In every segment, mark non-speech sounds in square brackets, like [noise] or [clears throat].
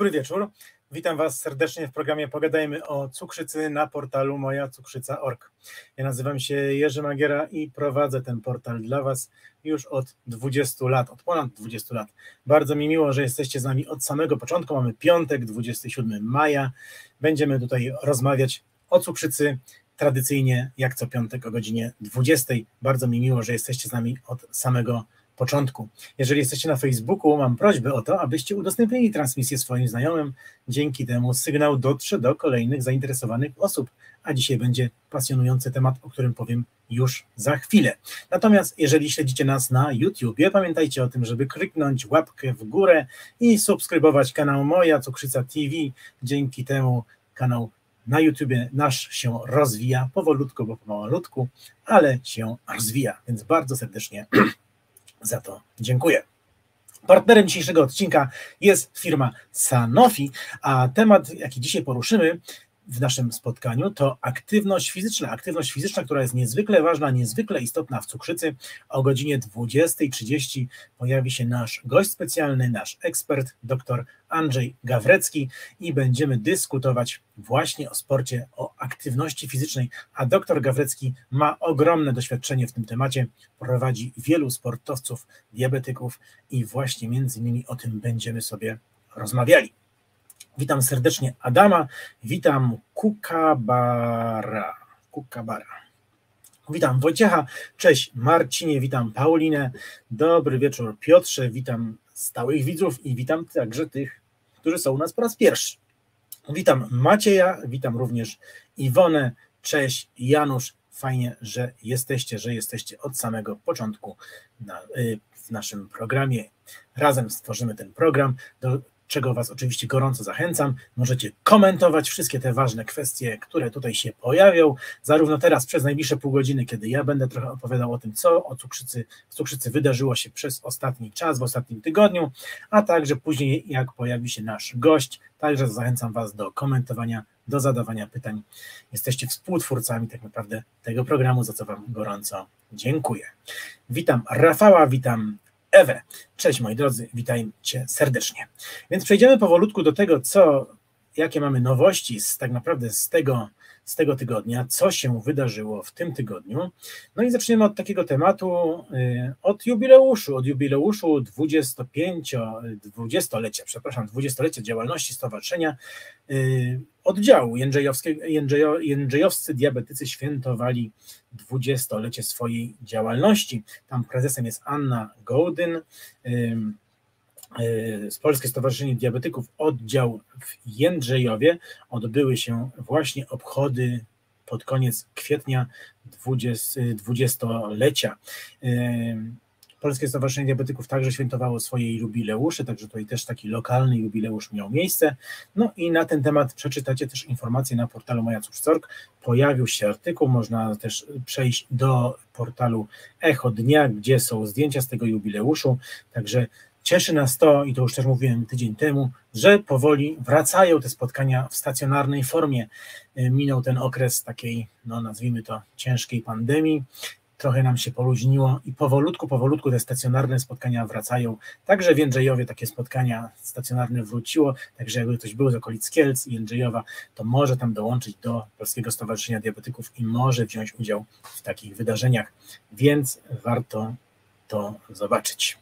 Dobry wieczór. Witam Was serdecznie w programie Pogadajmy o cukrzycy na portalu moja cukrzyca.org. Ja nazywam się Jerzy Magiera i prowadzę ten portal dla Was już od 20 lat, od ponad 20 lat. Bardzo mi miło, że jesteście z nami od samego początku. Mamy piątek, 27 maja. Będziemy tutaj rozmawiać o cukrzycy tradycyjnie, jak co piątek o godzinie 20. Bardzo mi miło, że jesteście z nami od samego początku początku. Jeżeli jesteście na Facebooku, mam prośbę o to, abyście udostępnili transmisję swoim znajomym. Dzięki temu sygnał dotrze do kolejnych zainteresowanych osób, a dzisiaj będzie pasjonujący temat, o którym powiem już za chwilę. Natomiast jeżeli śledzicie nas na YouTubie, pamiętajcie o tym, żeby kliknąć łapkę w górę i subskrybować kanał Moja Cukrzyca TV. Dzięki temu kanał na YouTubie nasz się rozwija powolutku, bo powolutku, ale się rozwija, więc bardzo serdecznie [clears throat] za to dziękuję. Partnerem dzisiejszego odcinka jest firma Sanofi, a temat, jaki dzisiaj poruszymy, w naszym spotkaniu to aktywność fizyczna. Aktywność fizyczna, która jest niezwykle ważna, niezwykle istotna w cukrzycy. O godzinie 20.30 pojawi się nasz gość specjalny, nasz ekspert, dr Andrzej Gawrecki i będziemy dyskutować właśnie o sporcie, o aktywności fizycznej, a dr Gawrecki ma ogromne doświadczenie w tym temacie, prowadzi wielu sportowców, diabetyków i właśnie między innymi o tym będziemy sobie rozmawiali. Witam serdecznie Adama, witam Kukabara. Kukabara. Witam Wojciecha, cześć Marcinie, witam Paulinę, dobry wieczór Piotrze, witam stałych widzów i witam także tych, którzy są u nas po raz pierwszy. Witam Macieja, witam również Iwonę, cześć Janusz, fajnie, że jesteście, że jesteście od samego początku na, y, w naszym programie. Razem stworzymy ten program. Do, czego Was oczywiście gorąco zachęcam. Możecie komentować wszystkie te ważne kwestie, które tutaj się pojawią, zarówno teraz przez najbliższe pół godziny, kiedy ja będę trochę opowiadał o tym, co o cukrzycy, cukrzycy wydarzyło się przez ostatni czas, w ostatnim tygodniu, a także później, jak pojawi się nasz gość. Także zachęcam Was do komentowania, do zadawania pytań. Jesteście współtwórcami tak naprawdę tego programu, za co Wam gorąco dziękuję. Witam Rafała, witam Ewę. Cześć moi drodzy, witajcie serdecznie. Więc przejdziemy powolutku do tego, co, jakie mamy nowości z, tak naprawdę z tego, z tego tygodnia, co się wydarzyło w tym tygodniu. No i zaczniemy od takiego tematu, y, od jubileuszu, od jubileuszu 25, 20-lecia, przepraszam, 20-lecia działalności stowarzyszenia y, oddziału jędrzejowscy diabetycy świętowali dwudziestolecie swojej działalności. Tam prezesem jest Anna Gołdyn, Polskie Stowarzyszenie Diabetyków, oddział w Jędrzejowie. Odbyły się właśnie obchody pod koniec kwietnia dwudziestolecia. Polskie Stowarzyszenie Diabetyków także świętowało swoje jubileusze, także tutaj też taki lokalny jubileusz miał miejsce. No i na ten temat przeczytacie też informacje na portalu Moja Cóż.org. Pojawił się artykuł, można też przejść do portalu Echo Dnia, gdzie są zdjęcia z tego jubileuszu, także Cieszy nas to, i to już też mówiłem tydzień temu, że powoli wracają te spotkania w stacjonarnej formie. Minął ten okres takiej, no nazwijmy to, ciężkiej pandemii trochę nam się poluźniło i powolutku, powolutku te stacjonarne spotkania wracają. Także w Jędrzejowie takie spotkania stacjonarne wróciło, także jakby ktoś był z okolic Kielc i Jędrzejowa, to może tam dołączyć do Polskiego Stowarzyszenia Diabetyków i może wziąć udział w takich wydarzeniach, więc warto to zobaczyć.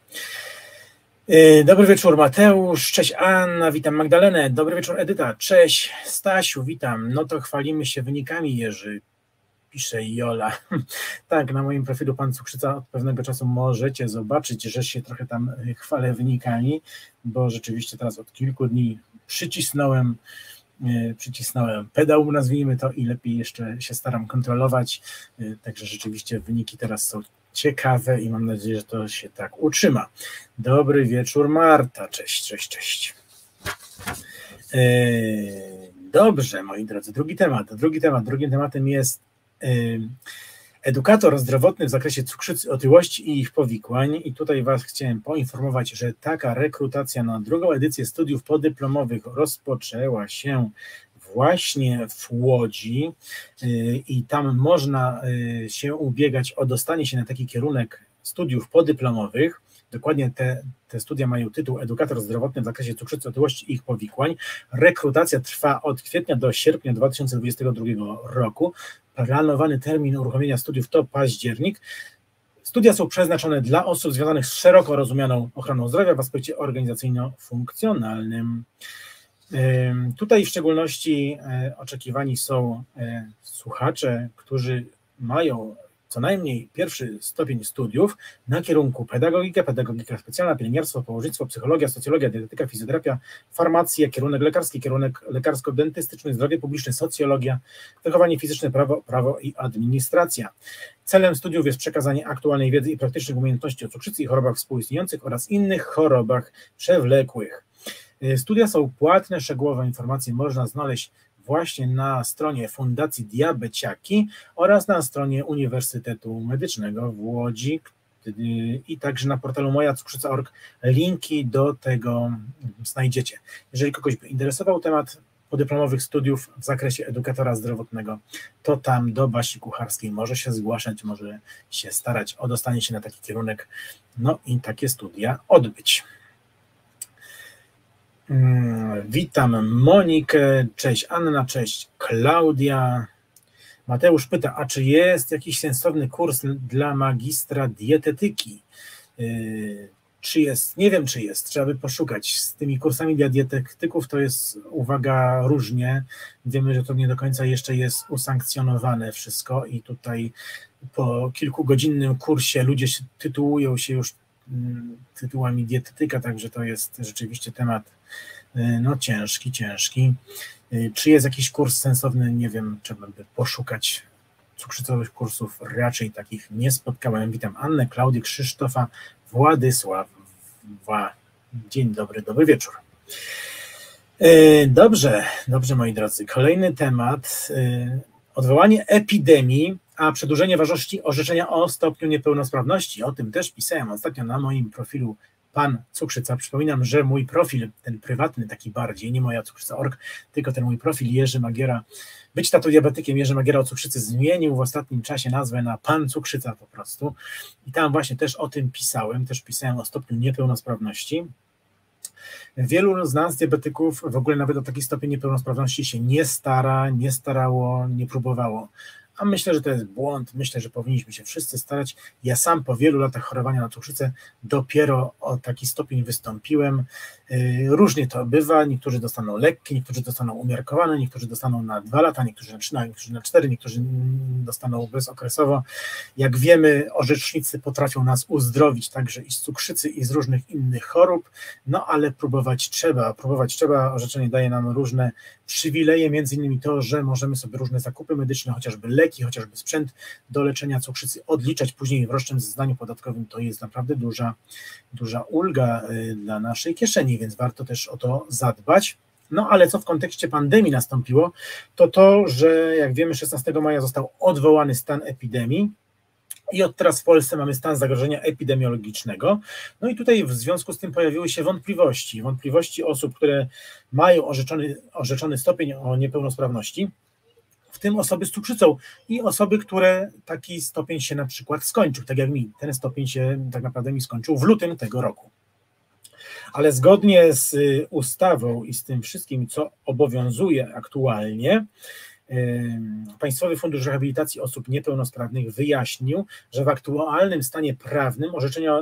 Yy, dobry wieczór Mateusz, cześć Anna, witam Magdalenę, dobry wieczór Edyta, cześć Stasiu, witam, no to chwalimy się wynikami Jerzy, pisze Jola. [laughs] Tak, na moim profilu Pan Cukrzyca od pewnego czasu możecie zobaczyć, że się trochę tam chwalę wynikami, bo rzeczywiście teraz od kilku dni przycisnąłem e, przycisnąłem pedał, nazwijmy to, i lepiej jeszcze się staram kontrolować. E, także rzeczywiście wyniki teraz są ciekawe i mam nadzieję, że to się tak utrzyma. Dobry wieczór, Marta. Cześć, cześć, cześć. E, dobrze, moi drodzy, drugi temat. Drugi temat. Drugim tematem jest edukator zdrowotny w zakresie cukrzycy, otyłości i ich powikłań. I tutaj Was chciałem poinformować, że taka rekrutacja na drugą edycję studiów podyplomowych rozpoczęła się właśnie w Łodzi y, i tam można y, się ubiegać o dostanie się na taki kierunek studiów podyplomowych. Dokładnie te, te studia mają tytuł Edukator zdrowotny w zakresie cukrzycy, otyłości i ich powikłań. Rekrutacja trwa od kwietnia do sierpnia 2022 roku. Planowany termin uruchomienia studiów to październik. Studia są przeznaczone dla osób związanych z szeroko rozumianą ochroną zdrowia w aspekcie organizacyjno-funkcjonalnym. Tutaj w szczególności e, oczekiwani są e, słuchacze, którzy mają co najmniej pierwszy stopień studiów na kierunku pedagogika, pedagogika specjalna, pielęgniarstwo, położnictwo, psychologia, socjologia, dietetyka, fizjoterapia, farmacja, kierunek lekarski, kierunek lekarsko-dentystyczny, zdrowie publiczne, socjologia, wychowanie fizyczne, prawo, prawo i administracja. Celem studiów jest przekazanie aktualnej wiedzy i praktycznych umiejętności o cukrzycy i chorobach współistniejących oraz innych chorobach przewlekłych. Studia są płatne, szczegółowe informacje można znaleźć właśnie na stronie Fundacji Diabeciaki oraz na stronie Uniwersytetu Medycznego w Łodzi i także na portalu Moja Cukrzyca.org linki do tego znajdziecie. Jeżeli kogoś by interesował temat podyplomowych studiów w zakresie edukatora zdrowotnego, to tam do Basi Kucharskiej może się zgłaszać, może się starać o dostanie się na taki kierunek, no i takie studia odbyć. Mm, witam Monikę, cześć Anna, cześć Klaudia. Mateusz pyta, a czy jest jakiś sensowny kurs dla magistra dietetyki? Y, czy jest? Nie wiem, czy jest. Trzeba by poszukać. Z tymi kursami dla dietetyków to jest, uwaga, różnie. Wiemy, że to nie do końca jeszcze jest usankcjonowane wszystko i tutaj po kilkugodzinnym kursie ludzie tytułują się już mm, tytułami dietetyka, także to jest rzeczywiście temat no ciężki, ciężki. E, czy jest jakiś kurs sensowny? Nie wiem, trzeba by poszukać cukrzycowych kursów, raczej takich nie spotkałem. Witam Annę, Klaudię, Krzysztofa, Władysława. Dzień dobry, dobry wieczór. E, dobrze, dobrze moi drodzy. Kolejny temat. Odwołanie epidemii, a przedłużenie ważności orzeczenia o stopniu niepełnosprawności. O tym też pisałem ostatnio na moim profilu pan Cukrzyca. Przypominam, że mój profil, ten prywatny taki bardziej, nie moja cukrzyca.org, tylko ten mój profil Jerzy Magiera, być tato diabetykiem Jerzy Magiera o cukrzycy zmienił w ostatnim czasie nazwę na pan Cukrzyca po prostu. I tam właśnie też o tym pisałem, też pisałem o stopniu niepełnosprawności. Wielu z nas, diabetyków, w ogóle nawet o taki stopień niepełnosprawności się nie stara, nie starało, nie próbowało a myślę, że to jest błąd. Myślę, że powinniśmy się wszyscy starać. Ja sam po wielu latach chorowania na cukrzycę dopiero o taki stopień wystąpiłem. Y, różnie to bywa. Niektórzy dostaną lekkie, niektórzy dostaną umiarkowane, niektórzy dostaną na dwa lata, niektórzy na trzy, niektórzy na cztery, niektórzy dostaną bezokresowo. Jak wiemy, orzecznicy potrafią nas uzdrowić także i z cukrzycy, i z różnych innych chorób, no ale próbować trzeba. Próbować trzeba. Orzeczenie daje nam różne przywileje, między innymi to, że możemy sobie różne zakupy medyczne, chociażby leki, chociażby sprzęt do leczenia cukrzycy odliczać później w rocznym zeznaniu podatkowym. To jest naprawdę duża, duża ulga y, dla naszej kieszeni, więc warto też o to zadbać. No ale co w kontekście pandemii nastąpiło, to to, że jak wiemy 16 maja został odwołany stan epidemii, i od teraz w Polsce mamy stan zagrożenia epidemiologicznego. No i tutaj w związku z tym pojawiły się wątpliwości. Wątpliwości osób, które mają orzeczony, orzeczony stopień o niepełnosprawności, w tym osoby z cukrzycą i osoby, które taki stopień się na przykład skończył, tak jak mi. Ten stopień się tak naprawdę mi skończył w lutym tego roku. Ale zgodnie z ustawą i z tym wszystkim, co obowiązuje aktualnie, Państwowy Fundusz Rehabilitacji Osób Niepełnosprawnych wyjaśnił, że w aktualnym stanie prawnym orzeczenia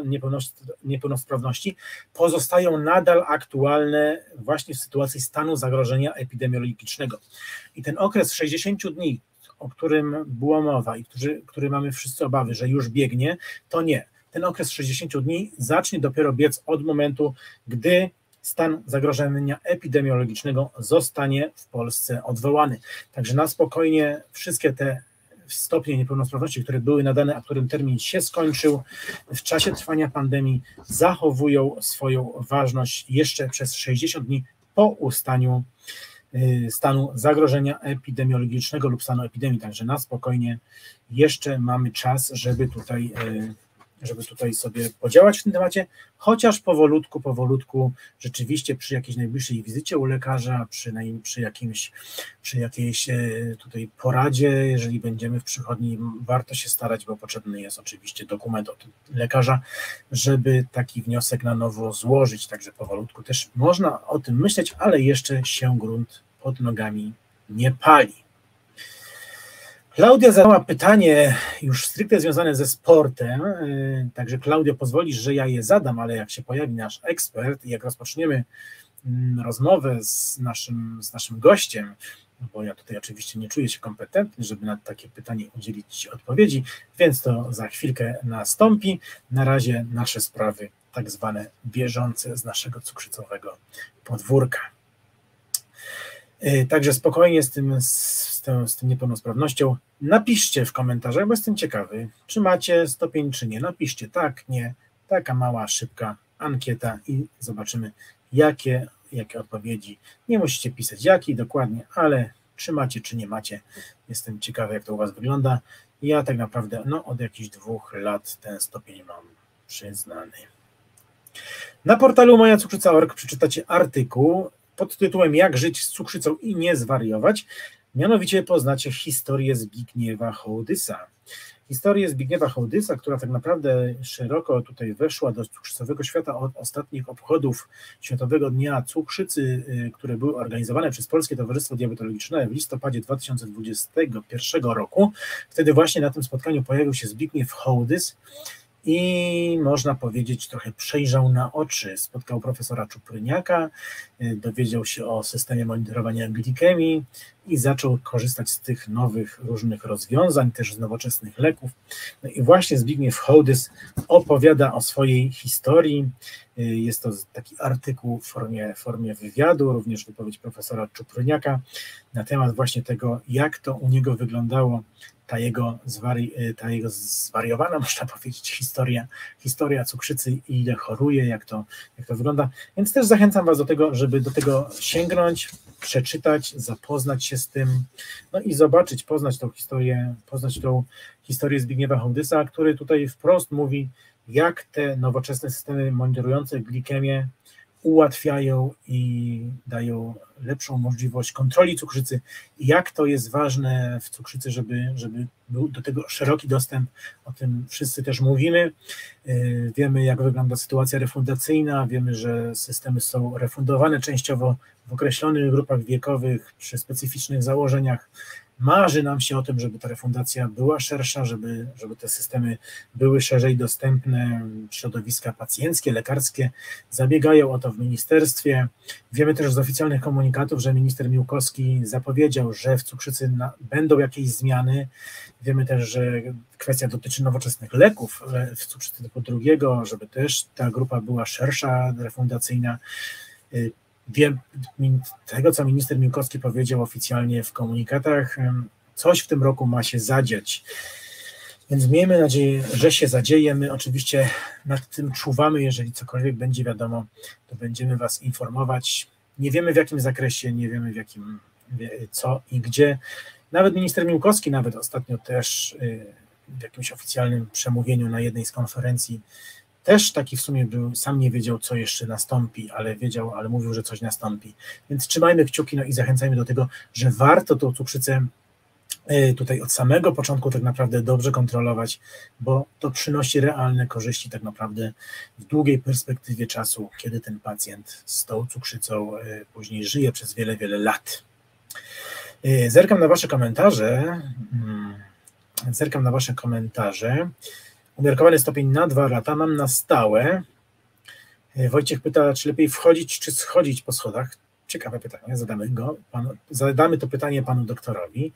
niepełnosprawności pozostają nadal aktualne właśnie w sytuacji stanu zagrożenia epidemiologicznego. I ten okres 60 dni, o którym była mowa i który, który mamy wszyscy obawy, że już biegnie, to nie. Ten okres 60 dni zacznie dopiero biec od momentu, gdy stan zagrożenia epidemiologicznego zostanie w Polsce odwołany. Także na spokojnie wszystkie te stopnie niepełnosprawności, które były nadane, a którym termin się skończył w czasie trwania pandemii, zachowują swoją ważność jeszcze przez 60 dni po ustaniu y, stanu zagrożenia epidemiologicznego lub stanu epidemii. Także na spokojnie jeszcze mamy czas, żeby tutaj y, żeby tutaj sobie podziałać w tym temacie, chociaż powolutku, powolutku, rzeczywiście przy jakiejś najbliższej wizycie u lekarza, przy, przy, jakimś, przy jakiejś e, tutaj poradzie, jeżeli będziemy w przychodni, warto się starać, bo potrzebny jest oczywiście dokument od lekarza, żeby taki wniosek na nowo złożyć, także powolutku też można o tym myśleć, ale jeszcze się grunt pod nogami nie pali. Klaudia zadała pytanie już stricte związane ze sportem, y, także Klaudio pozwolisz, że ja je zadam, ale jak się pojawi nasz ekspert i jak rozpoczniemy mm, rozmowę z naszym, z naszym gościem, bo ja tutaj oczywiście nie czuję się kompetentny, żeby na takie pytanie udzielić odpowiedzi, więc to za chwilkę nastąpi. Na razie nasze sprawy tak zwane bieżące z naszego cukrzycowego podwórka. Y, także spokojnie z tym, z, tą, z tym niepełnosprawnością. Napiszcie w komentarzach, bo jestem ciekawy, czy macie stopień, czy nie. Napiszcie tak, nie. Taka mała, szybka ankieta i zobaczymy, jakie, jakie odpowiedzi. Nie musicie pisać jaki dokładnie, ale czy macie, czy nie macie. Jestem ciekawy, jak to u Was wygląda. Ja tak naprawdę no, od jakichś dwóch lat ten stopień mam przyznany. Na portalu Moja Cukrzyca.org przeczytacie artykuł pod tytułem Jak żyć z cukrzycą i nie zwariować. Mianowicie poznacie historię Zbigniewa Hołdysa. Historię Zbigniewa Hołdysa, która tak naprawdę szeroko tutaj weszła do cukrzycowego świata od ostatnich obchodów Światowego Dnia Cukrzycy, y, które były organizowane przez Polskie Towarzystwo Diabetologiczne w listopadzie 2021 roku. Wtedy właśnie na tym spotkaniu pojawił się Zbigniew Hołdys, i można powiedzieć trochę przejrzał na oczy. Spotkał profesora Czupryniaka, y, dowiedział się o systemie monitorowania glikemii i zaczął korzystać z tych nowych różnych rozwiązań, też z nowoczesnych leków. No i właśnie Zbigniew Hołdys opowiada o swojej historii. Y, jest to taki artykuł w formie, formie wywiadu, również wypowiedź profesora Czupryniaka na temat właśnie tego, jak to u niego wyglądało ta jego, zwari, y, ta jego zwariowana, [laughs] można powiedzieć, historia, historia cukrzycy i ile choruje, jak to, jak to wygląda. Więc też zachęcam Was do tego, żeby do tego sięgnąć, przeczytać, zapoznać się z tym, no i zobaczyć, poznać tą historię, poznać tą historię Zbigniewa Hołdysa, który tutaj wprost mówi, jak te nowoczesne systemy monitorujące glikemię ułatwiają i dają lepszą możliwość kontroli cukrzycy. Jak to jest ważne w cukrzycy, żeby, żeby był do tego szeroki dostęp, o tym wszyscy też mówimy. Y, wiemy, jak wygląda sytuacja refundacyjna, wiemy, że systemy są refundowane częściowo w określonych grupach wiekowych, przy specyficznych założeniach. Marzy nam się o tym, żeby ta refundacja była szersza, żeby, żeby te systemy były szerzej dostępne. Środowiska pacjenckie, lekarskie zabiegają o to w ministerstwie. Wiemy też z oficjalnych komunikatów, że minister Miłkowski zapowiedział, że w cukrzycy na, będą jakieś zmiany. Wiemy też, że kwestia dotyczy nowoczesnych leków w cukrzycy typu drugiego, żeby też ta grupa była szersza, refundacyjna tego, co minister Miłkowski powiedział oficjalnie w komunikatach, coś w tym roku ma się zadziać. Więc miejmy nadzieję, że się zadzieje. My oczywiście nad tym czuwamy. Jeżeli cokolwiek będzie wiadomo, to będziemy Was informować. Nie wiemy w jakim zakresie, nie wiemy w jakim, co i gdzie. Nawet minister Miłkowski, nawet ostatnio też y, w jakimś oficjalnym przemówieniu na jednej z konferencji też taki w sumie był, sam nie wiedział, co jeszcze nastąpi, ale wiedział, ale mówił, że coś nastąpi. Więc trzymajmy kciuki no i zachęcajmy do tego, że warto tą cukrzycę e, tutaj od samego początku tak naprawdę dobrze kontrolować, bo to przynosi realne korzyści tak naprawdę w długiej perspektywie czasu, kiedy ten pacjent z tą cukrzycą e, później żyje przez wiele, wiele lat. E, zerkam na Wasze komentarze. Mm, zerkam na Wasze komentarze. Umiarkowany stopień na dwa lata mam na stałe. E, Wojciech pyta, czy lepiej wchodzić, czy schodzić po schodach. Ciekawe pytanie, zadamy go. Panu, zadamy to pytanie panu doktorowi.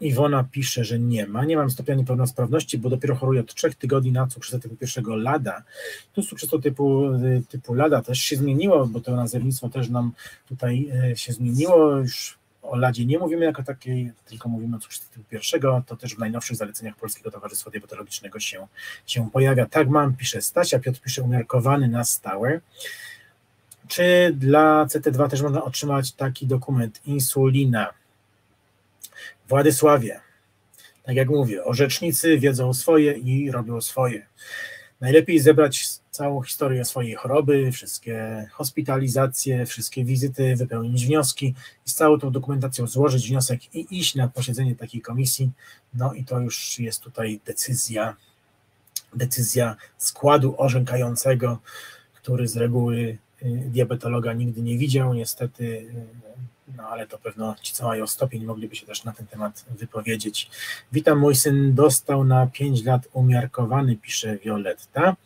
Iwona pisze, że nie ma. Nie mam stopnia niepełnosprawności, bo dopiero choruję od trzech tygodni na cukrzycę typu pierwszego LADA. Tu cukrzycą typu, typu LADA też się zmieniło, bo to nazewnictwo też nam tutaj e, się zmieniło. Już o LADzie nie mówimy jako takiej, tylko mówimy o cukrzycy typu pierwszego, to też w najnowszych zaleceniach Polskiego Towarzystwa Diabetologicznego się, się pojawia. Tak mam, pisze Stasia, Piotr pisze umiarkowany na stałe. Czy dla CT2 też można otrzymać taki dokument insulina? Władysławie, Tak jak mówię, orzecznicy wiedzą swoje i robią swoje. Najlepiej zebrać całą historię swojej choroby, wszystkie hospitalizacje, wszystkie wizyty, wypełnić wnioski i z całą tą dokumentacją złożyć wniosek i iść na posiedzenie takiej komisji. No i to już jest tutaj decyzja, decyzja składu orzekającego, który z reguły y, diabetologa nigdy nie widział. Niestety y, no ale to pewno ci, co mają stopień, mogliby się też na ten temat wypowiedzieć. Witam, mój syn dostał na 5 lat umiarkowany, pisze Violetta.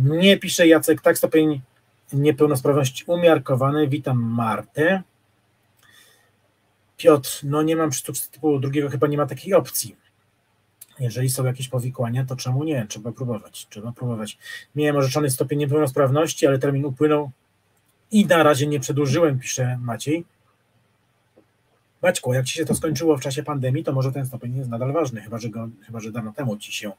Nie pisze Jacek, tak, stopień niepełnosprawności umiarkowany. Witam Martę. Piotr, no nie mam przy typu drugiego, chyba nie ma takiej opcji. Jeżeli są jakieś powikłania, to czemu nie? Trzeba próbować, trzeba próbować. Miałem orzeczony stopień niepełnosprawności, ale termin upłynął i na razie nie przedłużyłem, pisze Maciej. Maćku, jak ci się to skończyło w czasie pandemii, to może ten stopień jest nadal ważny, chyba że, go, chyba, że dawno temu ci się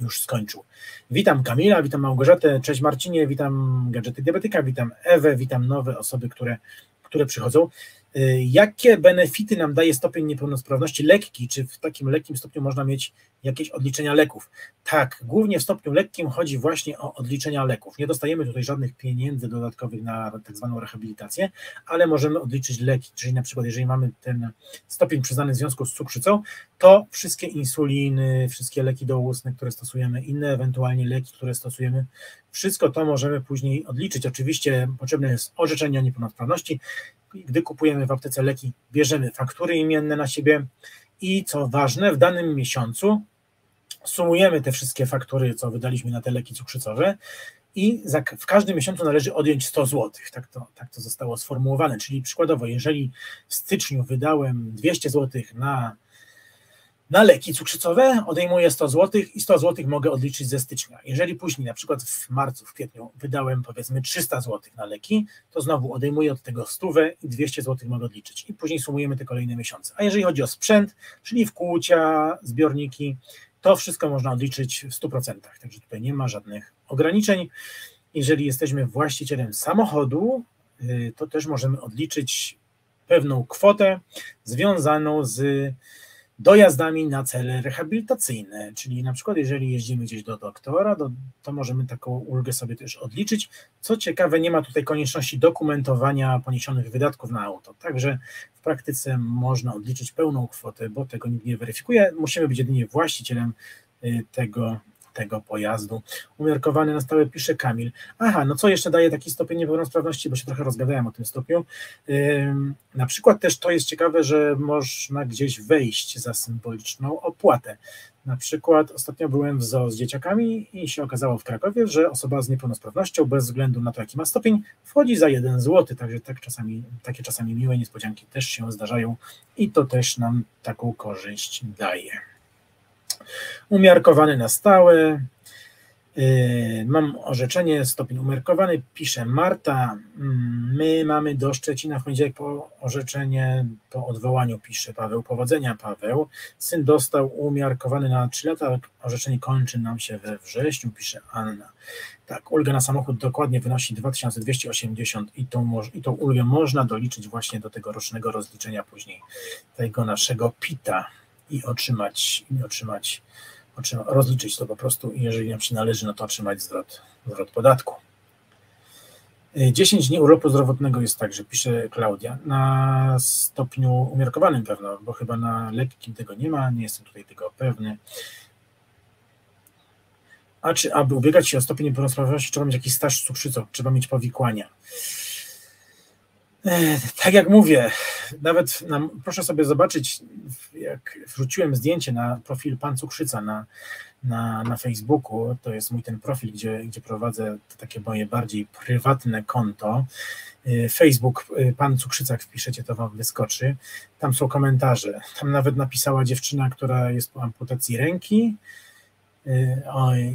już skończył. Witam Kamila, witam Małgorzatę, cześć Marcinie, witam Gadżety Diabetyka, witam Ewę, witam nowe osoby, które, które przychodzą. Y, jakie benefity nam daje stopień niepełnosprawności lekki? Czy w takim lekkim stopniu można mieć jakieś odliczenia leków? Tak, głównie w stopniu lekkim chodzi właśnie o odliczenia leków. Nie dostajemy tutaj żadnych pieniędzy dodatkowych na tak zwaną rehabilitację, ale możemy odliczyć leki. Czyli na przykład, jeżeli mamy ten stopień przyznany w związku z cukrzycą, to wszystkie insuliny, wszystkie leki doustne, które stosujemy, inne ewentualnie leki, które stosujemy, wszystko to możemy później odliczyć. Oczywiście potrzebne jest orzeczenie o niepełnosprawności, gdy kupujemy w aptece leki, bierzemy faktury imienne na siebie i co ważne, w danym miesiącu sumujemy te wszystkie faktury, co wydaliśmy na te leki cukrzycowe i za, w każdym miesiącu należy odjąć 100 zł. Tak to, tak to zostało sformułowane. Czyli przykładowo, jeżeli w styczniu wydałem 200 zł na na leki cukrzycowe odejmuję 100 zł i 100 zł mogę odliczyć ze stycznia. Jeżeli później, na przykład w marcu, w kwietniu wydałem powiedzmy 300 zł na leki, to znowu odejmuję od tego 100 i 200 zł mogę odliczyć i później sumujemy te kolejne miesiące. A jeżeli chodzi o sprzęt, czyli wkłucia, zbiorniki, to wszystko można odliczyć w 100%, także tutaj nie ma żadnych ograniczeń. Jeżeli jesteśmy właścicielem samochodu, y, to też możemy odliczyć pewną kwotę związaną z dojazdami na cele rehabilitacyjne, czyli na przykład jeżeli jeździmy gdzieś do doktora, to, możemy taką ulgę sobie też odliczyć. Co ciekawe, nie ma tutaj konieczności dokumentowania poniesionych wydatków na auto, także w praktyce można odliczyć pełną kwotę, bo tego nikt nie weryfikuje. Musimy być jedynie właścicielem y, tego tego pojazdu. Umiarkowany na stałe pisze Kamil. Aha, no co jeszcze daje taki stopień niepełnosprawności, bo się trochę rozgadałem o tym stopniu. Na przykład też to jest ciekawe, że można gdzieś wejść za symboliczną opłatę. Na przykład ostatnio byłem w zoo z dzieciakami i się okazało w Krakowie, że osoba z niepełnosprawnością, bez względu na to, jaki ma stopień, wchodzi za jeden złoty, także tak czasami, takie czasami miłe niespodzianki też się zdarzają i to też nam taką korzyść daje umiarkowany na stałe. Y, mam orzeczenie, stopień umiarkowany, pisze Marta. Mm, my mamy do Szczecina w poniedziałek po orzeczenie, po odwołaniu, pisze Paweł. Powodzenia, Paweł. Syn dostał umiarkowany na 3 lata, orzeczenie kończy nam się we wrześniu, pisze Anna. Tak, ulga na samochód dokładnie wynosi 2280 i tą, i tą ulgę można doliczyć właśnie do tego rocznego rozliczenia później tego naszego PITA i otrzymać, i otrzymać, otrzymać, rozliczyć to po prostu i jeżeli nam się należy, no to otrzymać zwrot, zwrot podatku. 10 dni urlopu zdrowotnego jest tak, że pisze Klaudia, na stopniu umiarkowanym pewno, bo chyba na lekkim tego nie ma, nie jestem tutaj tego pewny. A czy aby ubiegać się o stopień niepełnosprawności, trzeba mieć jakiś staż cukrzycą, trzeba mieć powikłania. Tak jak mówię, nawet na, proszę sobie zobaczyć, jak wrzuciłem zdjęcie na profil Pan Cukrzyca na, na, na Facebooku, to jest mój ten profil, gdzie, gdzie prowadzę takie moje bardziej prywatne konto. Y, Facebook y, Pan Cukrzyca, jak wpiszecie, to Wam wyskoczy. Tam są komentarze. Tam nawet napisała dziewczyna, która jest po amputacji ręki,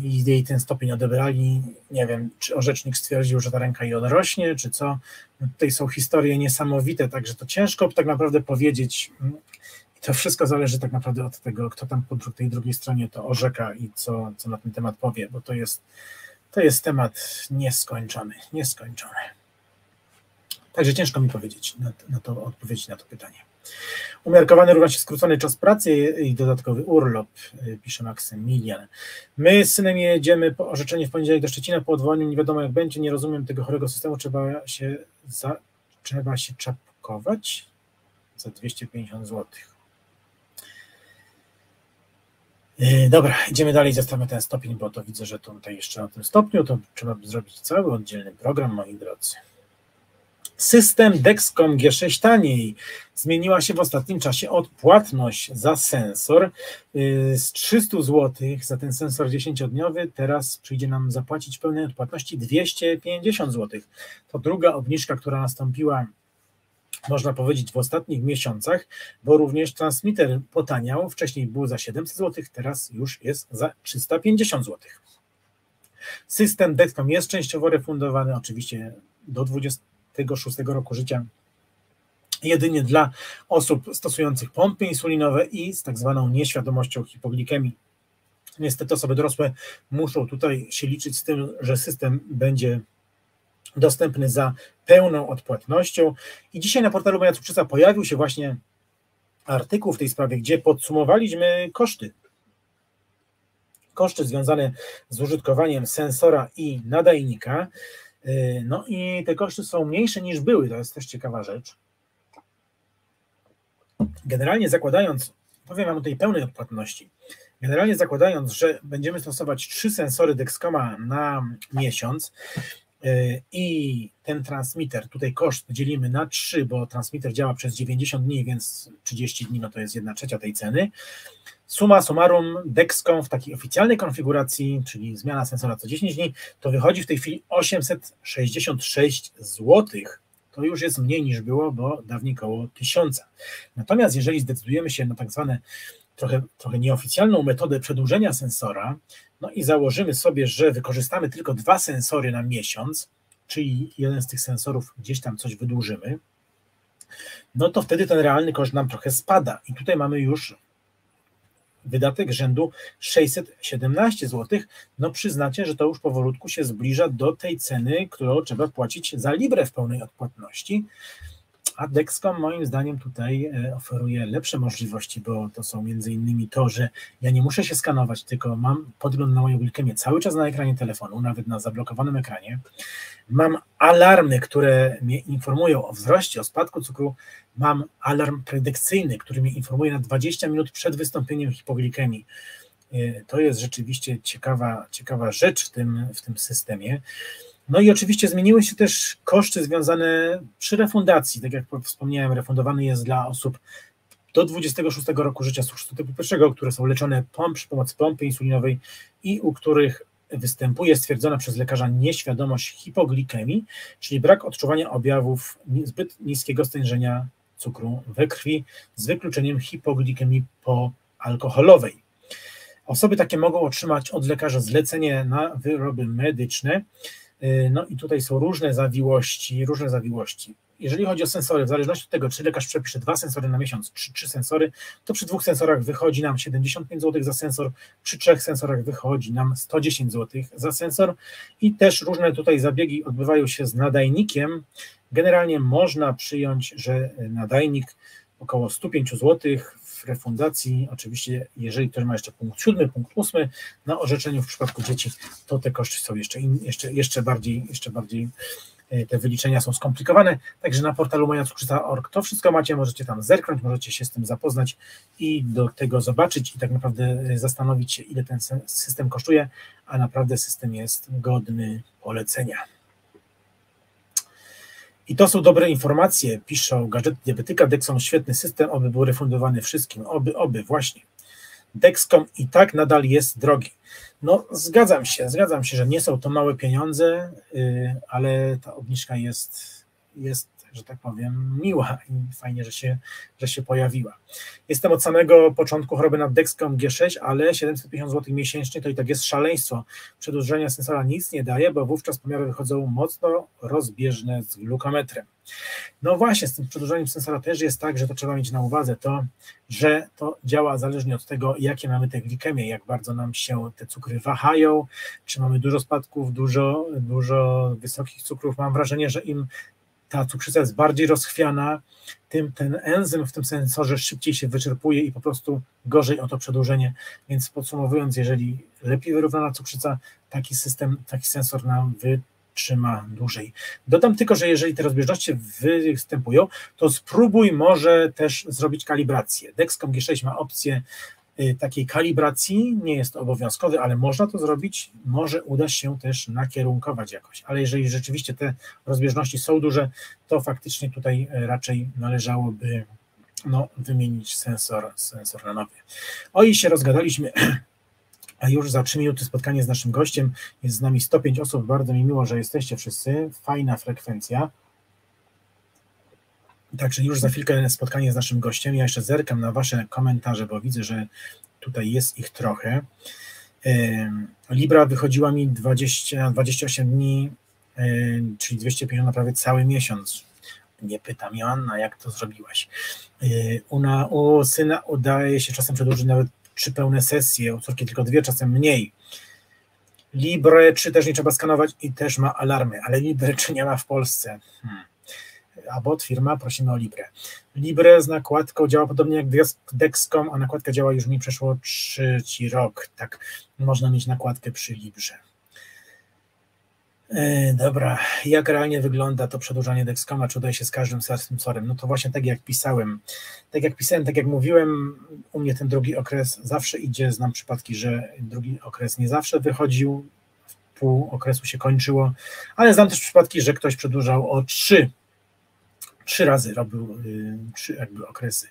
i jej ten stopień odebrali. Nie wiem, czy orzecznik stwierdził, że ta ręka jej odrośnie, czy co. No, tutaj są historie niesamowite, także to ciężko tak naprawdę powiedzieć. I to wszystko zależy tak naprawdę od tego, kto tam po tej drugiej stronie to orzeka i co, co na ten temat powie, bo to jest, to jest temat nieskończony, nieskończony. Także ciężko mi powiedzieć na, na to, odpowiedzieć na to pytanie. Umiarkowany równa się skrócony czas pracy i dodatkowy urlop, y, pisze Maksymilian. My z synem jedziemy po orzeczeniu w poniedziałek do Szczecina po odwołaniu, nie wiadomo jak będzie, nie rozumiem tego chorego systemu, trzeba się, za, trzeba się czapkować za 250 zł. Y, dobra, idziemy dalej, zostawmy ten stopień, bo to widzę, że tutaj jeszcze na tym stopniu to trzeba zrobić cały oddzielny program, moi drodzy. System Dexcom G6 taniej. Zmieniła się w ostatnim czasie odpłatność za sensor y, z 300 zł za ten sensor 10-dniowy. Teraz przyjdzie nam zapłacić pełnej odpłatności 250 zł. To druga obniżka, która nastąpiła można powiedzieć, w ostatnich miesiącach, bo również transmitter potaniał. Wcześniej był za 700 zł, teraz już jest za 350 zł. System Dexcom jest częściowo refundowany, oczywiście do 20 szóstego roku życia jedynie dla osób stosujących pompy insulinowe i z tak zwaną nieświadomością hipoglikemii. Niestety osoby dorosłe muszą tutaj się liczyć z tym, że system będzie dostępny za pełną odpłatnością. I dzisiaj na portalu Moja Cukrzyca pojawił się właśnie artykuł w tej sprawie, gdzie podsumowaliśmy koszty. Koszty związane z użytkowaniem sensora i nadajnika. Y, no i te koszty są mniejsze niż były, to jest też ciekawa rzecz. Generalnie zakładając, powiem Wam o tej pełnej odpłatności, generalnie zakładając, że będziemy stosować trzy sensory Dexcoma na miesiąc y, i ten transmitter, tutaj koszt dzielimy na 3, bo transmitter działa przez 90 dni, więc 30 dni no to jest 1 trzecia tej ceny, Suma summarum Dexcom w takiej oficjalnej konfiguracji, czyli zmiana sensora co 10 dni, to wychodzi w tej chwili 866 zł. To już jest mniej niż było, bo dawniej koło 1000. Natomiast jeżeli zdecydujemy się na tak zwane trochę, trochę nieoficjalną metodę przedłużenia sensora, no i założymy sobie, że wykorzystamy tylko dwa sensory na miesiąc, czyli jeden z tych sensorów gdzieś tam coś wydłużymy, no to wtedy ten realny koszt nam trochę spada. I tutaj mamy już wydatek rzędu 617 zł, no przyznacie, że to już powolutku się zbliża do tej ceny, którą trzeba płacić za Libre w pełnej odpłatności. A Dexcom moim zdaniem tutaj e, oferuje lepsze możliwości, bo to są między innymi to, że ja nie muszę się skanować, tylko mam podgląd na moją glikemię cały czas na ekranie telefonu, nawet na zablokowanym ekranie. Mam alarmy, które mnie informują o wzroście, o spadku cukru. Mam alarm predykcyjny, który mnie informuje na 20 minut przed wystąpieniem hipoglikemii. E, to jest rzeczywiście ciekawa, ciekawa rzecz w tym, w tym systemie. No i oczywiście zmieniły się też koszty związane przy refundacji. Tak jak wspomniałem, refundowany jest dla osób do 26 roku życia cukrzycy typu pierwszego, które są leczone pomp, przy pomocy pompy insulinowej i u których występuje stwierdzona przez lekarza nieświadomość hipoglikemii, czyli brak odczuwania objawów zbyt niskiego stężenia cukru we krwi z wykluczeniem hipoglikemii poalkoholowej. Osoby takie mogą otrzymać od lekarza zlecenie na wyroby medyczne, no i tutaj są różne zawiłości, różne zawiłości. Jeżeli chodzi o sensory, w zależności od tego, czy lekarz przepisze dwa sensory na miesiąc, czy trzy sensory, to przy dwóch sensorach wychodzi nam 75 zł za sensor, przy trzech sensorach wychodzi nam 110 zł za sensor i też różne tutaj zabiegi odbywają się z nadajnikiem. Generalnie można przyjąć, że nadajnik około 105 zł refundacji. Oczywiście, jeżeli ktoś ma jeszcze punkt siódmy, punkt ósmy na orzeczeniu w przypadku dzieci, to te koszty są jeszcze, in, jeszcze, jeszcze bardziej, jeszcze bardziej e, te wyliczenia są skomplikowane, także na portalu moja cukrzyca.org to wszystko macie, możecie tam zerknąć, możecie się z tym zapoznać i do tego zobaczyć i tak naprawdę e, zastanowić się, ile ten system kosztuje, a naprawdę system jest godny polecenia. I to są dobre informacje, piszą gadżety diabetyka. Dexcom świetny system, oby był refundowany wszystkim, oby, oby, właśnie. Dexcom i tak nadal jest drogi. No, zgadzam się, zgadzam się, że nie są to małe pieniądze, yy, ale ta obniżka jest, jest że tak powiem, miła i fajnie, że się, że się pojawiła. Jestem od samego początku choroby nad Dexcom G6, ale 750 zł miesięcznie to i tak jest szaleństwo. Przedłużenia sensora nic nie daje, bo wówczas pomiary wychodzą mocno rozbieżne z glukometrem. No właśnie, z tym przedłużeniem sensora też jest tak, że to trzeba mieć na uwadze to, że to działa zależnie od tego, jakie mamy te glikemie, jak bardzo nam się te cukry wahają, czy mamy dużo spadków, dużo, dużo wysokich cukrów. Mam wrażenie, że im ta cukrzyca jest bardziej rozchwiana, tym ten enzym w tym sensorze szybciej się wyczerpuje i po prostu gorzej o to przedłużenie. Więc podsumowując, jeżeli lepiej wyrównana cukrzyca, taki system, taki sensor nam wytrzyma dłużej. Dodam tylko, że jeżeli te rozbieżności występują, to spróbuj może też zrobić kalibrację. Dexcom G6 ma opcję takiej kalibracji, nie jest obowiązkowy, ale można to zrobić, może uda się też nakierunkować jakoś, ale jeżeli rzeczywiście te rozbieżności są duże, to faktycznie tutaj y, raczej należałoby no, wymienić sensor, sensor na nowy. O i się rozgadaliśmy, [clears throat] a już za 3 minuty spotkanie z naszym gościem, jest z nami 105 osób, bardzo mi miło, że jesteście wszyscy, fajna frekwencja, Także już za chwilkę spotkanie z naszym gościem. Ja jeszcze zerkam na Wasze komentarze, bo widzę, że tutaj jest ich trochę. Libra wychodziła mi 20, 28 dni, czyli 250 na prawie cały miesiąc. Nie pytam Joanna, jak to zrobiłaś. Una, u syna udaje się czasem przedłużyć nawet trzy pełne sesje, u córki tylko dwie, czasem mniej. Libre 3 też nie trzeba skanować i też ma alarmy, ale Libre 3 nie ma w Polsce. Hmm. Abot, firma, prosimy o Libre. Libre z nakładką działa podobnie jak Dexcom, a nakładka działa już mi przeszło trzeci rok. Tak, można mieć nakładkę przy Librze. E, dobra, jak realnie wygląda to przedłużanie Dexcoma, czy udaje się z każdym sensorem? No to właśnie tak jak pisałem. Tak jak pisałem, tak jak mówiłem, u mnie ten drugi okres zawsze idzie, znam przypadki, że drugi okres nie zawsze wychodził, pół okresu się kończyło, ale znam też przypadki, że ktoś przedłużał o trzy trzy razy robił y, trzy jakby okresy.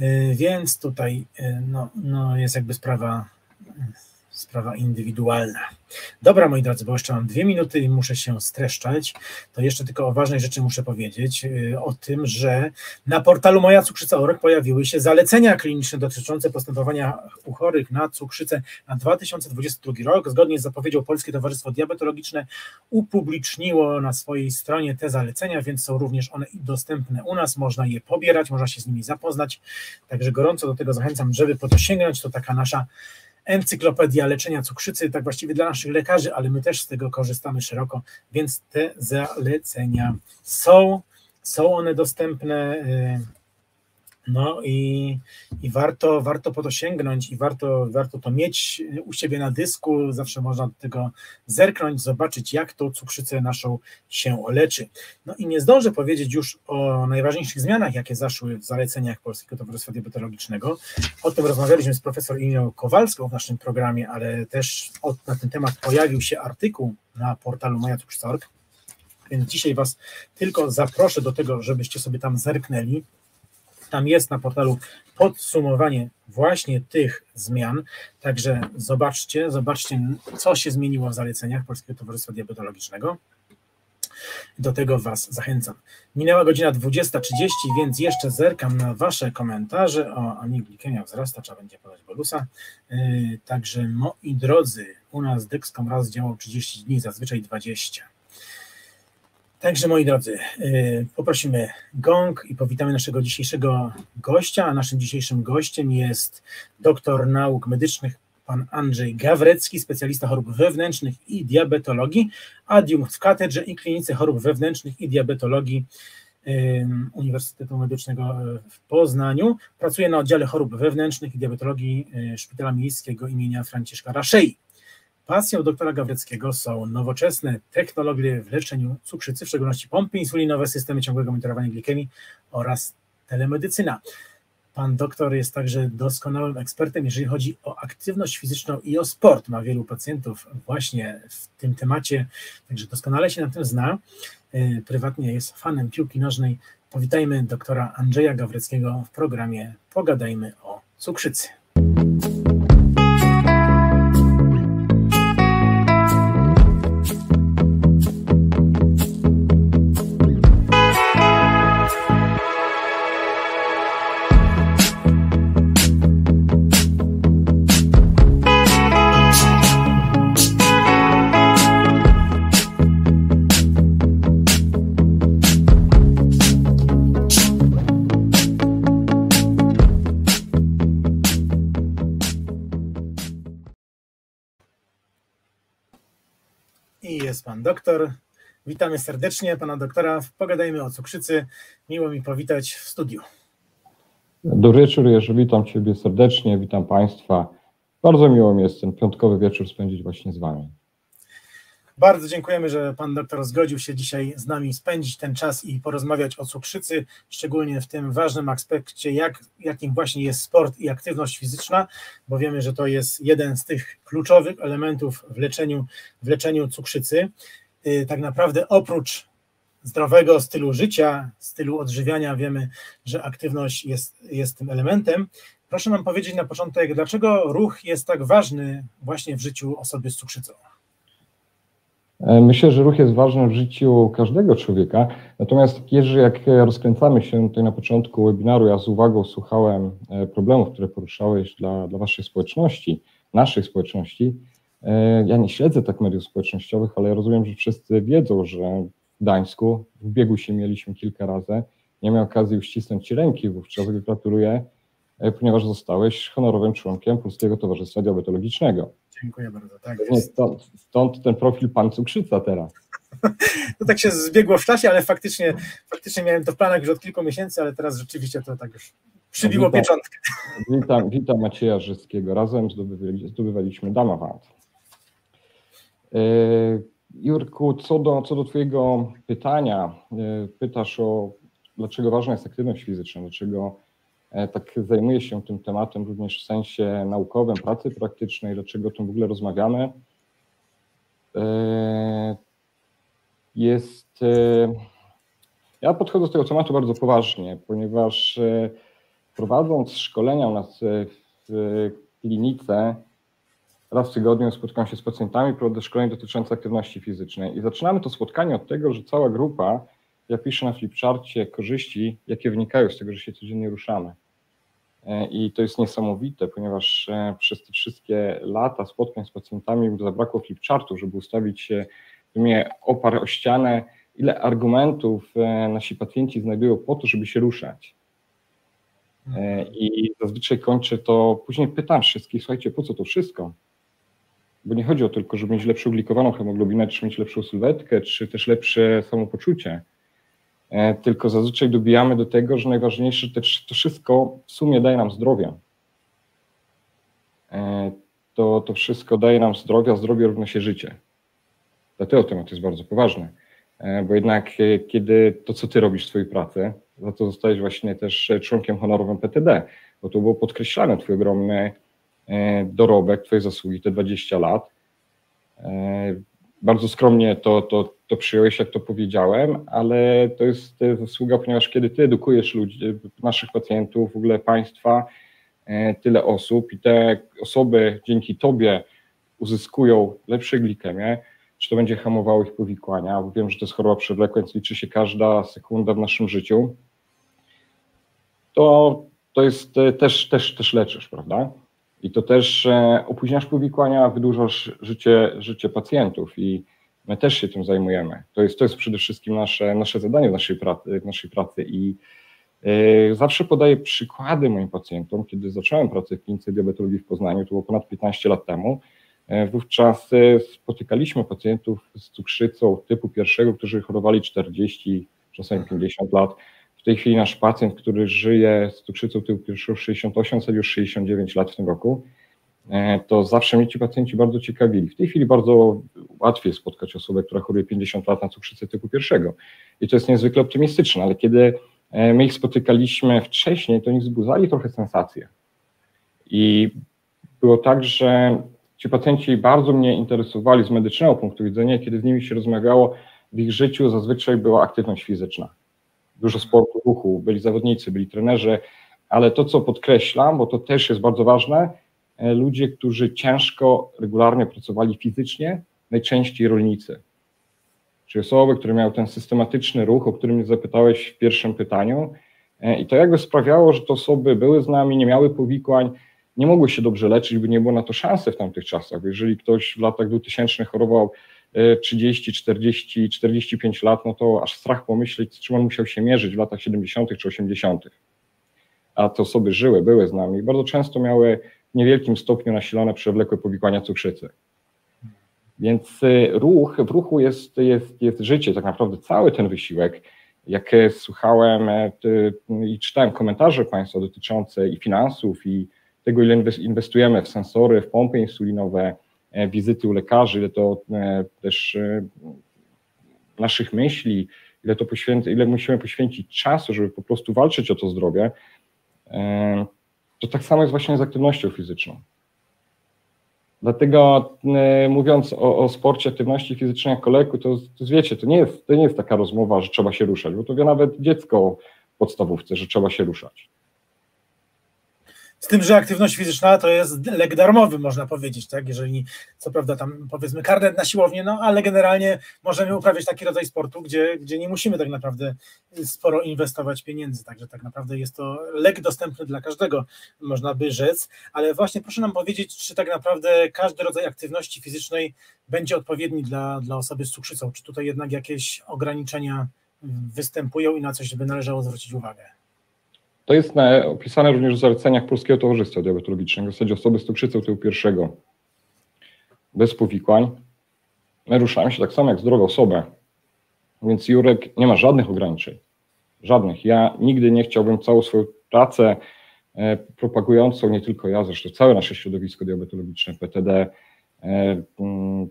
Y, więc tutaj y, no, no jest jakby sprawa sprawa indywidualna. Dobra, moi drodzy, bo jeszcze mam dwie minuty i muszę się streszczać, to jeszcze tylko o ważnej rzeczy muszę powiedzieć, y, o tym, że na portalu Moja Cukrzyca.org pojawiły się zalecenia kliniczne dotyczące postępowania u chorych na cukrzycę na 2022 rok. Zgodnie z zapowiedzią Polskie Towarzystwo Diabetologiczne upubliczniło na swojej stronie te zalecenia, więc są również one dostępne u nas, można je pobierać, można się z nimi zapoznać, także gorąco do tego zachęcam, żeby po to sięgnąć, to taka nasza encyklopedia leczenia cukrzycy, tak właściwie dla naszych lekarzy, ale my też z tego korzystamy szeroko, więc te zalecenia są, są one dostępne y, no i, i warto, warto po to sięgnąć i warto, warto to mieć u siebie na dysku. Zawsze można do tego zerknąć, zobaczyć, jak to cukrzycę naszą się leczy. No i nie zdążę powiedzieć już o najważniejszych zmianach, jakie zaszły w zaleceniach Polskiego Towarzystwa Diabetologicznego. O tym rozmawialiśmy z profesor Inią Kowalską w naszym programie, ale też od, na ten temat pojawił się artykuł na portalu Moja Cukrzyca.org. Więc dzisiaj Was tylko zaproszę do tego, żebyście sobie tam zerknęli tam jest na portalu podsumowanie właśnie tych zmian. Także zobaczcie, zobaczcie, co się zmieniło w zaleceniach Polskiego Towarzystwa Diabetologicznego. Do tego Was zachęcam. Minęła godzina 20.30, więc jeszcze zerkam na Wasze komentarze. O, ani glikemia wzrasta, trzeba będzie podać bolusa. Yy, także moi drodzy, u nas Dexcom raz działał 30 dni, zazwyczaj 20. Także moi drodzy, y, poprosimy gong i powitamy naszego dzisiejszego gościa. A naszym dzisiejszym gościem jest doktor nauk medycznych pan Andrzej Gawrecki, specjalista chorób wewnętrznych i diabetologii, adiunkt w katedrze i klinice chorób wewnętrznych i diabetologii Uniwersytetu Medycznego w Poznaniu. Pracuje na oddziale chorób wewnętrznych i diabetologii y, Szpitala Miejskiego imienia Franciszka Raszei. Pasją doktora Gawreckiego są nowoczesne technologie w leczeniu cukrzycy, w szczególności pompy insulinowe, systemy ciągłego monitorowania glikemii oraz telemedycyna. Pan doktor jest także doskonałym ekspertem, jeżeli chodzi o aktywność fizyczną i o sport. Ma wielu pacjentów właśnie w tym temacie, także doskonale się na tym zna. E, prywatnie jest fanem piłki nożnej. Powitajmy doktora Andrzeja Gawreckiego w programie Pogadajmy o cukrzycy. Pan doktor. Witamy serdecznie pana doktora. Pogadajmy o cukrzycy. Miło mi powitać w studiu. Dobry wieczór, Jerzy. Witam Ciebie serdecznie, witam Państwa. Bardzo miło mi jest ten piątkowy wieczór spędzić właśnie z Wami. Bardzo dziękujemy, że pan doktor zgodził się dzisiaj z nami spędzić ten czas i porozmawiać o cukrzycy, szczególnie w tym ważnym aspekcie, jak, jakim właśnie jest sport i aktywność fizyczna, bo wiemy, że to jest jeden z tych kluczowych elementów w leczeniu, w leczeniu cukrzycy. Y, tak naprawdę oprócz zdrowego stylu życia, stylu odżywiania, wiemy, że aktywność jest, jest tym elementem. Proszę nam powiedzieć na początek, dlaczego ruch jest tak ważny właśnie w życiu osoby z cukrzycą? E, myślę, że ruch jest ważny w życiu każdego człowieka. Natomiast, Jerzy, jak rozkręcamy się tutaj na początku webinaru, ja z uwagą słuchałem e, problemów, które poruszałeś dla, dla Waszej społeczności, naszej społeczności. E, ja nie śledzę tak mediów społecznościowych, ale ja rozumiem, że wszyscy wiedzą, że w Gdańsku w biegu się mieliśmy kilka razy. Nie miałem okazji uścisnąć Ci ręki wówczas. Gratuluję, ponieważ zostałeś honorowym członkiem Polskiego Towarzystwa Diabetologicznego. Dziękuję bardzo. Tak stąd, stąd, ten profil pan cukrzyca teraz. [laughs] To tak się zbiegło w czasie, ale faktycznie, faktycznie miałem to w planach już od kilku miesięcy, ale teraz rzeczywiście to tak już przybiło witam, pieczątkę. [laughs] Witam, witam Macieja Żyskiego. Razem zdobywali, zdobywaliśmy Damawant. E, Jurku, co do, co do Twojego pytania, e, pytasz o dlaczego ważna jest aktywność fizyczna, dlaczego tak zajmuję się tym tematem również w sensie naukowym, pracy praktycznej, dlaczego o tym w ogóle rozmawiamy. E, jest. E, ja podchodzę do tego tematu bardzo poważnie, ponieważ prowadząc szkolenia u nas w klinice, raz w tygodniu spotkam się z pacjentami, prowadzę szkolenie dotyczące aktywności fizycznej i zaczynamy to spotkanie od tego, że cała grupa ja piszę na flipcharcie korzyści, jakie wynikają z tego, że się codziennie ruszamy. E, I to jest niesamowite, ponieważ e, przez te wszystkie lata spotkań z pacjentami zabrakło flipchartów, żeby ustawić się sumie opar o ścianę, ile argumentów e, nasi pacjenci znajdują po to, żeby się ruszać. I zazwyczaj kończę to, później pytam wszystkich, słuchajcie, po co to wszystko? Bo nie chodzi o tylko, żeby mieć lepszą glikowaną hemoglobinę, czy mieć lepszą sylwetkę, czy też lepsze samopoczucie tylko zazwyczaj dobijamy do tego, że najważniejsze to, to wszystko w sumie daje nam zdrowia. E, to, to wszystko daje nam zdrowia, zdrowie równa się życie. Dlatego temat jest bardzo poważny, e, bo jednak kiedy to, co ty robisz w swojej pracy, za to zostajesz właśnie też członkiem honorowym PTD, bo to było podkreślane, twój ogromny dorobek, twoje zasługi, te 20 lat. Bardzo skromnie to, to, to przyjąłeś, jak to powiedziałem, ale to jest zasługa, ponieważ kiedy ty edukujesz ludzi, naszych pacjentów, w ogóle państwa, e, tyle osób i te osoby dzięki tobie uzyskują lepsze glikemię, czy to będzie hamowało ich powikłania, bo wiem, że to jest choroba przewlekła, więc liczy się każda sekunda w naszym życiu, to, to jest e, też, też, też leczysz, prawda? I to też e, opóźniasz powikłania, wydłużasz życie, życie pacjentów i My też się tym zajmujemy. To jest, to jest przede wszystkim nasze, nasze zadanie w naszej pracy, naszej pracy i yy, zawsze podaję przykłady moim pacjentom, kiedy zacząłem pracę w klinice diabetologii w Poznaniu, to było ponad 15 lat temu, yy, wówczas spotykaliśmy pacjentów z cukrzycą typu pierwszego, którzy chorowali 40, czasami 50 lat. W tej chwili nasz pacjent, który żyje z cukrzycą typu pierwszego 68, już 69 lat w tym roku, E, to zawsze mnie ci pacjenci bardzo ciekawili. W tej chwili bardzo łatwiej spotkać osobę, która choruje 50 lat na cukrzycę typu pierwszego. I to jest niezwykle optymistyczne, ale kiedy e, my ich spotykaliśmy wcześniej, to oni wzbudzali trochę sensację. I było tak, że ci pacjenci bardzo mnie interesowali z medycznego punktu widzenia, kiedy z nimi się rozmawiało, w ich życiu zazwyczaj była aktywność fizyczna. Dużo sportu, ruchu, byli zawodnicy, byli trenerzy, ale to, co podkreślam, bo to też jest bardzo ważne, E, ludzie, którzy ciężko, regularnie pracowali fizycznie, najczęściej rolnicy. Czyli osoby, które miały ten systematyczny ruch, o którym mnie zapytałeś w pierwszym pytaniu. E, I to jakby sprawiało, że te osoby były z nami, nie miały powikłań, nie mogły się dobrze leczyć, bo nie było na to szansy w tamtych czasach. Jeżeli ktoś w latach 2000 chorował 30, 40, 45 lat, no to aż strach pomyśleć, z czym on musiał się mierzyć w latach 70. czy 80. A te osoby żyły, były z nami. Bardzo często miały w niewielkim stopniu nasilone przewlekłe powikłania cukrzycy. Więc ruch, w ruchu jest, jest, jest życie, tak naprawdę cały ten wysiłek. Jak słuchałem i czytałem komentarze Państwa dotyczące i finansów, i tego, ile inwestujemy w sensory, w pompy insulinowe, wizyty u lekarzy, ile to też naszych myśli, ile, to poświęc- ile musimy poświęcić czasu, żeby po prostu walczyć o to zdrowie, to tak samo jest właśnie z aktywnością fizyczną. Dlatego e, mówiąc o, o, sporcie, aktywności fizycznej jako leku, to, to wiecie, to nie, jest, to nie jest taka rozmowa, że trzeba się ruszać, bo to wie nawet dziecko w podstawówce, że trzeba się ruszać. Z tym, że aktywność fizyczna to jest lek darmowy, można powiedzieć, tak? Jeżeli, co prawda, tam powiedzmy karnet na siłownię, no ale generalnie możemy uprawiać taki rodzaj sportu, gdzie, gdzie nie musimy tak naprawdę sporo inwestować pieniędzy. Także tak naprawdę jest to lek dostępny dla każdego, można by rzec. Ale właśnie proszę nam powiedzieć, czy tak naprawdę każdy rodzaj aktywności fizycznej będzie odpowiedni dla, dla osoby z cukrzycą? Czy tutaj jednak jakieś ograniczenia występują i na coś by należało zwrócić uwagę? To jest opisane również w zaleceniach Polskiego Towarzystwa Diabetologicznego, w zasadzie osoby z cukrzycą typu pierwszego, bez powikłań, ruszają się tak samo jak zdrowe osoby. Więc Jurek nie ma żadnych ograniczeń. Żadnych. Ja nigdy nie chciałbym całą swoją pracę e, propagującą, nie tylko ja, zresztą całe nasze środowisko diabetologiczne, PTD, e,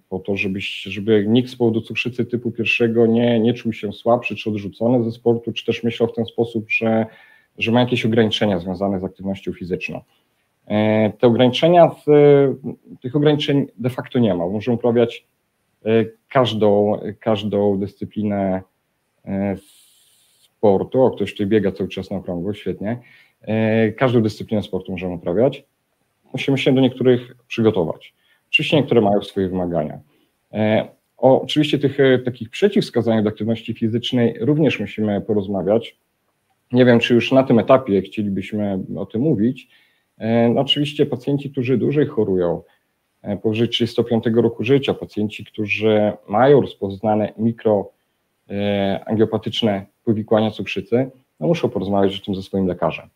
po to, żebyś, żeby nikt z powodu cukrzycy typu pierwszego nie, nie czuł się słabszy czy odrzucony ze sportu, czy też myślał w ten sposób, że że ma jakieś ograniczenia związane z aktywnością fizyczną. E, te ograniczenia, tych ograniczeń de facto nie ma. Możemy uprawiać e, każdą, każdą dyscyplinę e, sportu, o ktoś tutaj biega cały czas na okrągło, świetnie. Każdą dyscyplinę sportu możemy uprawiać. Musimy się do niektórych przygotować. Oczywiście niektóre mają swoje wymagania. O, oczywiście tych takich przeciwwskazaniach do aktywności fizycznej również musimy porozmawiać, nie wiem, czy już na tym etapie chcielibyśmy o tym mówić. E, no, oczywiście pacjenci, którzy dłużej chorują, e, powyżej 35 roku życia, pacjenci, którzy mają rozpoznane mikroangiopatyczne e, powikłania cukrzycy, no muszą porozmawiać o tym ze swoim lekarzem.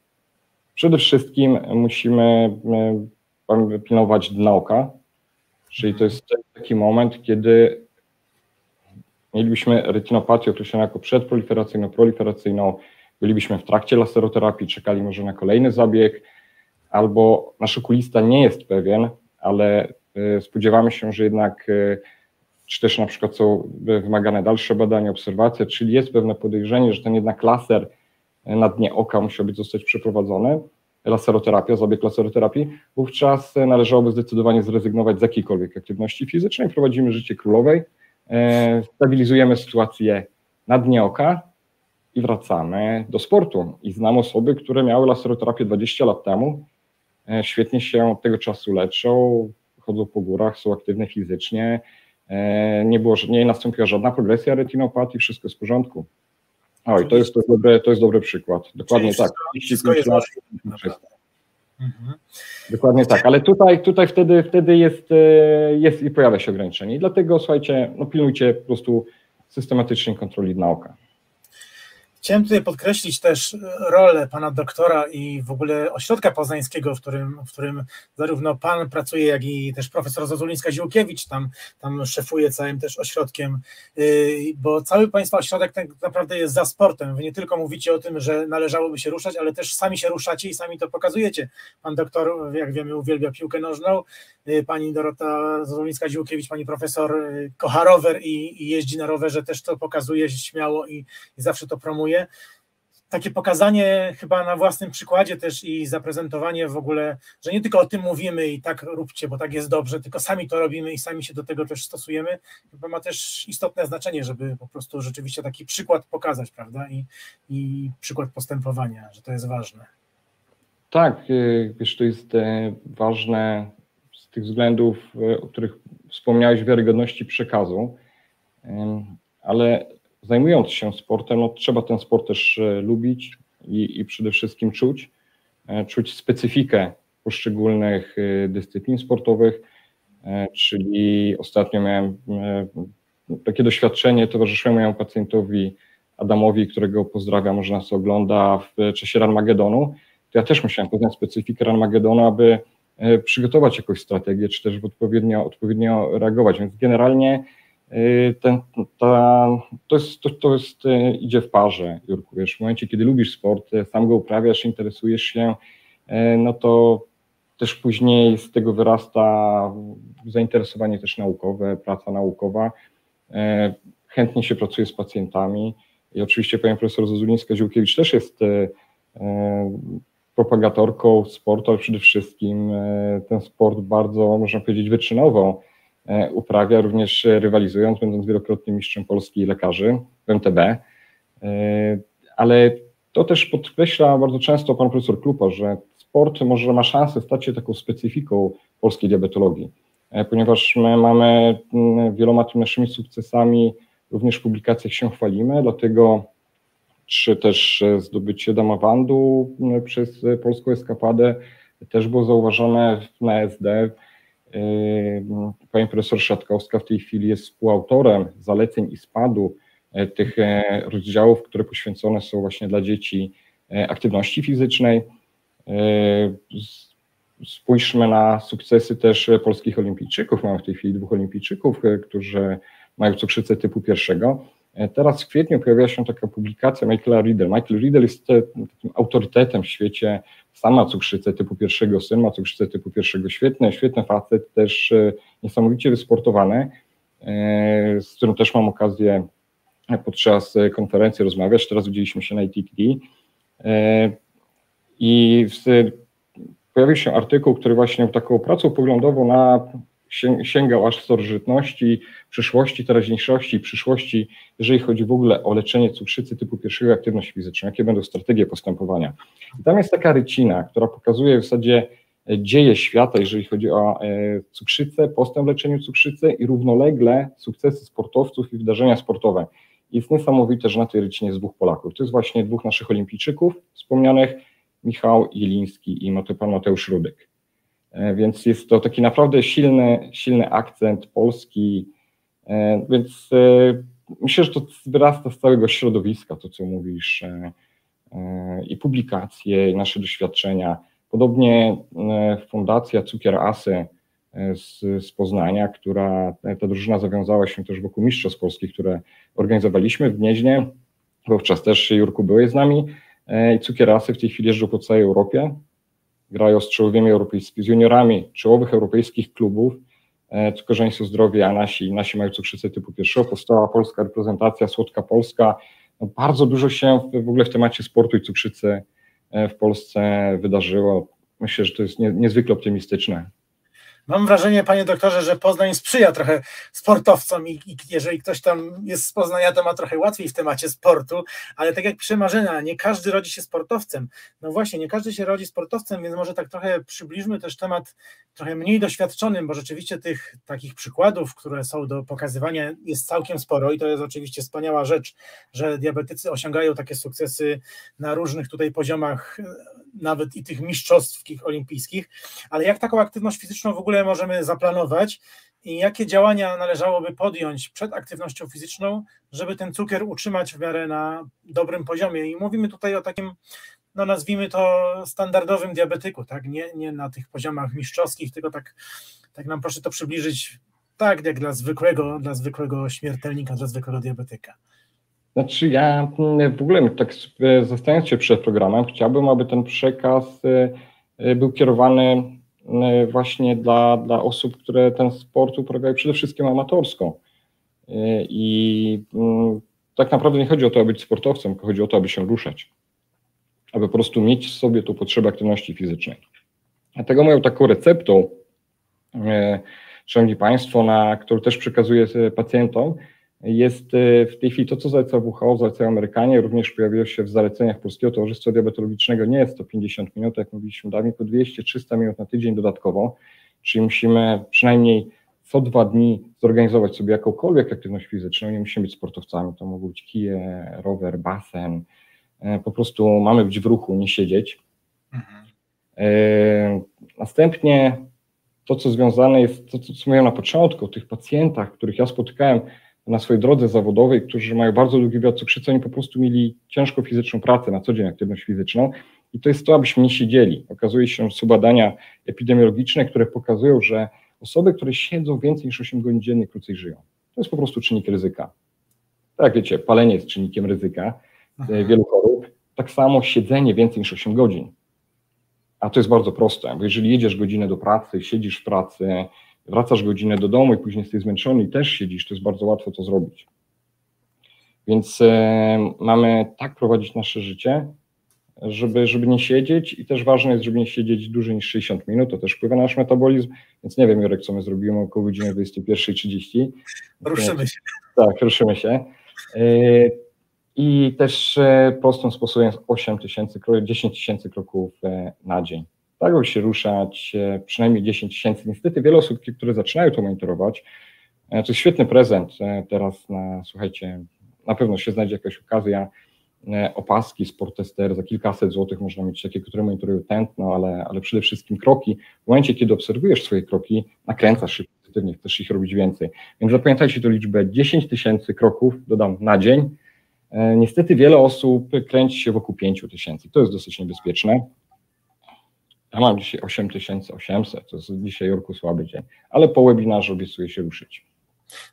Przede wszystkim musimy pilnować dna oka, czyli to jest taki moment, kiedy mielibyśmy retinopatię określoną jako przedproliferacyjną, proliferacyjną, bylibyśmy w trakcie laseroterapii, czekali może na kolejny zabieg, albo nasz okulista nie jest pewien, ale e, spodziewamy się, że jednak, e, czy też na przykład są wymagane dalsze badania, obserwacje, czyli jest pewne podejrzenie, że ten jednak laser e, na dnie oka musiał być zostać przeprowadzony, laseroterapia, zabieg laseroterapii, wówczas należałoby zdecydowanie zrezygnować z jakiejkolwiek aktywności fizycznej, prowadzimy życie królowej, stabilizujemy sytuację na dnie oka, i wracamy do sportu. I znam osoby, które miały laseroterapię 20 lat temu, e, świetnie się od tego czasu leczą, chodzą po górach, są aktywne fizycznie, e, nie, było, nie nastąpiła żadna progresja retinopatii, wszystko jest w porządku. Oj, to jest, to jest, dobry, to jest dobry przykład. Dokładnie tak. Wszystko jest mhm. Dokładnie tak, ale tutaj, tutaj wtedy, wtedy jest, e, jest i pojawia się ograniczenie. I dlatego słuchajcie, no pilnujcie po prostu systematycznie kontroli nauka. Chciałem tutaj podkreślić też rolę pana doktora i w ogóle ośrodka poznańskiego, w którym, w którym zarówno pan pracuje, jak i też profesor Zozulińska-Ziłkiewicz tam, tam szefuje całym też ośrodkiem, y, bo cały państwa ośrodek tak naprawdę jest za sportem. Wy nie tylko mówicie o tym, że należałoby się ruszać, ale też sami się ruszacie i sami to pokazujecie. Pan doktor, jak wiemy, uwielbia piłkę nożną, y, pani Dorota Zozulińska-Ziłkiewicz, pani profesor y, kocha rower i, i jeździ na rowerze, też to pokazuje śmiało i, i zawsze to promuje takie pokazanie chyba na własnym przykładzie też i zaprezentowanie w ogóle, że nie tylko o tym mówimy i tak róbcie, bo tak jest dobrze, tylko sami to robimy i sami się do tego też stosujemy, chyba ma też istotne znaczenie, żeby po prostu rzeczywiście taki przykład pokazać, prawda? I, i przykład postępowania, że to jest ważne. Tak, y, wiesz, to jest e, ważne z tych względów, e, o których wspomniałeś, wiarygodności przekazu, ale zajmując się sportem, no, trzeba ten sport też e, lubić i, i przede wszystkim czuć, e, czuć specyfikę poszczególnych e, dyscyplin sportowych, czyli ostatnio miałem takie doświadczenie, towarzyszyłem mojemu pacjentowi Adamowi, którego pozdrawiam, może nas ogląda w czasie Ranmagedonu, to ja też musiałem poznać specyfikę Ranmagedonu, aby przygotować jakąś strategię, czy też odpowiednio, odpowiednio reagować. Więc generalnie ten, ta, to, jest, to, to jest, idzie w parze, Jurku, wiesz, w momencie, kiedy lubisz sport, sam go uprawiasz, interesujesz się, no to też później z tego wyrasta zainteresowanie też naukowe, praca naukowa. Chętnie się pracuje z pacjentami i oczywiście pani profesor Zuzulińska-Ziłkiewicz też jest propagatorką sportu, ale przede wszystkim ten sport bardzo, można powiedzieć, wyczynowo uprawia, również rywalizując, będąc wielokrotnym mistrzem Polski lekarzy w MTB. Ale to też podkreśla bardzo często pan profesor Klupa, że sport może ma szansę stać się taką specyfiką polskiej diabetologii, e, ponieważ my mamy wieloma tymi naszymi sukcesami, również w publikacjach się chwalimy, dlatego czy też zdobycie Damawandu przez polską eskapadę też było zauważone na SD. E, pani profesor Szatkowska w tej chwili jest współautorem zaleceń i spadu e, tych rozdziałów, które poświęcone są właśnie dla dzieci aktywności fizycznej. E, spójrzmy na sukcesy też polskich olimpijczyków. Mamy w tej chwili dwóch olimpijczyków, e, którzy mają cukrzycę typu pierwszego. E, teraz w kwietniu pojawiła się taka publikacja Michaela Riddle. Michael Riddle jest takim autorytetem w świecie. Sam ma cukrzycę typu pierwszego, syn ma cukrzycę typu pierwszego. Świetny, świetny facet, też niesamowicie wysportowany, z którym też mam okazję podczas konferencji rozmawiać. Teraz widzieliśmy się na ITTD. I pojawił się artykuł, który właśnie taką pracą poglądową na sięgał aż starożytności, przyszłości, teraźniejszości przyszłości, jeżeli chodzi w ogóle o leczenie cukrzycy typu pierwszego aktywność fizyczną, jakie będą strategie postępowania. I tam jest taka rycina, która pokazuje w zasadzie dzieje świata, jeżeli chodzi o e, cukrzycę, postęp w leczeniu cukrzycy i równolegle sukcesy sportowców i wydarzenia sportowe. Jest niesamowite, że na tej rycinie jest dwóch Polaków. To jest właśnie dwóch naszych olimpijczyków wspomnianych, Michał Jeliński i pan Mateusz Rudek. E, więc jest to taki naprawdę silny, silny akcent polski, e, więc e, myślę, że to wyrasta z całego środowiska, to co mówisz, i publikacje, i nasze doświadczenia. Podobnie Fundacja Cukier Asy z, z Poznania, która, ta drużyna zawiązała się też wokół Mistrzostw Polskich, które organizowaliśmy w Gnieźnie, wówczas też Jurku byłeś z nami, i cukierasy w tej chwili jeżdżą po całej Europie, grają z czołowymi europejskimi, z juniorami czołowych europejskich klubów, e, tylko że oni są zdrowi, a nasi, nasi mają cukrzycę typu pierwszego. Powstała polska reprezentacja, Słodka Polska. No bardzo dużo się w ogóle w temacie sportu i cukrzycy e, w Polsce wydarzyło. Myślę, że to jest nie, niezwykle optymistyczne. Mam wrażenie, panie doktorze, że Poznań sprzyja trochę sportowcom i, i, jeżeli ktoś tam jest z Poznania, to ma trochę łatwiej w temacie sportu, ale tak jak pisze Marzena, nie każdy rodzi się sportowcem. No właśnie, nie każdy się rodzi sportowcem, więc może tak trochę przybliżmy też temat trochę mniej doświadczonym, bo rzeczywiście tych takich przykładów, które są do pokazywania jest całkiem sporo i to jest oczywiście wspaniała rzecz, że diabetycy osiągają takie sukcesy na różnych tutaj poziomach nawet i tych mistrzostwskich olimpijskich, ale jak taką aktywność fizyczną w ogóle możemy zaplanować i jakie działania należałoby podjąć przed aktywnością fizyczną, żeby ten cukier utrzymać w miarę na dobrym poziomie. I mówimy tutaj o takim, no nazwijmy to standardowym diabetyku, tak? Nie, nie na tych poziomach mistrzowskich, tylko tak, tak nam proszę to przybliżyć, tak jak dla zwykłego, dla zwykłego śmiertelnika, dla zwykłego diabetyka. Znaczy ja w ogóle tak zastanawiając się przed programem, chciałbym, aby ten przekaz y, y, był kierowany właśnie dla, dla osób, które ten sport uprawiają przede wszystkim amatorsko. I mm, tak naprawdę nie chodzi o to, aby być sportowcem, tylko chodzi o to, aby się ruszać, aby po prostu mieć w sobie tą potrzebę aktywności fizycznej. Dlatego moją taką receptą, Szanowni Państwo, na którą też przekazuję pacjentom, jest e, w tej chwili to, co zaleca WHO, zalecają Amerykanie, również pojawiło się w zaleceniach Polskiego Towarzystwa Diabetologicznego, nie jest to 50 minut, jak mówiliśmy dawniej, tylko 200-300 minut na tydzień dodatkowo, czyli musimy przynajmniej co dwa dni zorganizować sobie jakąkolwiek aktywność fizyczną, nie musimy być sportowcami, to mogą być kije, rower, basen, e, po prostu mamy być w ruchu, nie siedzieć. Mhm. E, następnie to, co związane jest, to, co mówiłem na początku, o tych pacjentach, których ja spotykałem, na swojej drodze zawodowej, którzy mają bardzo długi wywiad cukrzycy, oni po prostu mieli ciężką fizyczną pracę, na co dzień aktywność fizyczną I to jest to, abyśmy nie siedzieli. Okazuje się, że są badania epidemiologiczne, które pokazują, że osoby, które siedzą więcej niż 8 godzin dziennie, krócej żyją. To jest po prostu czynnik ryzyka. Tak jak wiecie, palenie jest czynnikiem ryzyka Aha. wielu chorób. Tak samo siedzenie więcej niż 8 godzin. A to jest bardzo proste, bo jeżeli jedziesz godzinę do pracy, siedzisz w pracy, wracasz godzinę do domu i później jesteś zmęczony i też siedzisz, to jest bardzo łatwo to zrobić. Więc e, mamy tak prowadzić nasze życie, żeby, żeby nie siedzieć i też ważne jest, żeby nie siedzieć dłużej niż 60 minut, to też wpływa na nasz metabolizm, więc nie wiem Jurek, co my zrobimy około godziny 21.30. Ruszymy się. Tak, ruszymy się. E, I też e, prostym sposobem jest 8 tysięcy, 10 tysięcy kroków na dzień. By się ruszać przynajmniej 10 tysięcy. Niestety wiele osób, które zaczynają to monitorować, to jest świetny prezent teraz na, słuchajcie, na pewno się znajdzie jakaś okazja, E, opaski, sport tester, za kilkaset złotych można mieć takie, które monitorują tętno, ale, ale przede wszystkim kroki. W momencie, kiedy obserwujesz swoje kroki, nakręcasz się pozytywnie, chcesz ich robić więcej. Więc zapamiętajcie tę liczbę 10 tysięcy kroków, dodam, na dzień. E, niestety wiele osób kręci się wokół 5 tysięcy. To jest dosyć niebezpieczne. Ja mam dzisiaj 8800, to jest dzisiaj Jorku słaby dzień, ale po webinarze obiecuję się ruszyć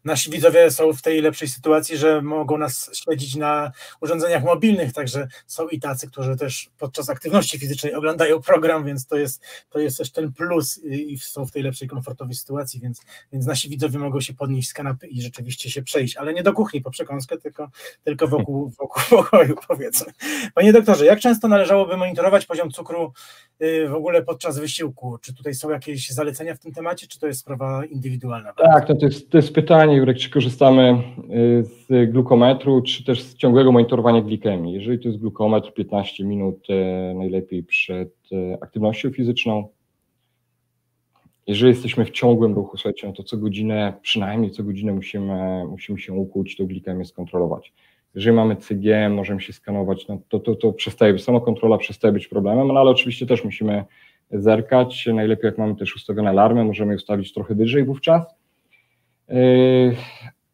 nasi widzowie są w tej lepszej sytuacji, że mogą nas śledzić na urządzeniach mobilnych, także są i tacy, którzy też podczas aktywności fizycznej oglądają program, więc to jest, to jest też ten plus i są w tej lepszej, komfortowej sytuacji, więc, więc nasi widzowie mogą się podnieść z kanapy i rzeczywiście się przejść, ale nie do kuchni po przekąskę, tylko, tylko wokół, wokół pokoju [laughs] powiedzmy. Panie doktorze, jak często należałoby monitorować poziom cukru y, w ogóle podczas wysiłku? Czy tutaj są jakieś zalecenia w tym temacie, czy to jest sprawa indywidualna? Tak, to jest, to jest pytanie pytanie, Jurek, czy korzystamy y, z glukometru, czy też z ciągłego monitorowania glikemii. Jeżeli to jest glukometr, 15 minut y, najlepiej przed y, aktywnością fizyczną. Jeżeli jesteśmy w ciągłym ruchu, słuchajcie, no to co godzinę, przynajmniej co godzinę musimy, musimy się ukuć, tą glikemię skontrolować. Jeżeli mamy CG, możemy się skanować, no to, to, to przestaje, sama kontrola przestaje być problemem, no ale oczywiście też musimy zerkać. Najlepiej jak mamy też ustawione alarmy, możemy ustawić trochę wyżej wówczas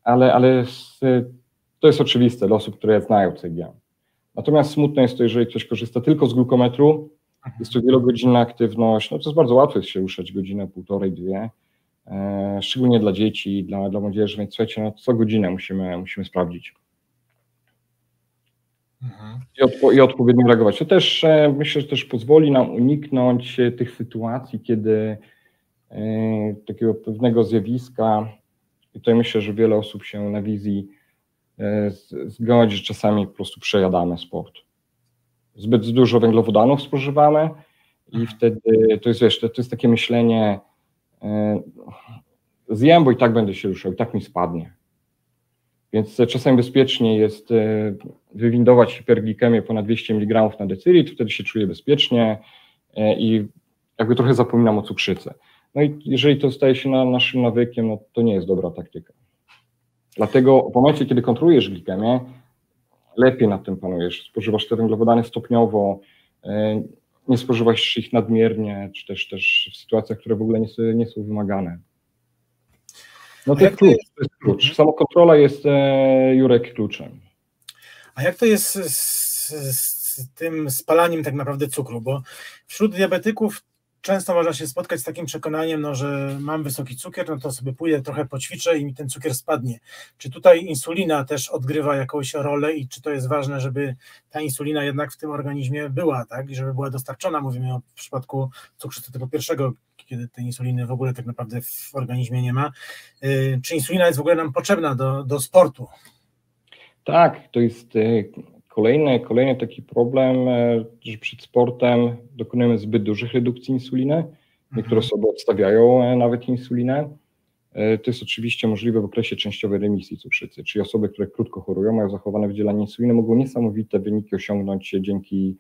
ale, ale to jest oczywiste dla osób, które znają CGM. Natomiast smutne jest to, jeżeli ktoś korzysta tylko z glukometru, jest to wielogodzinna aktywność, no to jest bardzo łatwo jest się ruszać godzinę, półtorej, dwie, e, szczególnie dla dzieci, dla, dla młodzieży, więc słuchajcie, no co godzinę musimy, musimy sprawdzić. Mhm. I, odpo, I odpowiednio reagować. To też e, myślę, że też pozwoli nam uniknąć e, tych sytuacji, kiedy takiego pewnego zjawiska i tutaj myślę, że wiele osób się na wizji e, zgodzi, że czasami po prostu przejadamy sport. Zbyt dużo węglowodanów spożywamy i wtedy to jest, wiesz, to, to jest takie myślenie e, zjem, bo i tak będę się ruszał, i tak mi spadnie. Więc czasami bezpiecznie jest e, wywindować hiperglikemię ponad 200 mg na decylitr, wtedy się czuję bezpiecznie i jakby trochę zapominam o cukrzycy. No i jeżeli to staje się na naszym nawykiem, no to nie jest dobra taktyka. Dlatego w momencie, kiedy kontrolujesz glikemię, lepiej nad tym panujesz. Spożywasz te węglowodany stopniowo, e, nie spożywasz ich nadmiernie, czy też, też w sytuacjach, które w ogóle nie, nie są wymagane. No to jest klucz, to jest klucz. Samokontrola jest, e, Jurek, kluczem. A jak to jest z, z tym spalaniem tak naprawdę cukru? Bo wśród diabetyków często można się spotkać z takim przekonaniem, no, że mam wysoki cukier, no to sobie pójdę, trochę poćwiczę i mi ten cukier spadnie. Czy tutaj insulina też odgrywa jakąś rolę i czy to jest ważne, żeby ta insulina jednak w tym organizmie była, tak? I żeby była dostarczona, mówimy o przypadku cukrzycy typu pierwszego, kiedy tej insuliny w ogóle tak naprawdę w organizmie nie ma. Y, czy insulina jest w ogóle nam potrzebna do, do sportu? Tak, to jest y, Kolejny, kolejny taki problem, e, że przed sportem dokonujemy zbyt dużych redukcji insuliny. Niektóre mhm. osoby odstawiają e, nawet insulinę. E, to jest oczywiście możliwe w okresie częściowej remisji cukrzycy, czyli osoby, które krótko chorują, mają zachowane wydzielanie insuliny, mogą niesamowite wyniki osiągnąć dzięki,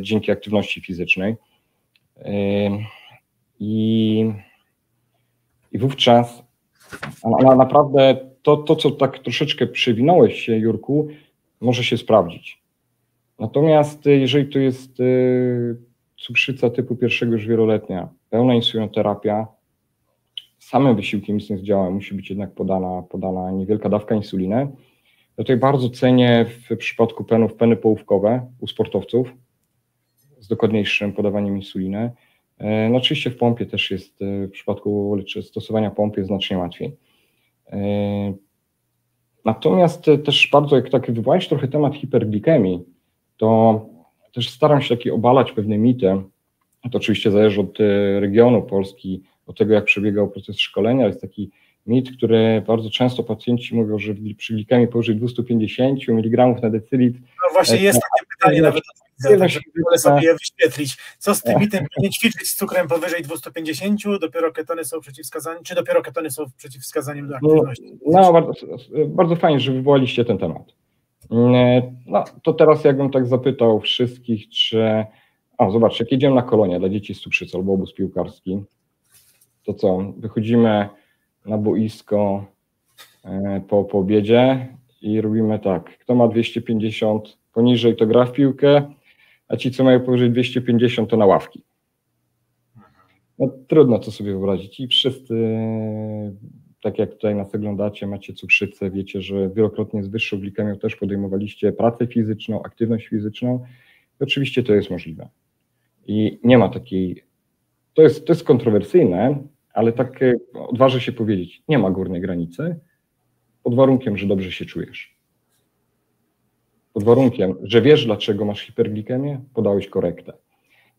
dzięki aktywności fizycznej. I, i wówczas a, naprawdę to, to, co tak troszeczkę przewinąłeś, Jurku, może się sprawdzić. Natomiast y, jeżeli to jest y, cukrzyca typu pierwszego już wieloletnia, pełna insulinoterapia, samym wysiłkiem nic nie zdziała, musi być jednak podana, podana niewielka dawka insuliny. Tutaj bardzo cenię w przypadku penów peny połówkowe u sportowców. z dokładniejszym podawaniem insuliny. No oczywiście w pompie też jest, w przypadku stosowania pompy jest znacznie łatwiej. Natomiast też bardzo, jak tak wywołałeś trochę temat hiperglikemii, to też staram się taki obalać pewne mity. To oczywiście zależy od regionu Polski, od tego, jak przebiegał proces szkolenia. Jest taki mit, który bardzo często pacjenci mówią, że przy glikemii powyżej 250 mg na decylitr. No właśnie, jest takie pytanie nawet także wolę sobie je wyświetlić. Co z tym mitem nie ćwiczyć z cukrem powyżej 250, dopiero ketony są przeciwwskazaniem, czy dopiero ketony są przeciwwskazaniem do aktywności? No, no bardzo, bardzo fajnie, że wywołaliście ten temat. No, to teraz jakbym tak zapytał wszystkich, czy... O, zobacz, jak jedziemy na kolonie dla dzieci z cukrzycą albo obóz piłkarski, to co, wychodzimy na boisko e, po, po obiedzie i robimy tak, kto ma 250 poniżej to gra w piłkę, a ci co mają powyżej 250 to na ławki. No, trudno to sobie wyobrazić i wszyscy, tak jak tutaj nas oglądacie, macie cukrzycę, wiecie, że wielokrotnie z wyższą glikemią też podejmowaliście pracę fizyczną, aktywność fizyczną i oczywiście to jest możliwe. I nie ma takiej, to jest, to jest kontrowersyjne, ale tak e, odważę się powiedzieć, nie ma górnej granicy, pod warunkiem, że dobrze się czujesz. Pod warunkiem, że wiesz, dlaczego masz hiperglikemię, podałeś korektę.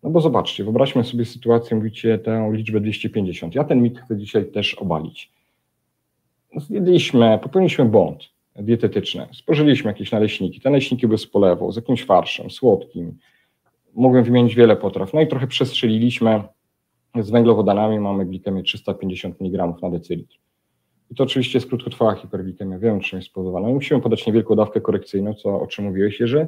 No bo zobaczcie, wyobraźmy sobie sytuację, mówicie tę liczbę 250. Ja ten mit chcę dzisiaj też obalić. Zjedliśmy, popełniliśmy błąd dietetyczny, spożyliśmy jakieś naleśniki, te naleśniki były z polewą, z jakimś farszem, słodkim, mogłem wymienić wiele potraw, no i trochę przestrzeliliśmy z węglowodanami mamy glikemię 350 mg na decylitr. I to oczywiście jest krótkotrwała hiperglikemia, wiemy czym jest spowodowana. Musimy podać niewielką dawkę korekcyjną, co, o czym mówiłeś, że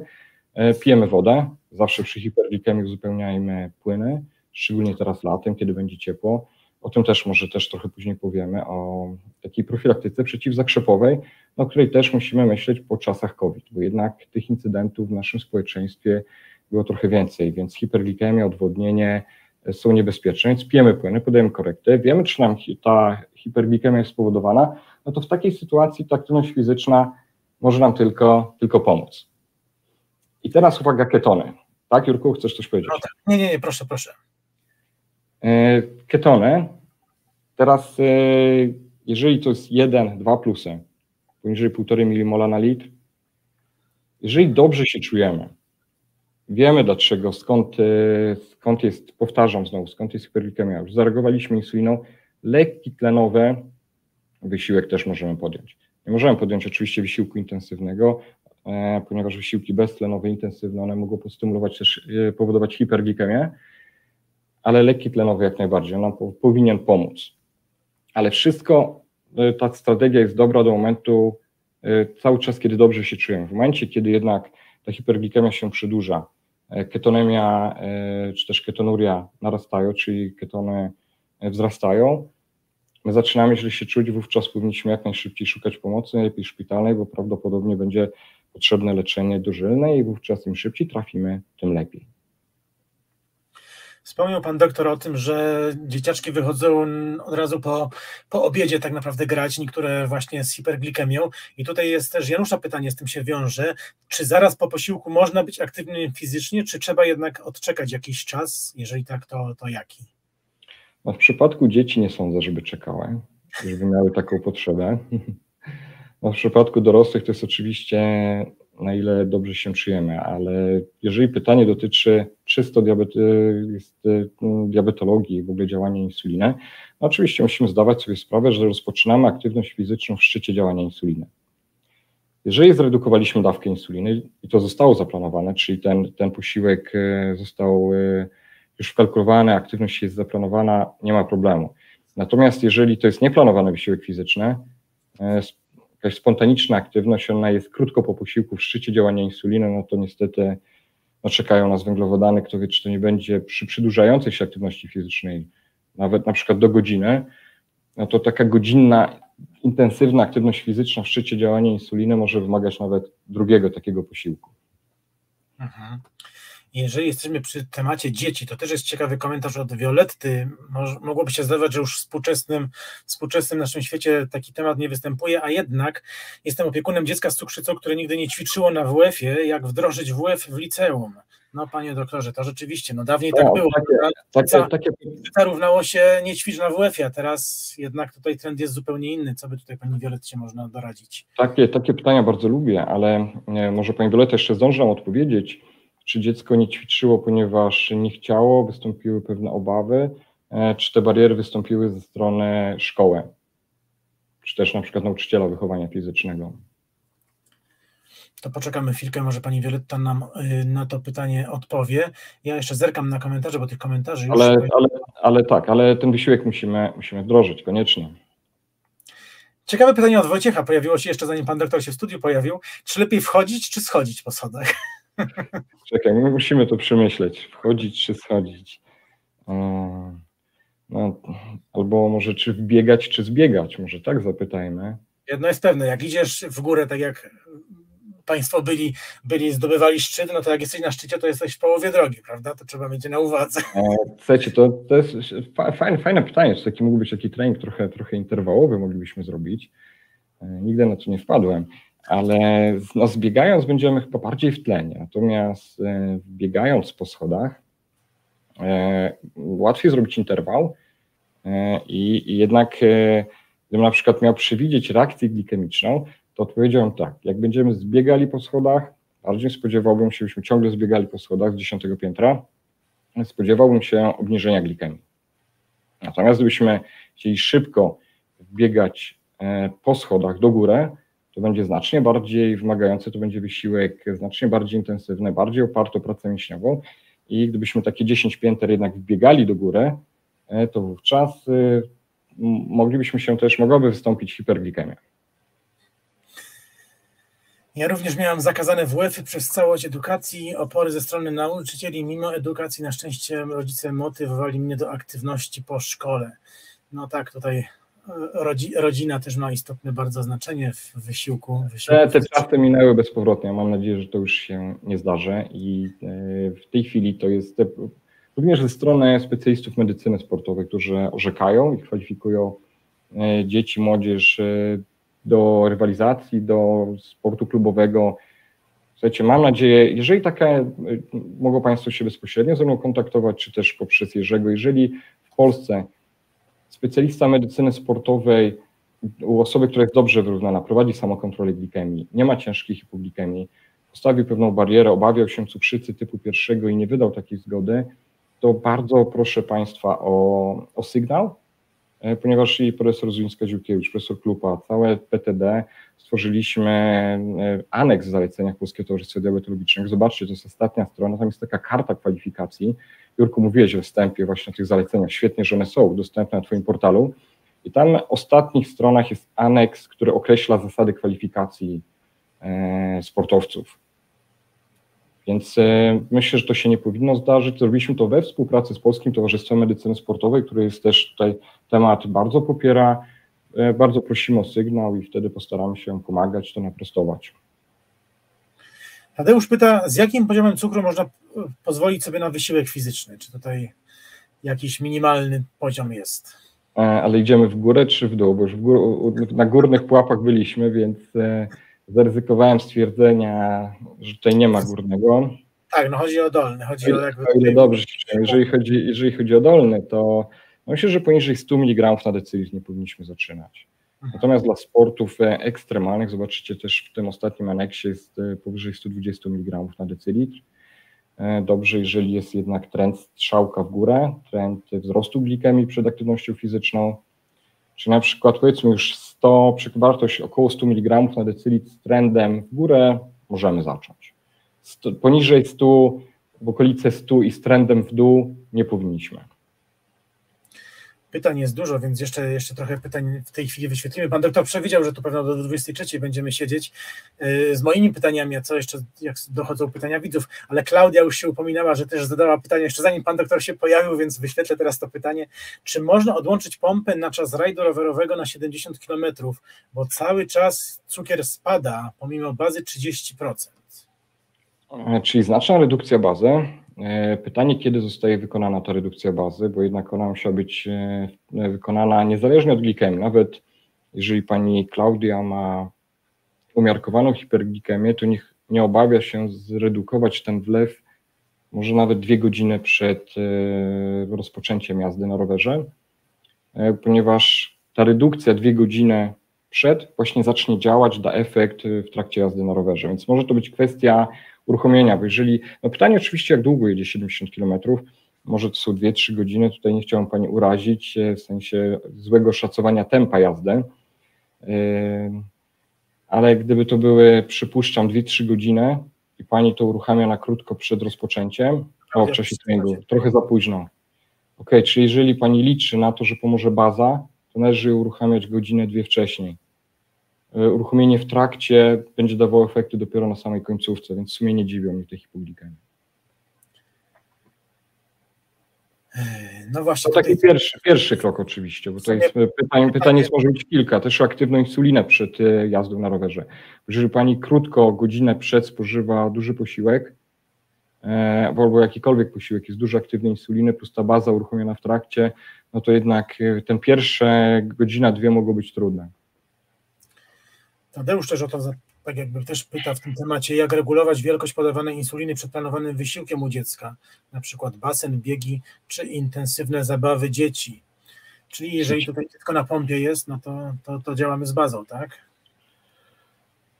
pijemy wodę, zawsze przy hiperglikemii uzupełniajmy płyny, szczególnie teraz latem, kiedy będzie ciepło. O tym też może też trochę później powiemy, o takiej profilaktyce przeciwzakrzepowej, o której też musimy myśleć po czasach COVID, bo jednak tych incydentów w naszym społeczeństwie było trochę więcej, więc hiperglikemia, odwodnienie, są niebezpieczne, więc pijemy płyny, podajemy korektę, wiemy, czy nam ta hiperglikemia jest spowodowana, no to w takiej sytuacji ta aktywność fizyczna może nam tylko, tylko pomóc. I teraz uwaga, ketony. Tak, Jurku, chcesz coś powiedzieć? No tak. Nie, nie, nie, proszę, proszę. E, ketony, teraz e, jeżeli to jest 1, 2 plusy, poniżej 1,5 mmol na litr, jeżeli dobrze się czujemy, Wiemy dlaczego, skąd, e, skąd jest, powtarzam znowu, skąd jest hiperglikemia. Już zareagowaliśmy insuliną, lekki tlenowy wysiłek też możemy podjąć. Nie możemy podjąć oczywiście wysiłku intensywnego, e, ponieważ wysiłki beztlenowe, intensywne, one mogą postymulować też, e, powodować hiperglikemię, ale lekki tlenowy jak najbardziej, on nam powinien pomóc. Ale wszystko, ta strategia jest dobra do momentu, cały czas, kiedy dobrze się czujemy. W momencie, kiedy jednak ta hiperglikemia się przedłuża, ketonemia e, czy też ketonuria narastają, czyli ketony e, wzrastają, my zaczynamy źle się czuć, wówczas powinniśmy jak najszybciej szukać pomocy, najlepiej szpitalnej, bo prawdopodobnie będzie potrzebne leczenie dożylne i wówczas im szybciej trafimy, tym lepiej. Wspomniał pan doktor o tym, że dzieciaczki wychodzą od razu po, po obiedzie tak naprawdę grać, niektóre właśnie z hiperglikemią. I tutaj jest też Janusza pytanie, z tym się wiąże. Czy zaraz po posiłku można być aktywnym fizycznie, czy trzeba jednak odczekać jakiś czas? Jeżeli tak, to, to jaki? No w przypadku dzieci nie sądzę, żeby czekały, żeby miały taką potrzebę. [laughs] No w przypadku dorosłych to jest oczywiście na ile dobrze się czujemy, ale jeżeli pytanie dotyczy czysto diabety, mm, diabetologii, w ogóle działania insuliny, no oczywiście musimy zdawać sobie sprawę, że rozpoczynamy aktywność fizyczną w szczycie działania insuliny. Jeżeli zredukowaliśmy dawkę insuliny i to zostało zaplanowane, czyli ten, ten posiłek e, został e, już wkalkulowany, aktywność jest zaplanowana, nie ma problemu. Natomiast jeżeli to jest nieplanowany wysiłek fizyczny, jakaś spontaniczna aktywność, ona jest krótko po posiłku w szczycie działania insuliny, no to niestety no czekają nas węglowodany, kto wie, czy to nie będzie przy przedłużającej się aktywności fizycznej, nawet na przykład do godziny, no to taka godzinna, intensywna aktywność fizyczna w szczycie działania insuliny może wymagać nawet drugiego takiego posiłku. Mhm. Jeżeli jesteśmy przy temacie dzieci, to też jest ciekawy komentarz od Violetty. Mogłoby się zdawać, że już w współczesnym, współczesnym naszym świecie taki temat nie występuje, a jednak jestem opiekunem dziecka z cukrzycą, które nigdy nie ćwiczyło na WF-ie, jak wdrożyć WF w liceum. No panie doktorze, to rzeczywiście, no dawniej tak było. Takie, Za- takie, równało się nie ćwicz na WF-ie, a teraz jednak tutaj trend jest zupełnie inny. Co by tutaj pani Violetcie można doradzić? takie, takie pytania bardzo lubię, ale e, może pani Violeta jeszcze zdąży nam odpowiedzieć, czy dziecko nie ćwiczyło, ponieważ nie chciało, wystąpiły pewne obawy, e, czy te bariery wystąpiły ze strony szkoły, czy też na przykład nauczyciela wychowania fizycznego. To poczekamy chwilkę, może pani Violetta nam y, na to pytanie odpowie. Ja jeszcze zerkam na komentarze, bo tych komentarzy już... Ale, ale, ale tak, ale ten wysiłek musimy, musimy wdrożyć koniecznie. Ciekawe pytanie od Wojciecha pojawiło się jeszcze zanim pan doktor się w studiu pojawił. Czy lepiej wchodzić, czy schodzić po schodach? [laughs] Czekaj, my musimy to przemyśleć, wchodzić czy schodzić. No, albo może czy wbiegać, czy zbiegać, może tak zapytajmy. Jedno jest pewne, jak idziesz w górę, tak jak państwo byli, byli zdobywali szczyt, no to jak jesteś na szczycie, to jesteś w połowie drogi, prawda? To trzeba mieć na uwadze. E, Słuchajcie, to, to jest fa- fajne, fajne pytanie, czy taki mógł być taki trening trochę, trochę interwałowy moglibyśmy zrobić. E, Nigdy na to nie wpadłem, ale no, zbiegając będziemy chyba bardziej w tlenie, natomiast e, biegając po schodach e, łatwiej zrobić interwał e, i, i jednak gdybym na przykład miał przewidzieć reakcję glikemiczną, to odpowiedziałem tak, jak będziemy zbiegali po schodach, bardziej spodziewałbym się, byśmy ciągle zbiegali po schodach z dziesiątego piętra, spodziewałbym się obniżenia glikemii. Natomiast gdybyśmy chcieli szybko biegać po schodach do góry, to będzie znacznie bardziej wymagający, to będzie wysiłek znacznie bardziej intensywny, bardziej oparty o pracę mięśniową i gdybyśmy takie 10 pięter jednak wbiegali do góry, e, to wówczas e, moglibyśmy się też, mogłaby wystąpić hiperglikemia. Ja również miałam zakazane WF-y przez całość edukacji, opory ze strony nauczycieli. Mimo edukacji na szczęście rodzice motywowali mnie do aktywności po szkole. No tak, tutaj e, rodzi, rodzina też ma istotne bardzo znaczenie w wysiłku. wysiłku Te, te czasy minęły bezpowrotnie. Mam nadzieję, że to już się nie zdarzy i e, w tej chwili to jest również ze strony specjalistów medycyny sportowej, którzy orzekają i kwalifikują e, dzieci, młodzież e, do rywalizacji, do sportu klubowego. Słuchajcie, mam nadzieję, jeżeli takie, mogą Państwo się bezpośrednio ze mną kontaktować, czy też poprzez Jerzego, jeżeli w Polsce specjalista medycyny sportowej u osoby, która jest dobrze wyrównana, prowadzi samokontrolę glikemii, nie ma ciężkiej hipoglikemii, postawił pewną barierę, obawiał się cukrzycy typu pierwszego i nie wydał takiej zgody, to bardzo proszę Państwa o, o sygnał, e, ponieważ i profesor Zuńska-Dziłkiewicz, profesor Klupa, całe PTD stworzyliśmy e, aneks w zaleceniach Polskiego Towarzystwa Diabetologicznego. Zobaczcie, to jest ostatnia strona, tam jest taka karta kwalifikacji. Jurku, mówiłeś we wstępie właśnie o tych zaleceniach, świetnie, że one są dostępne na Twoim portalu. I tam na ostatnich stronach jest aneks, który określa zasady kwalifikacji e, sportowców. Więc e, myślę, że to się nie powinno zdarzyć. Zrobiliśmy to we współpracy z Polskim Towarzystwem Medycyny Sportowej, który jest też tutaj temat bardzo popiera. E, bardzo prosimy o sygnał i wtedy postaramy się pomagać to naprostować. Tadeusz pyta, z jakim poziomem cukru można e, pozwolić sobie na wysiłek fizyczny? Czy tutaj jakiś minimalny poziom jest? E, Ale idziemy w górę czy w dół? Bo już gór, na górnych pułapach byliśmy, więc e, zaryzykowałem stwierdzenia, że tutaj nie ma górnego. Tak, no chodzi o dolny, chodzi o jakby... O ile dobrze. Jeżeli chodzi, jeżeli chodzi o dolny, to myślę, że poniżej 100 mg na decylitr nie powinniśmy zaczynać. Natomiast dla sportów e, ekstremalnych, zobaczycie też w tym ostatnim aneksie jest e, powyżej 120 mg na decylitr. E, Dobrze, jeżeli jest jednak trend strzałka w górę, trend wzrostu glikemii przed aktywnością fizyczną, czy na przykład powiedzmy już 100, przy- wartość około 100 mg na decylitr z trendem w górę, możemy zacząć. Sto, poniżej 100, w okolice 100 i z trendem w dół nie powinniśmy. Pytań jest dużo, więc jeszcze, jeszcze trochę pytań w tej chwili wyświetlimy. Pan doktor przewidział, że tu pewno do 23 będziemy siedzieć yy, z moimi pytaniami, a co jeszcze, jak dochodzą pytania widzów, ale Klaudia już się upominała, że też zadała pytanie jeszcze zanim pan doktor się pojawił, więc wyświetlę teraz to pytanie. Czy można odłączyć pompę na czas rajdu rowerowego na 70 km, bo cały czas cukier spada pomimo bazy 30%? E, Czyli znaczna redukcja bazy. E, Pytanie, kiedy zostaje wykonana ta redukcja bazy, bo jednak ona musiała być e, wykonana niezależnie od glikemii. Nawet jeżeli pani Klaudia ma umiarkowaną hiperglikemię, to niech nie obawia się zredukować ten wlew może nawet dwie godziny przed rozpoczęciem jazdy na rowerze, ponieważ ta redukcja dwie godziny przed właśnie zacznie działać, da efekt w trakcie jazdy na rowerze. Więc może to być kwestia uruchomienia, bo jeżeli, no pytanie oczywiście, jak długo jedzie 70 km, może to są 2-3 godziny, tutaj nie chciałbym Pani urazić, w sensie złego szacowania tempa jazdy, ale gdyby to były, przypuszczam, 2-3 godziny i Pani to uruchamia na krótko przed rozpoczęciem, o, w czasie treningu, trochę za późno. Ok, czyli jeżeli Pani liczy na to, że pomoże baza, to należy uruchamiać godzinę, dwie wcześniej. E, uruchomienie w trakcie będzie dawało efekty dopiero na samej końcówce, więc w sumie nie dziwią mnie te hipoglikemie. No właśnie. To taki tutaj... pierwszy, pierwszy krok oczywiście, bo to jest pytanie, pytanie jest może być kilka, też aktywną insulinę przed e, jazdą na rowerze. Jeżeli pani krótko, godzinę przed spożywa duży posiłek, e, albo jakikolwiek posiłek jest dużo aktywnej insuliny, plus ta baza uruchomiona w trakcie, no to jednak ten pierwsze godzina, dwie mogą być trudne. Tadeusz też o to tak jakby też pyta w tym temacie, jak regulować wielkość podawanej insuliny przed planowanym wysiłkiem u dziecka, na przykład basen, biegi czy intensywne zabawy dzieci. Czyli jeżeli tutaj dziecko na pompie jest, no to, to, to działamy z bazą, tak?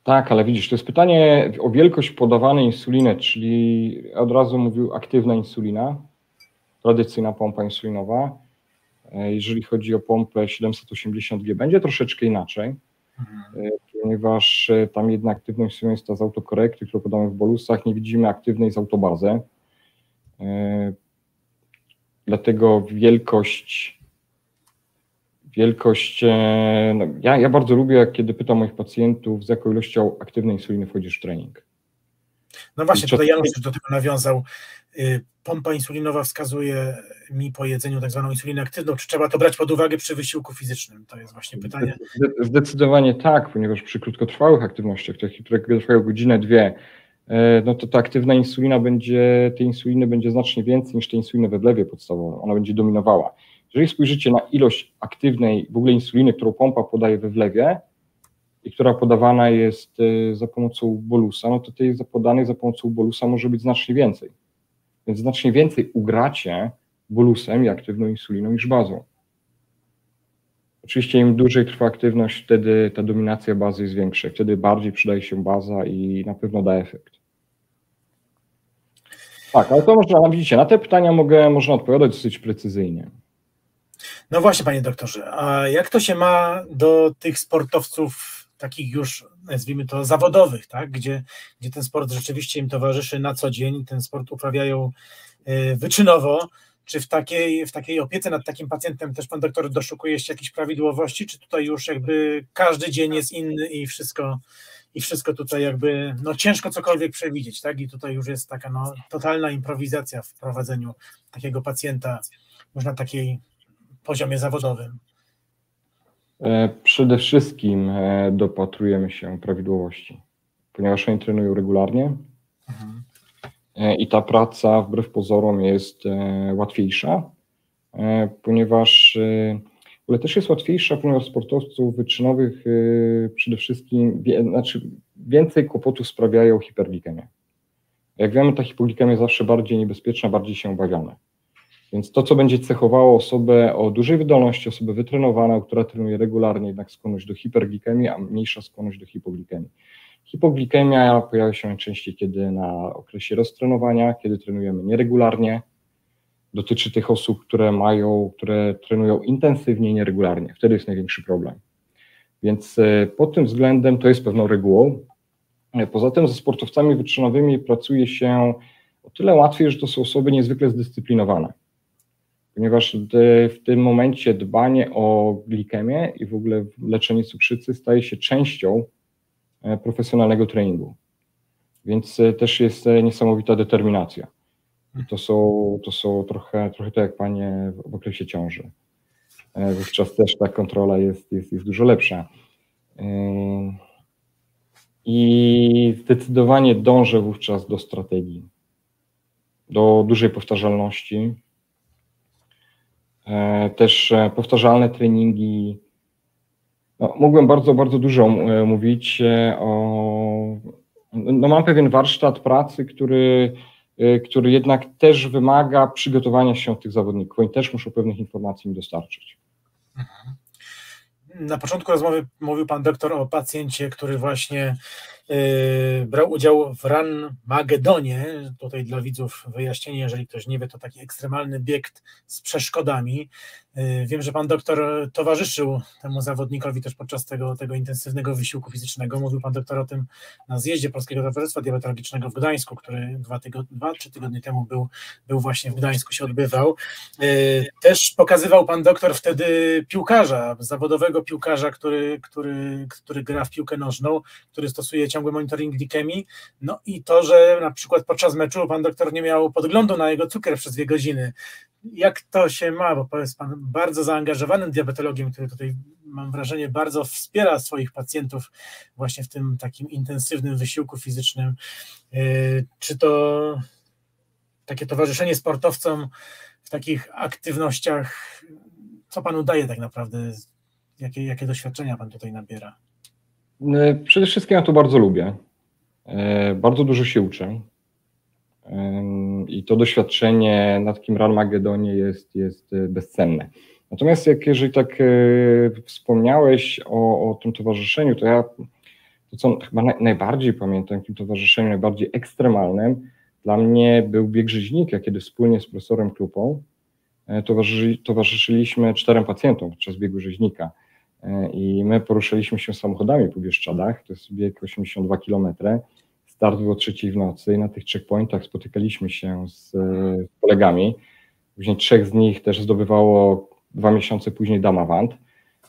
Tak, ale widzisz, to jest pytanie o wielkość podawanej insuliny, czyli od razu mówił aktywna insulina, tradycyjna pompa insulinowa. E, jeżeli chodzi o pompę 780G, będzie troszeczkę inaczej Mhm. Ponieważ e, tam jedna aktywność jest ta z autokorekty, którą podamy w bolusach, nie widzimy aktywnej z autobazy. E, dlatego wielkość, wielkość, no ja, ja bardzo lubię, kiedy pytam moich pacjentów, z jaką ilością aktywnej insuliny wchodzisz w trening. No właśnie, tutaj Janusz do tego nawiązał. Y, pompa insulinowa wskazuje mi po jedzeniu tak zwaną insulinę aktywną. Czy trzeba to brać pod uwagę przy wysiłku fizycznym? To jest właśnie pytanie. Zdecydowanie tak, ponieważ przy krótkotrwałych aktywnościach, które trwają godzinę, dwie, e, no to ta aktywna insulina będzie, tej insuliny będzie znacznie więcej niż tej insuliny we wlewie podstawowej. Ona będzie dominowała. Jeżeli spojrzycie na ilość aktywnej w ogóle insuliny, którą pompa podaje we wlewie, i która podawana jest e, za pomocą bolusa, no to tej podanej za pomocą bolusa może być znacznie więcej. Więc znacznie więcej ugracie bolusem i aktywną insuliną niż bazą. Oczywiście im dłużej trwa aktywność, wtedy ta dominacja bazy jest większa, wtedy bardziej przydaje się baza i na pewno da efekt. Tak, ale to można, widzicie, na te pytania mogę, można odpowiadać dosyć precyzyjnie. No właśnie, panie doktorze, a jak to się ma do tych sportowców takich już, nazwijmy to, zawodowych, tak? gdzie, gdzie ten sport rzeczywiście im towarzyszy na co dzień, ten sport uprawiają e, wyczynowo. Czy w takiej, w takiej opiece nad takim pacjentem też pan doktor doszukuje się jakichś prawidłowości, czy tutaj już jakby każdy dzień jest inny i wszystko, i wszystko tutaj jakby, no ciężko cokolwiek przewidzieć, tak? I tutaj już jest taka no, totalna improwizacja w prowadzeniu takiego pacjenta już na takiej poziomie zawodowym. E, przede wszystkim e, dopatrujemy się prawidłowości, ponieważ oni trenują regularnie mhm. E, i ta praca wbrew pozorom jest łatwiejsza, ponieważ ale też jest łatwiejsza, ponieważ sportowców wyczynowych przede wszystkim znaczy więcej kłopotów sprawiają hiperglikemia. Jak wiemy, ta hipoglikemia jest zawsze bardziej niebezpieczna, bardziej się obawiana. Więc to, co będzie cechowało osobę o dużej wydolności, osobę wytrenowaną, która trenuje regularnie, jednak skłonność do hiperglikemii, a mniejsza skłonność do hipoglikemii. Hipoglikemia pojawia się najczęściej, kiedy na okresie roztrenowania, kiedy trenujemy nieregularnie. Dotyczy tych osób, które mają, które trenują intensywnie i nieregularnie. Wtedy jest największy problem. Więc e, pod tym względem to jest pewną regułą. E, poza tym ze sportowcami wyczynowymi pracuje się o tyle łatwiej, że to są osoby niezwykle zdyscyplinowane ponieważ w tym momencie dbanie o glikemię i w ogóle leczenie cukrzycy staje się częścią e, profesjonalnego treningu. Więc e, też jest e, niesamowita determinacja. I to są, to są trochę, trochę tak jak panie w okresie ciąży. Wówczas też ta kontrola jest, jest, jest dużo lepsza. I zdecydowanie dążę wówczas do strategii, do dużej powtarzalności, też e, powtarzalne treningi. No, mógłbym bardzo, bardzo dużo e, mówić o. No, mam pewien warsztat pracy, który który jednak też wymaga przygotowania się tych zawodników. Oni też muszą pewnych informacji mi dostarczyć. Mhm. Na początku rozmowy mówił pan doktor o pacjencie, który właśnie brał udział w Run Magedonie. Tutaj dla widzów wyjaśnienie, jeżeli ktoś nie wie, to taki ekstremalny bieg z przeszkodami. Yy, wiem, że pan doktor towarzyszył temu zawodnikowi też podczas tego, tego intensywnego wysiłku fizycznego. Mówił pan doktor o tym na zjeździe Polskiego Towarzystwa Diabetologicznego w Gdańsku, który dwa, tygodnie, dwa trzy tygodnie temu był, był właśnie w Gdańsku, się odbywał. Yy, też pokazywał pan doktor wtedy piłkarza, zawodowego piłkarza, który, który, który gra w piłkę nożną, który stosuje ciągły monitoring glikemii, no i to, że na przykład podczas meczu pan doktor nie miał podglądu na jego cukier przez dwie godziny. Jak to się ma, bo jest pan bardzo zaangażowanym diabetologiem, który tutaj mam wrażenie bardzo wspiera swoich pacjentów właśnie w tym takim intensywnym wysiłku fizycznym. Yy, czy to takie towarzyszenie sportowcom w takich aktywnościach, co panu daje tak naprawdę? Jakie, jakie doświadczenia pan tutaj nabiera? E, przede wszystkim ja to bardzo lubię. E, bardzo dużo się uczę. E, I to doświadczenie na takim Ranmagedonie jest, jest bezcenne. Natomiast jak jeżeli tak wspomniałeś o, o tym towarzyszeniu, to ja to, co chyba najbardziej pamiętam, takim towarzyszeniu najbardziej ekstremalnym, dla mnie był bieg rzeźnika, kiedy wspólnie z profesorem Klupą towarzyszy, towarzyszyliśmy czterem pacjentom podczas biegu rzeźnika. E, i my poruszaliśmy się samochodami po Bieszczadach, to jest bieg 82 km, start był o trzeciej w nocy i na tych checkpointach spotykaliśmy się z, kolegami, później trzech z nich też zdobywało dwa miesiące później Damawand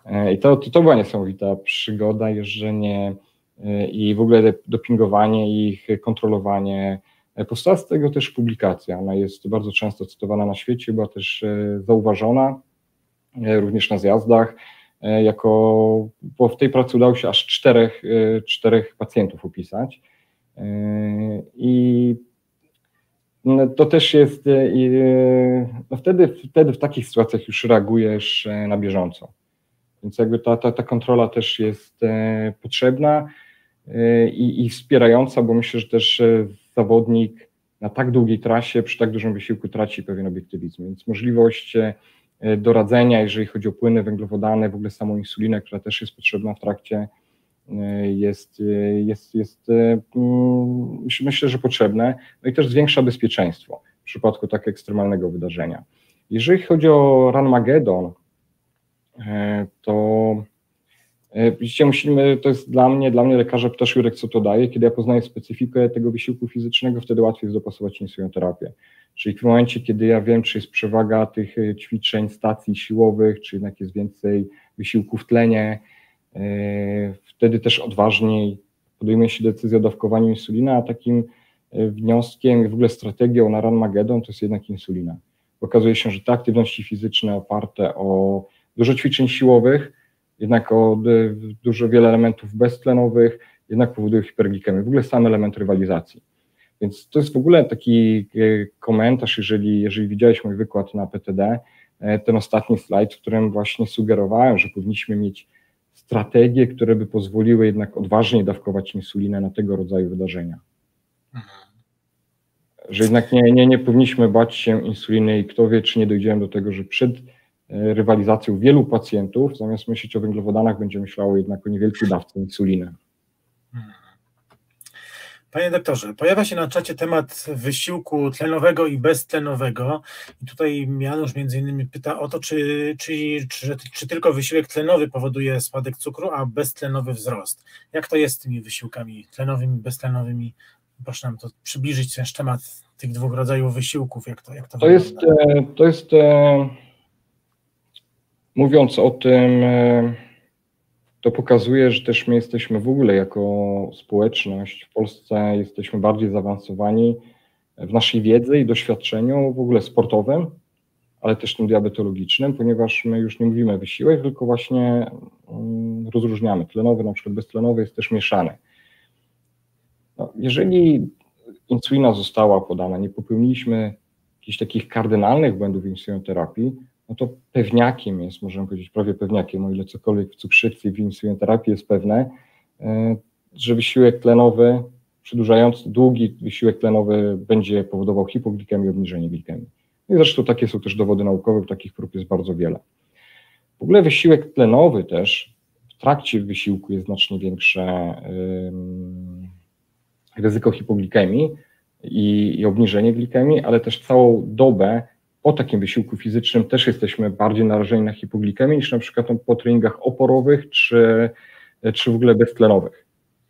e, i to, to, to była niesamowita przygoda, jeżdżenie e, i w ogóle dopingowanie ich, kontrolowanie. Powstała z tego też publikacja, ona jest bardzo często cytowana na świecie, była też zauważona również na zjazdach, jako, bo w tej pracy udało się aż czterech, e, czterech pacjentów opisać. E, I no, to też jest, no wtedy, wtedy w takich sytuacjach już reagujesz na bieżąco. Więc jakby ta, ta, ta kontrola też jest potrzebna i, i wspierająca, bo myślę, że też zawodnik na tak długiej trasie, przy tak dużym wysiłku traci pewien obiektywizm. Więc możliwość E, do radzenia, jeżeli chodzi o płyny węglowodany, w ogóle samą insulinę, która też jest potrzebna w trakcie, e, jest, e, jest, jest mm, myślę, że potrzebne, no i też zwiększa bezpieczeństwo w przypadku tak ekstremalnego wydarzenia. Jeżeli chodzi o Ranmagedon, to Widzicie, musimy, to jest dla mnie, dla mnie lekarza pytasz Jurek, co to daje. Kiedy ja poznaję specyfikę tego wysiłku fizycznego, wtedy łatwiej jest dopasować insulinoterapię. Czyli w momencie, kiedy ja wiem, czy jest przewaga tych e, ćwiczeń, stacji siłowych, czy jednak jest więcej wysiłku w tlenie, e, wtedy też odważniej podejmuje się decyzję o dawkowaniu insuliny, a takim e, wnioskiem w ogóle strategią na Ranmagedon to jest jednak insulina. Okazuje się, że te aktywności fizyczne oparte o dużo ćwiczeń siłowych, jednak o dużo wiele elementów beztlenowych, jednak powodują hiperglikemię. W ogóle sam element rywalizacji. Więc to jest w ogóle taki e, komentarz, jeżeli, jeżeli widziałeś mój wykład na PTD, e, ten ostatni slajd, w którym właśnie sugerowałem, że powinniśmy mieć strategie, które by pozwoliły jednak odważnie dawkować insulinę na tego rodzaju wydarzenia. Mhm. Że jednak nie, nie, nie powinniśmy bać się insuliny i kto wie, czy nie dojdziemy do tego, że przed e, rywalizacją wielu pacjentów, zamiast myśleć o węglowodanach, będzie myślało jednak o niewielkiej dawce insuliny. Panie doktorze, pojawia się na czacie temat wysiłku tlenowego i beztlenowego. I tutaj Janusz między innymi pyta o to, czy, czy, czy, czy tylko wysiłek tlenowy powoduje spadek cukru, a beztlenowy wzrost. Jak to jest z tymi wysiłkami tlenowymi, beztlenowymi? Proszę nam to przybliżyć ten temat tych dwóch rodzajów wysiłków, jak to, jak to, to jest, e, to jest, e, mówiąc o tym, e, to pokazuje, że też my jesteśmy w ogóle jako społeczność w Polsce jesteśmy bardziej zaawansowani w naszej wiedzy i doświadczeniu w ogóle sportowym, ale też tym diabetologicznym, ponieważ my już nie mówimy wysiłek, tylko właśnie mm, rozróżniamy. Tlenowy, na przykład beztlenowy jest też mieszany. No, jeżeli insulina została podana, nie popełniliśmy jakichś takich kardynalnych błędów insulinoterapii, no to pewniakiem jest, możemy powiedzieć prawie pewniakiem, o ile cokolwiek w cukrzycy i w insulinoterapii jest pewne, e, że wysiłek tlenowy przedłużający długi wysiłek tlenowy będzie powodował hipoglikemię obniżenie glikemii. I zresztą takie są też dowody naukowe, takich prób jest bardzo wiele. W ogóle wysiłek tlenowy też w trakcie wysiłku jest znacznie większe ryzyko hipoglikemii i, i obniżenie glikemii, ale też całą dobę po takim wysiłku fizycznym też jesteśmy bardziej narażeni na hipoglikemię niż na przykład po treningach oporowych czy, czy w ogóle beztlenowych.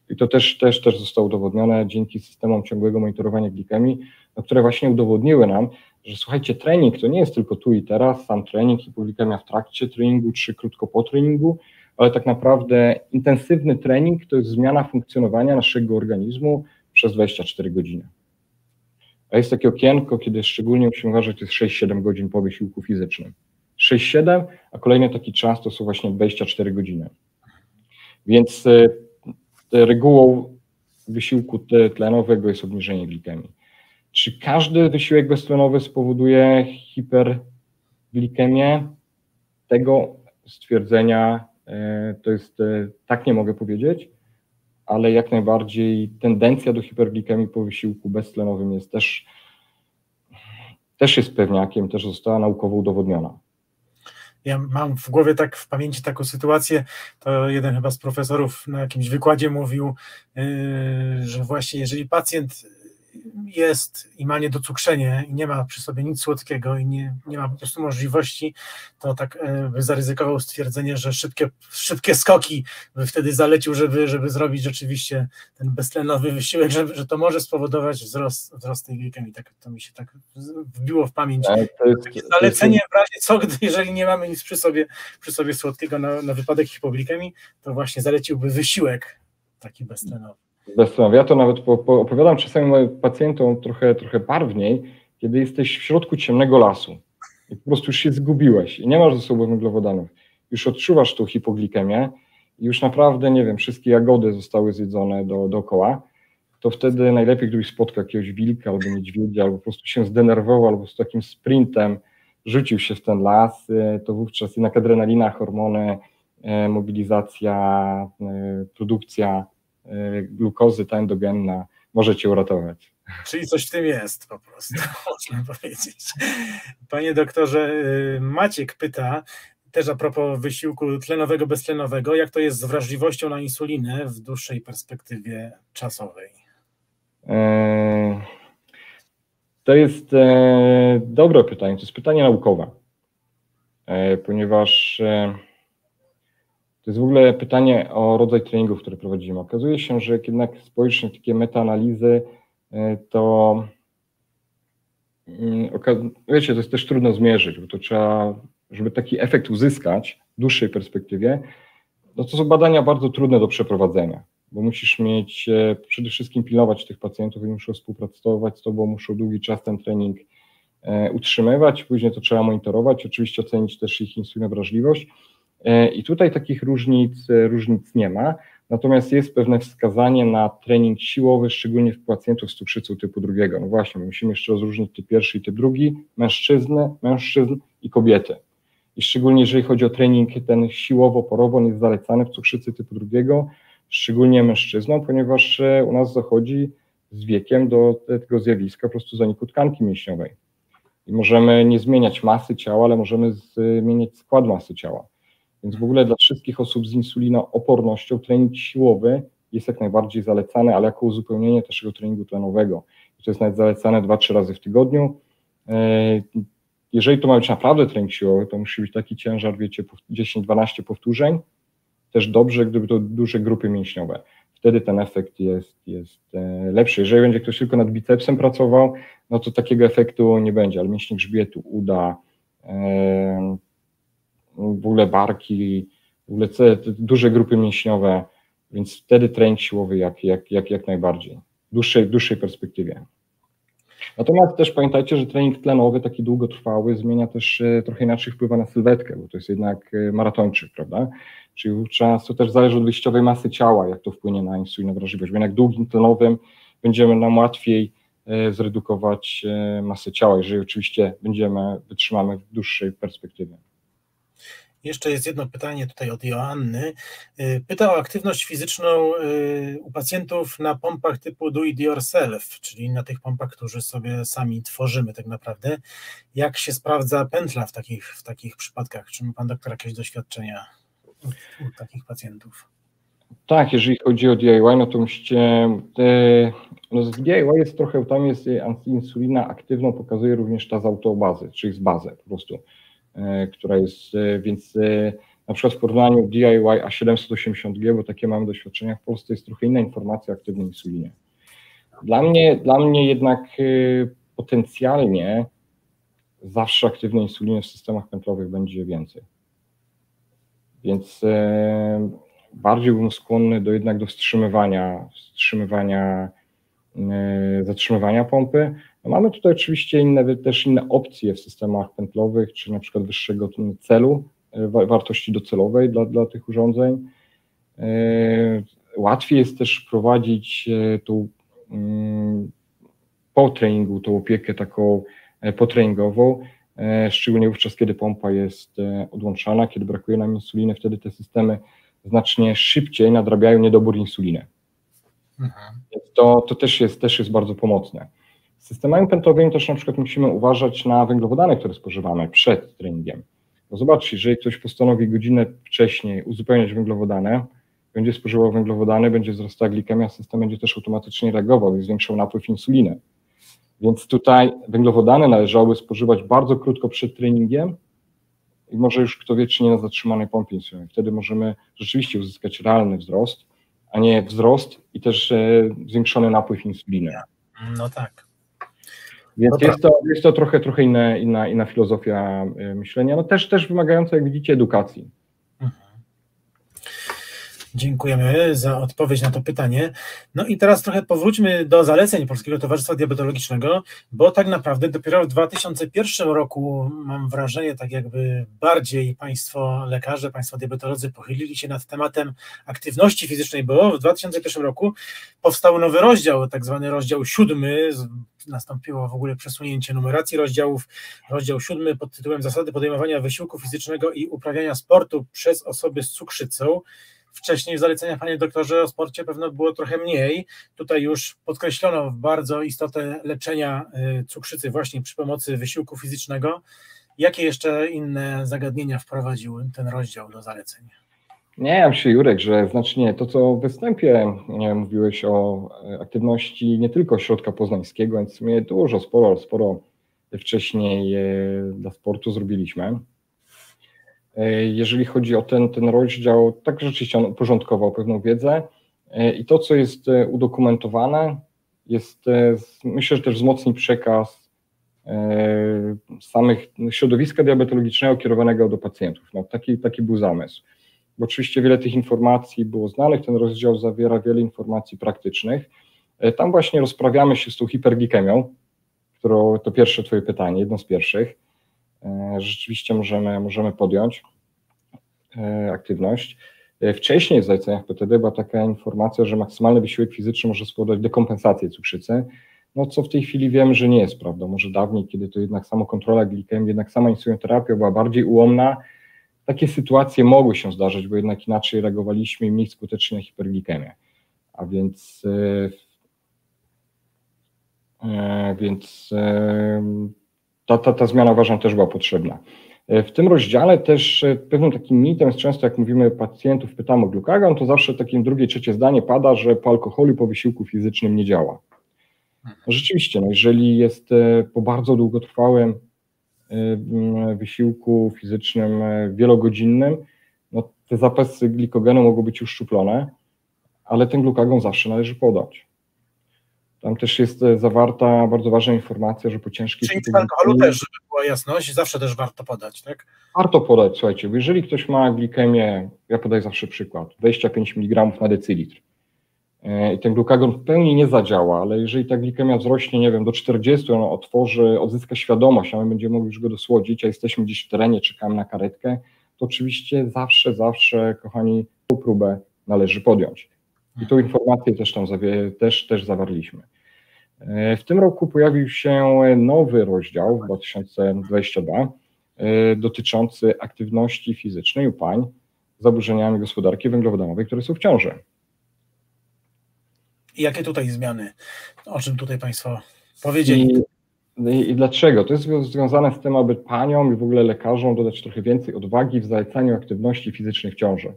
I to też, też, też zostało udowodnione dzięki systemom ciągłego monitorowania glikemii, no, które właśnie udowodniły nam, że słuchajcie, trening to nie jest tylko tu i teraz, sam trening, hipoglikemia w trakcie treningu czy krótko po treningu, ale tak naprawdę intensywny trening to jest zmiana funkcjonowania naszego organizmu przez 24 godziny. A jest takie okienko, kiedy szczególnie musimy uważać, to jest 6-7 godzin po wysiłku fizycznym. 6-7, a kolejny taki czas to są właśnie 24 godziny. Więc e, regułą wysiłku tlenowego jest obniżenie glikemii. Czy każdy wysiłek beztlenowy spowoduje hiperglikemię? Tego stwierdzenia e, to jest, e, tak nie mogę powiedzieć, ale jak najbardziej tendencja do hiperglikemii po wysiłku beztlenowym jest też, też jest pewniakiem, też została naukowo udowodniona. Ja mam w głowie tak w pamięci taką sytuację, to jeden chyba z profesorów na jakimś wykładzie mówił, yy, że właśnie jeżeli pacjent jest i ma niedocukrzenie i nie ma przy sobie nic słodkiego i nie, nie ma po prostu możliwości, to tak e, by zaryzykował stwierdzenie, że szybkie, szybkie skoki by wtedy zalecił, żeby, żeby zrobić rzeczywiście ten beztlenowy wysiłek, że, że to może spowodować wzrost, wzrost tej glikemii. Tak, to mi się tak wbiło w pamięć. Jest, zalecenie w razie co, gdy, jeżeli nie mamy nic przy sobie, przy sobie słodkiego na, na wypadek hipoglikemii, to właśnie zaleciłby wysiłek taki beztlenowy. Ja to nawet po, po opowiadam czasami moim pacjentom trochę, trochę barwniej, kiedy jesteś w środku ciemnego lasu i po prostu już się zgubiłeś i nie masz ze sobą węglowodanów. Już odczuwasz tą hipoglikemię i już naprawdę, nie wiem, wszystkie jagody zostały zjedzone do, dookoła, to wtedy najlepiej, gdybyś spotkał jakiegoś wilka albo niedźwiedzia, albo po prostu się zdenerwował, albo z takim sprintem rzucił się w ten las, to wówczas jednak adrenalina, hormony, y, mobilizacja, y, produkcja E, glukozy ta endogenna może cię uratować. Czyli coś w tym jest po prostu, [laughs] można powiedzieć. Panie doktorze, y, Maciek pyta, też a propos wysiłku tlenowego, beztlenowego, jak to jest z wrażliwością na insulinę w dłuższej perspektywie czasowej? E, to jest e, dobre pytanie, to jest pytanie naukowe, ponieważ to jest w ogóle pytanie o rodzaj treningów, które prowadzimy. Okazuje się, że jak jednak spojrzysz na takie metaanalizy, e, to mm, wiecie, to jest też trudno zmierzyć, bo to trzeba, żeby taki efekt uzyskać w dłuższej perspektywie, no to są badania bardzo trudne do przeprowadzenia, bo musisz mieć, e, przede wszystkim pilnować tych pacjentów i muszą współpracować z tobą, muszą długi czas ten trening e, utrzymywać, później to trzeba monitorować, oczywiście ocenić też ich insulinowrażliwość, E, I tutaj takich różnic, e, różnic nie ma, natomiast jest pewne wskazanie na trening siłowy, szczególnie w pacjentów z cukrzycą typu drugiego. No właśnie, musimy jeszcze rozróżnić typ pierwszy i typ drugi, mężczyzny, mężczyzn i kobiety. I szczególnie jeżeli chodzi o trening ten siłowo-porowo, on jest zalecany w cukrzycy typu drugiego, szczególnie mężczyznom, ponieważ e, u nas dochodzi z wiekiem do tego zjawiska po prostu zaniku tkanki mięśniowej. I możemy nie zmieniać masy ciała, ale możemy zmieniać skład masy ciała. Więc w ogóle dla wszystkich osób z insulinoopornością trening siłowy jest jak najbardziej zalecany, ale jako uzupełnienie naszego treningu tlenowego. I to jest nawet zalecane 2-3 razy w tygodniu. E, jeżeli to ma być naprawdę trening siłowy, to musi być taki ciężar, wiecie, 10-12 powtórzeń. Też dobrze, gdyby to duże grupy mięśniowe. Wtedy ten efekt jest, jest e, lepszy. Jeżeli będzie ktoś tylko nad bicepsem pracował, no to takiego efektu nie będzie, ale mięśnie grzbietu, uda, e, ogóle barki, w ogóle duże grupy mięśniowe, więc wtedy trening siłowy jak, jak, jak, jak najbardziej, w dłuższej, dłuższej perspektywie. Natomiast też pamiętajcie, że trening tlenowy, taki długotrwały, zmienia też e, trochę inaczej wpływa na sylwetkę, bo to jest jednak e, maratończyk, prawda? Czyli wówczas to też zależy od wyjściowej masy ciała, jak to wpłynie na insulinowrażliwość, bo jednak długim tlenowym będziemy nam łatwiej e, zredukować masę ciała, jeżeli oczywiście będziemy, wytrzymamy w dłuższej perspektywie. Jeszcze jest jedno pytanie tutaj od Joanny. Y, pyta o aktywność fizyczną y, u pacjentów na pompach typu do it yourself, czyli na tych pompach, którzy sobie sami tworzymy tak naprawdę. Jak się sprawdza pętla w takich, w takich przypadkach? Czy ma Pan doktor jakieś doświadczenia u, u takich pacjentów? Tak, jeżeli chodzi o DIY, no to musicie, no z DIY jest trochę, tam jest insulina aktywną, pokazuje również ta z autobazy, czyli z bazę po prostu. E, która jest, e, więc e, na przykład w porównaniu DIY A780G, bo takie mamy doświadczenia w Polsce, jest trochę inna informacja o aktywnej insulinie. Dla mnie, dla mnie jednak potencjalnie zawsze aktywnej insuliny w systemach pętlowych będzie więcej. Więc bardziej bym skłonny do jednak do wstrzymywania, wstrzymywania, zatrzymywania pompy, no mamy tutaj oczywiście inne, też inne opcje w systemach pętlowych, czy na przykład wyższego celu, e, wartości docelowej dla, dla tych urządzeń. E, łatwiej jest też prowadzić e, tą mm, po treningu, tą opiekę taką potreningową, szczególnie wówczas, kiedy pompa jest odłączana, kiedy brakuje nam insuliny, wtedy te systemy znacznie szybciej nadrabiają niedobór insuliny. Mhm. To, to też, jest, też jest bardzo pomocne. Z systemami pętlowymi też na przykład musimy uważać na węglowodany, które spożywamy przed treningiem. Bo zobaczcie, jeżeli ktoś postanowi godzinę wcześniej uzupełniać węglowodany, będzie spożywał węglowodany, będzie wzrastała glikemia, system będzie też automatycznie reagował i zwiększał napływ insuliny. Więc tutaj węglowodany należałoby spożywać bardzo krótko przed treningiem i może już kto wie, czy nie na zatrzymanej pompie insuliny. Wtedy możemy rzeczywiście uzyskać realny wzrost, a nie wzrost i też e, zwiększony napływ insuliny. No tak. Więc no jest, to, jest to trochę, trochę inna, inna, inna filozofia y, myślenia, no też, też wymagająca, jak widzicie, edukacji. Dziękujemy za odpowiedź na to pytanie. No i teraz trochę powróćmy do zaleceń Polskiego Towarzystwa Diabetologicznego, bo tak naprawdę dopiero w 2001 roku mam wrażenie, tak jakby bardziej Państwo lekarze, Państwo diabetolodzy pochylili się nad tematem aktywności fizycznej, bo w 2001 roku powstał nowy rozdział, tak zwany rozdział siódmy, nastąpiło w ogóle przesunięcie numeracji rozdziałów. Rozdział siódmy pod tytułem Zasady podejmowania wysiłku fizycznego i uprawiania sportu przez osoby z cukrzycą. Wcześniej w zaleceniach, panie doktorze, o sporcie pewno było trochę mniej. Tutaj już podkreślono bardzo istotę leczenia y, cukrzycy właśnie przy pomocy wysiłku fizycznego. Jakie jeszcze inne zagadnienia wprowadził ten rozdział do zaleceń? Nie, ja myślę, Jurek, że znacznie to, co w występie nie, mówiłeś o e, aktywności nie tylko środka poznańskiego, więc sumie dużo, sporo, sporo wcześniej e, dla sportu zrobiliśmy. E, jeżeli chodzi o ten, ten rozdział, tak rzeczywiście on uporządkował pewną wiedzę e, i to, co jest e, udokumentowane, jest, myślę, że też wzmocni przekaz samych środowiska diabetologicznego kierowanego do pacjentów. No, taki, taki był zamysł. Bo oczywiście wiele tych informacji było znanych, ten rozdział zawiera wiele informacji praktycznych. Tam właśnie rozprawiamy się z tą hiperglikemią, którą to pierwsze Twoje pytanie, jedno z pierwszych. Rzeczywiście możemy, możemy podjąć. E, aktywność. E, wcześniej w zaleceniach PTD była taka informacja, że maksymalny wysiłek fizyczny może spowodować dekompensację cukrzycy, no co w tej chwili wiem, że nie jest prawdą. Może dawniej, kiedy to jednak samokontrola glikemii, jednak sama insulinoterapia była bardziej ułomna, takie sytuacje mogły się zdarzyć, bo jednak inaczej reagowaliśmy i mniej skutecznie na hiperglikemię. A więc, e, więc ta, ta, ta zmiana uważam też była potrzebna. E, w tym rozdziale też e, pewnym takim mitem jest często, jak mówimy pacjentów, pytamy o glukagon, to zawsze takie drugie, trzecie zdanie pada, że po alkoholu, po wysiłku fizycznym nie działa. No rzeczywiście, no jeżeli jest e, po bardzo długotrwałym wysiłku fizycznym wielogodzinnym, no te zapasy glikogenu mogą być uszczuplone, ale ten glukagon zawsze należy podać. Tam też jest e, zawarta bardzo ważna informacja, że po ciężkiej Czyli alkoholu też, żeby była jasność, zawsze też warto podać, tak? Warto podać, słuchajcie, bo jeżeli ktoś ma glikemię, ja podaję zawsze przykład, 25 mg na decylitr e, i ten glukagon w pełni nie zadziała, ale jeżeli ta glikemia wzrośnie, nie wiem, do 40, on otworzy, odzyska świadomość, a my będziemy mogli już go dosłodzić, a jesteśmy gdzieś w terenie, czekamy na karetkę, to oczywiście zawsze, zawsze, kochani, tą próbę należy podjąć. I tą informację też tam też, też zawarliśmy. E, w tym roku pojawił się nowy rozdział 2022 dotyczący aktywności fizycznej u pań z zaburzeniami gospodarki węglowodonowej, które są w ciąży. I jakie tutaj zmiany? O czym tutaj Państwo powiedzieli? I, I, dlaczego? To jest związane z tym, aby paniom i w ogóle lekarzom dodać trochę więcej odwagi w zalecaniu aktywności fizycznej w ciąży.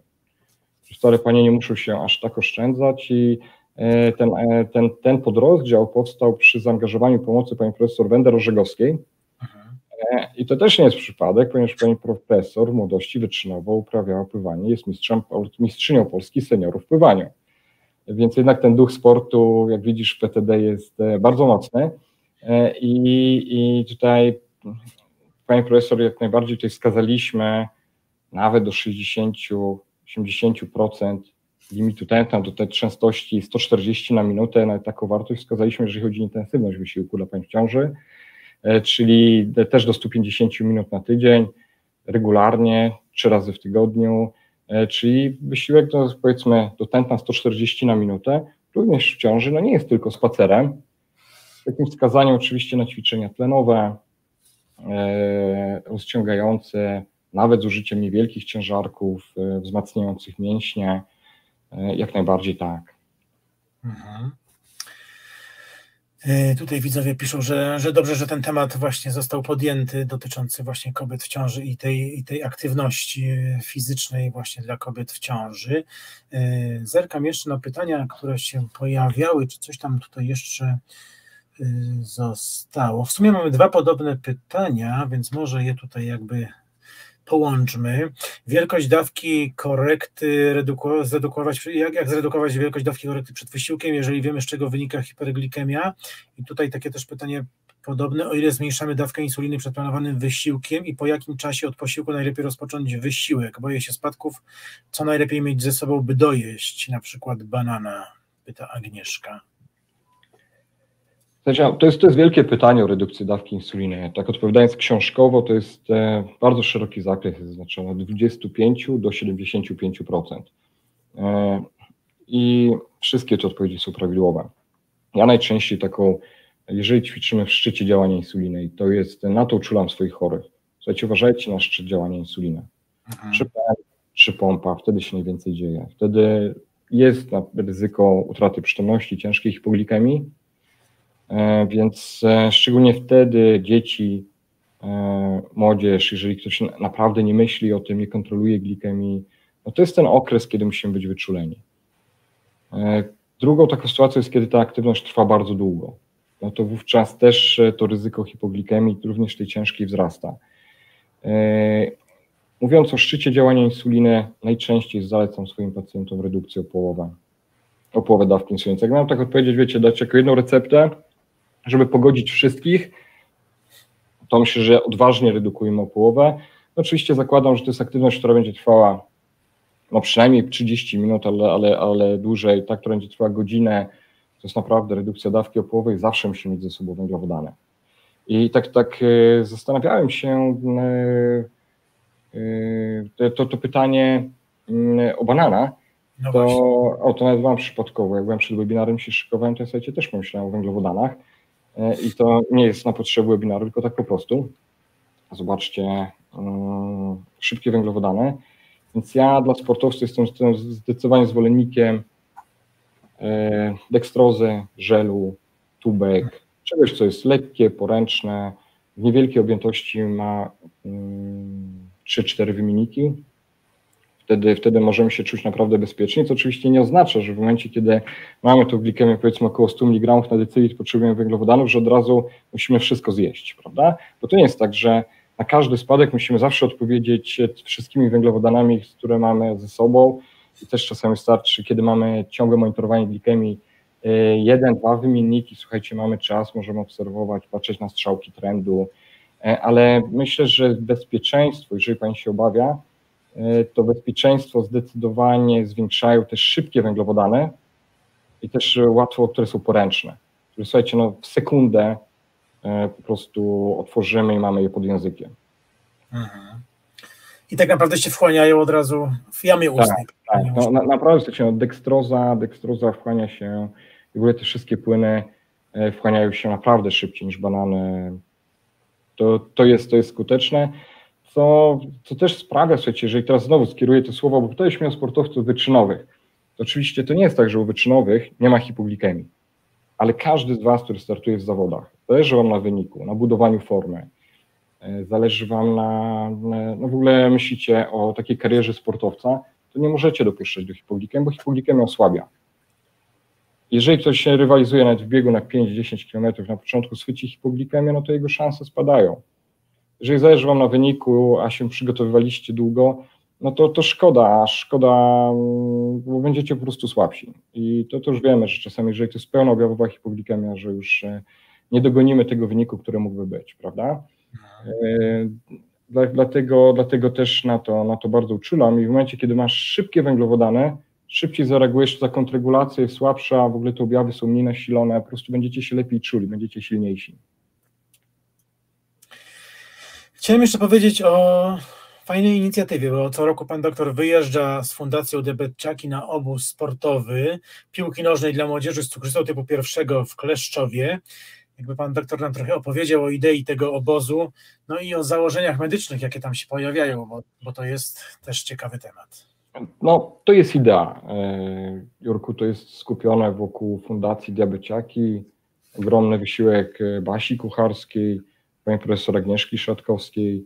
Stare panie nie muszą się aż tak oszczędzać i e, ten, e, ten, ten podrozdział powstał przy zaangażowaniu pomocy pani profesor Wender Orzegowskiej. Mhm. E, I to też nie jest przypadek, ponieważ pani profesor w młodości wyczynowo uprawiała pływanie, jest mistrzem, mistrzynią Polski seniorów w pływaniu. Więc jednak ten duch sportu, jak widzisz, w PTD jest bardzo mocny. I, i tutaj, panie profesor, jak najbardziej tutaj wskazaliśmy nawet do 60 80% limitu tętna do tej częstości 140 na minutę, na taką wartość wskazaliśmy, jeżeli chodzi o intensywność wysiłku dla pań w ciąży, e, czyli też do 150 minut na tydzień, regularnie, trzy razy w tygodniu, e, czyli wysiłek do, powiedzmy do tętna 140 na minutę, również w ciąży, no nie jest tylko spacerem, takim wskazaniem oczywiście na ćwiczenia tlenowe, e, rozciągające, nawet z użyciem niewielkich ciężarków e, wzmacniających mięśnie, e, jak najbardziej tak. Mhm. E, tutaj widzowie piszą, że, że dobrze, że ten temat właśnie został podjęty dotyczący właśnie kobiet w ciąży i tej, i tej aktywności fizycznej właśnie dla kobiet w ciąży. Zerkam jeszcze na pytania, które się pojawiały, czy coś tam tutaj jeszcze zostało. W sumie mamy dwa podobne pytania, więc może je tutaj jakby połączmy. Wielkość dawki korekty reduku- zredukować, jak, jak zredukować wielkość dawki korekty przed wysiłkiem, jeżeli wiemy, z czego wynika hiperglikemia. I tutaj takie też pytanie podobne, o ile zmniejszamy dawkę insuliny przed planowanym wysiłkiem i po jakim czasie od posiłku najlepiej rozpocząć wysiłek. Boję się spadków, co najlepiej mieć ze sobą, by dojeść, na przykład banana, pyta Agnieszka. To jest, to jest wielkie pytanie o redukcję dawki insuliny. Tak odpowiadając książkowo, to jest e, bardzo szeroki zakres, zaznaczony od 25 do 75%. E, I wszystkie te odpowiedzi są prawidłowe. Ja najczęściej taką, jeżeli ćwiczymy w szczycie działania insuliny, to jest, na to uczulam swoich chorych. Słuchajcie, uważajcie na szczyt działania insuliny. Mhm. Czy czy pompa, wtedy się najwięcej dzieje. Wtedy jest ryzyko utraty przytomności, ciężkiej hipoglikemii, więc e, szczególnie wtedy dzieci, e, młodzież, jeżeli ktoś naprawdę nie myśli o tym, nie kontroluje glikemii, no to jest ten okres, kiedy musimy być wyczuleni. Drugą taką sytuacją jest, kiedy ta aktywność trwa bardzo długo. No to wówczas też to ryzyko hipoglikemii, również tej ciężkiej wzrasta. Mówiąc o szczycie działania insuliny, najczęściej zalecam swoim pacjentom redukcję o połowę, o połowę dawki insuliny. Jak miałem tak odpowiedzieć, wiecie, dać jako jedną receptę, żeby pogodzić wszystkich, to myślę, że odważnie redukujemy o połowę. No oczywiście zakładam, że to jest aktywność, która będzie trwała no przynajmniej 30 minut, ale, ale, ale dłużej, tak, która będzie trwała godzinę, to jest naprawdę redukcja dawki o połowę i zawsze musimy mieć ze sobą węglowodany. I tak, tak e, zastanawiałem się, e, e, to, to pytanie mm, o banana, no to, o, to nawet mam przypadkowo, jak byłem przed webinarem się szykowałem, to ja sobie też pomyślałem o węglowodanach, i to nie jest na potrzeby webinaru, tylko tak po prostu. Zobaczcie, mm, szybkie węglowodany. Więc ja dla sportowców jestem zdecydowanie zwolennikiem e, dekstrozy, żelu, tubek, czegoś, co jest lekkie, poręczne, w niewielkiej objętości ma 3-4 mm, wymienniki, wtedy, wtedy możemy się czuć naprawdę bezpiecznie, co oczywiście nie oznacza, że w momencie, kiedy mamy tą glikemię powiedzmy około 100 mg na decylit, potrzebujemy węglowodanów, że od razu musimy wszystko zjeść, prawda? Bo to nie jest tak, że na każdy spadek musimy zawsze odpowiedzieć wszystkimi węglowodanami, które mamy ze sobą i też czasami starczy, kiedy mamy ciągłe monitorowanie glikemii, y, jeden, dwa wymienniki, słuchajcie, mamy czas, możemy obserwować, patrzeć na strzałki trendu, y, ale myślę, że bezpieczeństwo, jeżeli Pani się obawia, E, to bezpieczeństwo zdecydowanie zwiększają też szybkie węglowodany i też łatwo, które są poręczne. Które, słuchajcie, no w sekundę e, po prostu otworzymy i mamy je pod językiem. Mhm. I tak naprawdę się wchłaniają od razu w jamie tak, ustnej. Tak, no, na, naprawdę, słuchajcie, no, dekstroza, dekstroza wchłania się i w ogóle te wszystkie płyny e, wchłaniają się naprawdę szybciej niż banany. To, to, jest, to jest skuteczne. Co, co też sprawia, słuchajcie, jeżeli teraz znowu skieruję to słowo, bo pytaliśmy o sportowców wyczynowych, to oczywiście to nie jest tak, że u wyczynowych nie ma hipoglikemii, ale każdy z Was, który startuje w zawodach, zależy Wam na wyniku, na budowaniu formy, e, zależy Wam na, na no w ogóle myślicie o takiej karierze sportowca, to nie możecie dopuszczać do hipoglikemii, bo hipoglikemia osłabia. Jeżeli ktoś się rywalizuje nawet w biegu na 5-10 km na początku, schwyci hipoglikemię, no to jego szanse spadają. Jeżeli zależy Wam na wyniku, a się przygotowywaliście długo, no to, to szkoda, szkoda, bo będziecie po prostu słabsi. I to, to już wiemy, że czasami, jeżeli to jest pełnoobjawowa hipoglikemia, że już e, nie dogonimy tego wyniku, który mógłby być, prawda? E, dlatego, dlatego też na to, na to bardzo uczulam i w momencie, kiedy masz szybkie węglowodany, szybciej zareagujesz, ta kontregulacja jest słabsza, w ogóle te objawy są mniej nasilone, po prostu będziecie się lepiej czuli, będziecie silniejsi. Chciałem jeszcze powiedzieć o fajnej inicjatywie, bo co roku pan doktor wyjeżdża z Fundacją Debetczaki na obóz sportowy piłki nożnej dla młodzieży z cukrzycą typu pierwszego w Kleszczowie. Jakby pan doktor nam trochę opowiedział o idei tego obozu, no i o założeniach medycznych, jakie tam się pojawiają, bo, bo to jest też ciekawy temat. No, to jest idea. E, Jurku, to jest skupione wokół Fundacji Diabeciaki, ogromny wysiłek e, Basi Kucharskiej, pani profesor Agnieszki Szatkowskiej.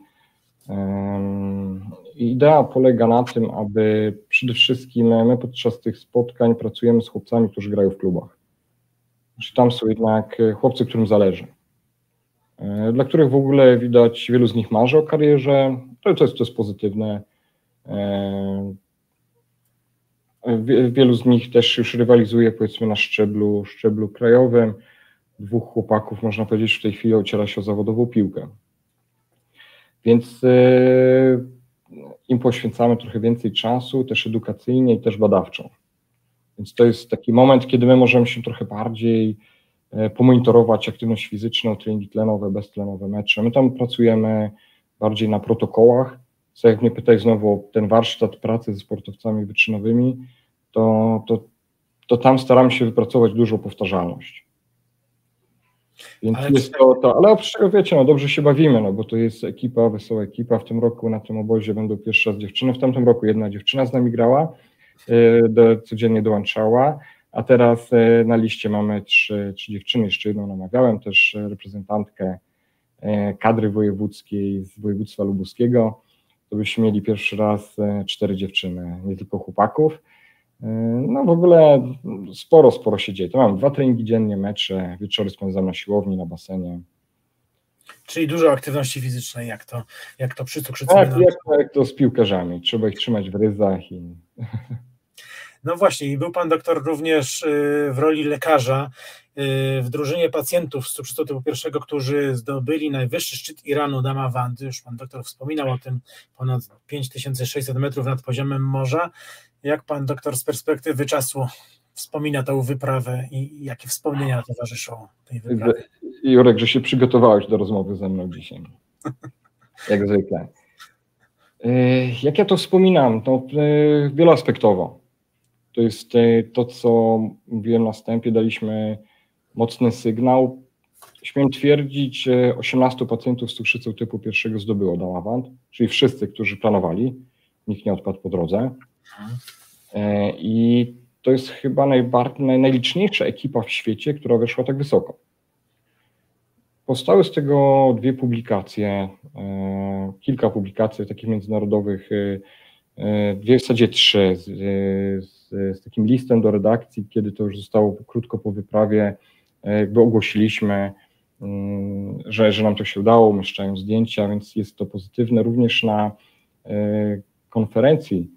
Idea polega na tym, aby przede wszystkim my podczas tych spotkań pracujemy z chłopcami, którzy grają w klubach. Znaczy tam są jednak e, chłopcy, którym zależy. Dla których w ogóle widać, wielu z nich marzy o karierze, to jest, to jest pozytywne Wielu z nich też już rywalizuje powiedzmy na szczeblu, szczeblu krajowym. Dwóch chłopaków, można powiedzieć, w tej chwili ociera się o zawodową piłkę. Więc e, im poświęcamy trochę więcej czasu, też edukacyjnie i też badawczo. Więc to jest taki moment, kiedy my możemy się trochę bardziej e, pomonitorować aktywność fizyczną, treningi tlenowe, beztlenowe mecze. My tam pracujemy bardziej na protokołach. Co jak mnie pytaj znowu o ten warsztat pracy ze sportowcami wyczynowymi, to, to, to tam staramy się wypracować dużą powtarzalność. Więc ale jest to, to, ale oprócz tego wiecie, no dobrze się bawimy, no bo to jest ekipa, wesoła ekipa. W tym roku na tym obozie będą pierwszy raz dziewczyny. W tamtym roku jedna dziewczyna z nami grała, e, do, codziennie dołączała, a teraz e, na liście mamy trzy, trzy dziewczyny, jeszcze jedną namawiałem, też reprezentantkę e, kadry wojewódzkiej z województwa lubuskiego. To byśmy mieli pierwszy raz cztery dziewczyny, nie tylko chłopaków. Yy, no w ogóle sporo, sporo się dzieje. To mam dwa treningi dziennie, mecze, wieczory spędzam na siłowni, na basenie. Czyli dużo aktywności fizycznej, jak to, jak to przy cukrzycy. Tak, jak, jak to z piłkarzami. Trzeba ich trzymać w ryzach. I... [laughs] No właśnie, i był pan doktor również y, w roli lekarza y, w drużynie pacjentów z cukrzycą typu pierwszego, którzy zdobyli najwyższy szczyt Iranu Damawand. Już pan doktor wspominał o tym, ponad 5600 metrów nad poziomem morza. Jak pan doktor z perspektywy czasu wspomina tą wyprawę i jakie wspomnienia towarzyszą tej wyprawie? Jurek, że się przygotowałeś do rozmowy ze mną dzisiaj. [laughs] Jak zwykle. E, jak ja to wspominam, to wieloaspektowo. To jest e, to, co mówiłem na wstępie, daliśmy mocny sygnał. Śmiem twierdzić, że 18 pacjentów z cukrzycą typu pierwszego zdobyło Damawand, czyli wszyscy, którzy planowali, nikt nie odpadł po drodze. E, I to jest chyba najbardziej, najliczniejsza ekipa w świecie, która weszła tak wysoko. Powstały z tego dwie publikacje, e, kilka publikacji takich międzynarodowych, dwie w zasadzie trzy, z, z, z, takim listem do redakcji, kiedy to już zostało krótko po wyprawie, jakby ogłosiliśmy, mm, że, że nam to się udało, umieszczają zdjęcia, więc jest to pozytywne. Również na konferencji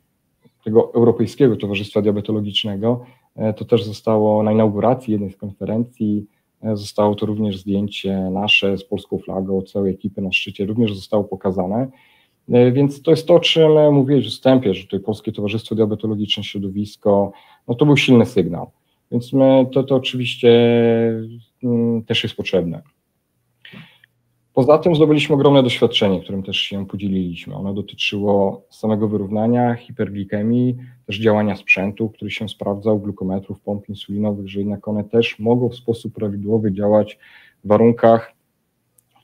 tego Europejskiego Towarzystwa Diabetologicznego, e, to też zostało na inauguracji jednej z konferencji, e, zostało to również zdjęcie nasze z polską flagą, całej ekipy na szczycie, również zostało pokazane. E, więc to jest to, o czym mówiłeś w wstępie, że tutaj Polskie Towarzystwo Diabetologiczne, środowisko, no to był silny sygnał. Więc my, to, to oczywiście mm, też jest potrzebne. Poza tym zdobyliśmy ogromne doświadczenie, którym też się podzieliliśmy. Ono dotyczyło samego wyrównania hiperglikemii, też działania sprzętu, który się sprawdzał, glukometrów, pomp insulinowych, że jednak one też mogą w sposób prawidłowy działać w warunkach,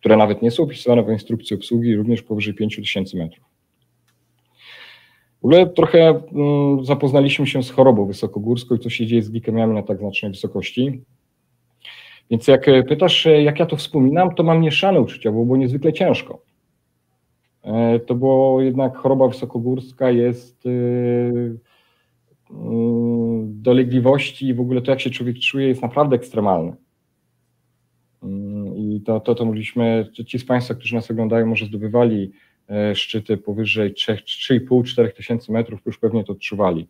które nawet nie są opisywane w instrukcji obsługi, również powyżej 5000 metrów. W ogóle trochę mm, zapoznaliśmy się z chorobą wysokogórską i co się dzieje z glikemiami na tak znacznej wysokości. Więc jak pytasz, jak ja to wspominam, to mam mieszane uczucia, bo było niezwykle ciężko. E, to było jednak choroba wysokogórska jest mm, dolegliwości i w ogóle to, jak się człowiek czuje, jest naprawdę ekstremalne. To, to, to mówiliśmy, ci z Państwa, którzy nas oglądają, może zdobywali e, szczyty powyżej 3,5-4 tysięcy metrów, już pewnie to odczuwali.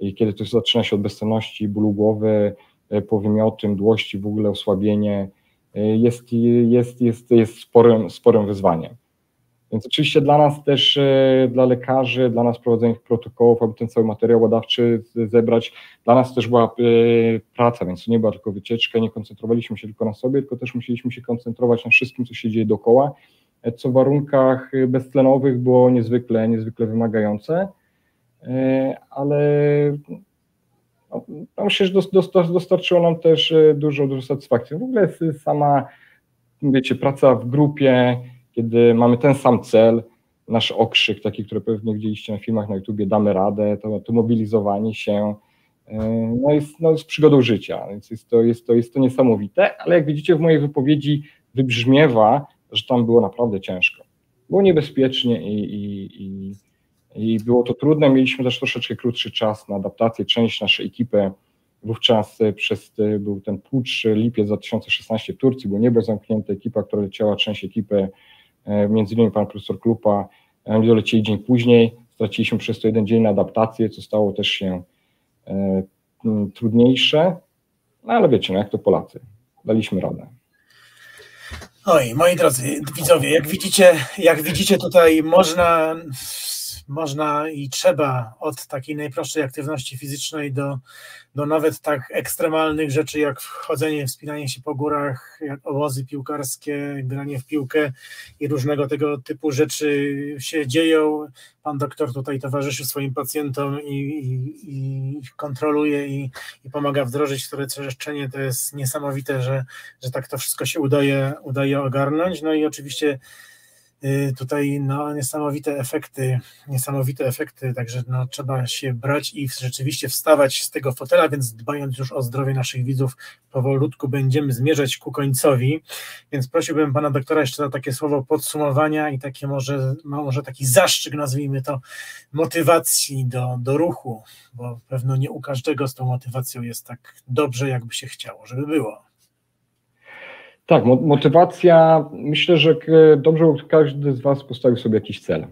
I kiedy to zaczyna się od bezsenności, bólu głowy, e, po wymioty, mdłości, w ogóle osłabienie, jest, jest, jest, jest sporym, sporym wyzwaniem. Więc oczywiście dla nas też, e, dla lekarzy, dla nas prowadzenie protokołów, aby ten cały materiał badawczy zebrać, dla nas też była e, praca, więc to nie była tylko wycieczka, nie koncentrowaliśmy się tylko na sobie, tylko też musieliśmy się koncentrować na wszystkim, co się dzieje dookoła, e, co w warunkach beztlenowych było niezwykle, niezwykle wymagające, ale no, no myślę, że dostarczyło nam też dużo, dużo satysfakcji. W ogóle sama, wiecie, praca w grupie, kiedy mamy ten sam cel, nasz okrzyk, taki, który pewnie widzieliście na filmach na YouTubie, damy radę, to, to mobilizowanie się e, no jest, no jest przygodą życia, więc jest to, jest, to, jest to niesamowite, ale jak widzicie w mojej wypowiedzi wybrzmiewa, że tam było naprawdę ciężko. Było niebezpiecznie i, i, i, i było to trudne. Mieliśmy też troszeczkę krótszy czas na adaptację. Część naszej ekipy wówczas przez był ten pucz lipiec 2016 w Turcji, bo niebo zamknięte, ekipa, która leciała, część ekipy E, między innymi pan profesor Klupa, oni dolecieli dzień później, straciliśmy przez to jeden dzień na adaptację, co stało też się e, trudniejsze, no ale wiecie, no jak to Polacy, daliśmy radę. Oj, moi drodzy widzowie, jak widzicie, jak widzicie tutaj można można i trzeba od takiej najprostszej aktywności fizycznej do, do nawet tak ekstremalnych rzeczy jak wchodzenie, wspinanie się po górach, jak obozy piłkarskie, granie w piłkę i różnego tego typu rzeczy się dzieją. Pan doktor tutaj towarzyszy swoim pacjentom i, i, i kontroluje i, i, pomaga wdrożyć które leczenie. To jest niesamowite, że, że tak to wszystko się udaje, udaje ogarnąć. No i oczywiście tutaj no, niesamowite efekty, niesamowite efekty, także no, trzeba się brać i rzeczywiście wstawać z tego fotela, więc dbając już o zdrowie naszych widzów, powolutku będziemy zmierzać ku końcowi, więc prosiłbym pana doktora jeszcze na takie słowo podsumowania i takie może, może taki zaszczyt, nazwijmy to, motywacji do, do ruchu, bo pewno nie u każdego z tą motywacją jest tak dobrze, jakby się chciało, żeby było. Tak, motywacja. Myślę, że dobrze, każdy z Was postawił sobie jakiś cel.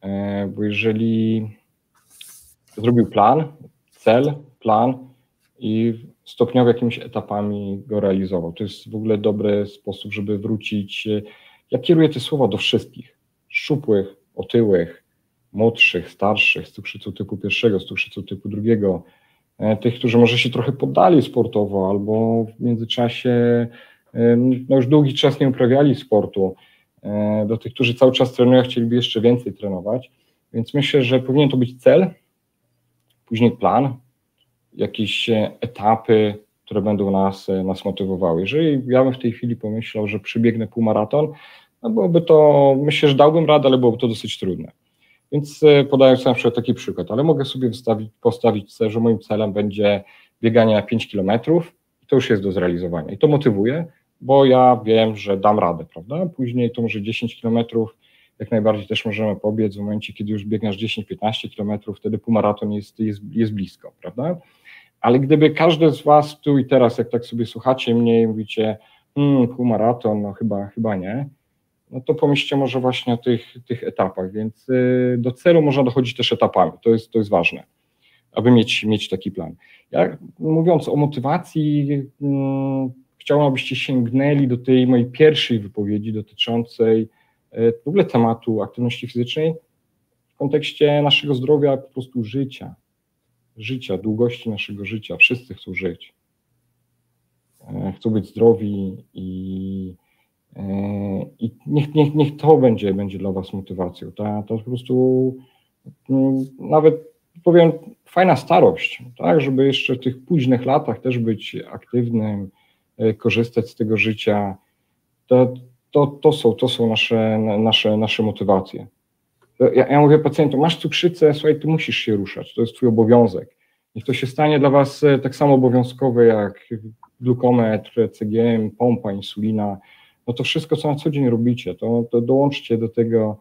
E, bo jeżeli zrobił plan, cel, plan i stopniowo jakimiś etapami go realizował, to jest w ogóle dobry sposób, żeby wrócić. Ja kieruję te słowa do wszystkich: szczupłych, otyłych, młodszych, starszych, z cukrzycą typu pierwszego, z cukrzycą typu drugiego, e, tych, którzy może się trochę poddali sportowo albo w międzyczasie no już długi czas nie uprawiali sportu, e, do tych, którzy cały czas trenują, chcieliby jeszcze więcej trenować, więc myślę, że powinien to być cel, później plan, jakieś e, etapy, które będą nas, e, nas motywowały. Jeżeli ja bym w tej chwili pomyślał, że przybiegnę półmaraton, no byłoby to, myślę, że dałbym radę, ale byłoby to dosyć trudne. Więc podając na przykład taki przykład, ale mogę sobie postawić, postawić cel, że moim celem będzie bieganie na 5 kilometrów to już jest do zrealizowania. I to motywuje, bo ja wiem, że dam radę, prawda? Później to może 10 kilometrów, jak najbardziej też możemy pobiec w momencie, kiedy już biegniesz 10-15 kilometrów, wtedy półmaraton jest, jest, jest blisko, prawda? Ale gdyby każdy z Was tu i teraz, jak tak sobie słuchacie mnie i mówicie, hmm, półmaraton, no chyba, chyba nie, no to pomyślcie może właśnie o tych, tych etapach, więc y, do celu można dochodzić też etapami, to jest, to jest ważne, aby mieć, mieć taki plan. Ja mówiąc o motywacji, mm, chciałbym, abyście sięgnęli do tej mojej pierwszej wypowiedzi dotyczącej e, w ogóle tematu aktywności fizycznej w kontekście naszego zdrowia, po prostu życia, życia, długości naszego życia. Wszyscy chcą żyć. E, chcą być zdrowi i, e, i niech, niech, niech to będzie, będzie dla Was motywacją. To, po prostu nawet powiem, fajna starość, tak, żeby jeszcze w tych późnych latach też być aktywnym, korzystać z tego życia. To, to, to, są, to są nasze, nasze, nasze motywacje. Ja, ja mówię pacjentom, masz cukrzycę, słuchaj, ty musisz się ruszać, to jest twój obowiązek. Niech to się stanie dla was e, tak samo obowiązkowe jak glukometr, CGM, pompa, insulina, no to wszystko, co na co dzień robicie, to, to dołączcie do tego,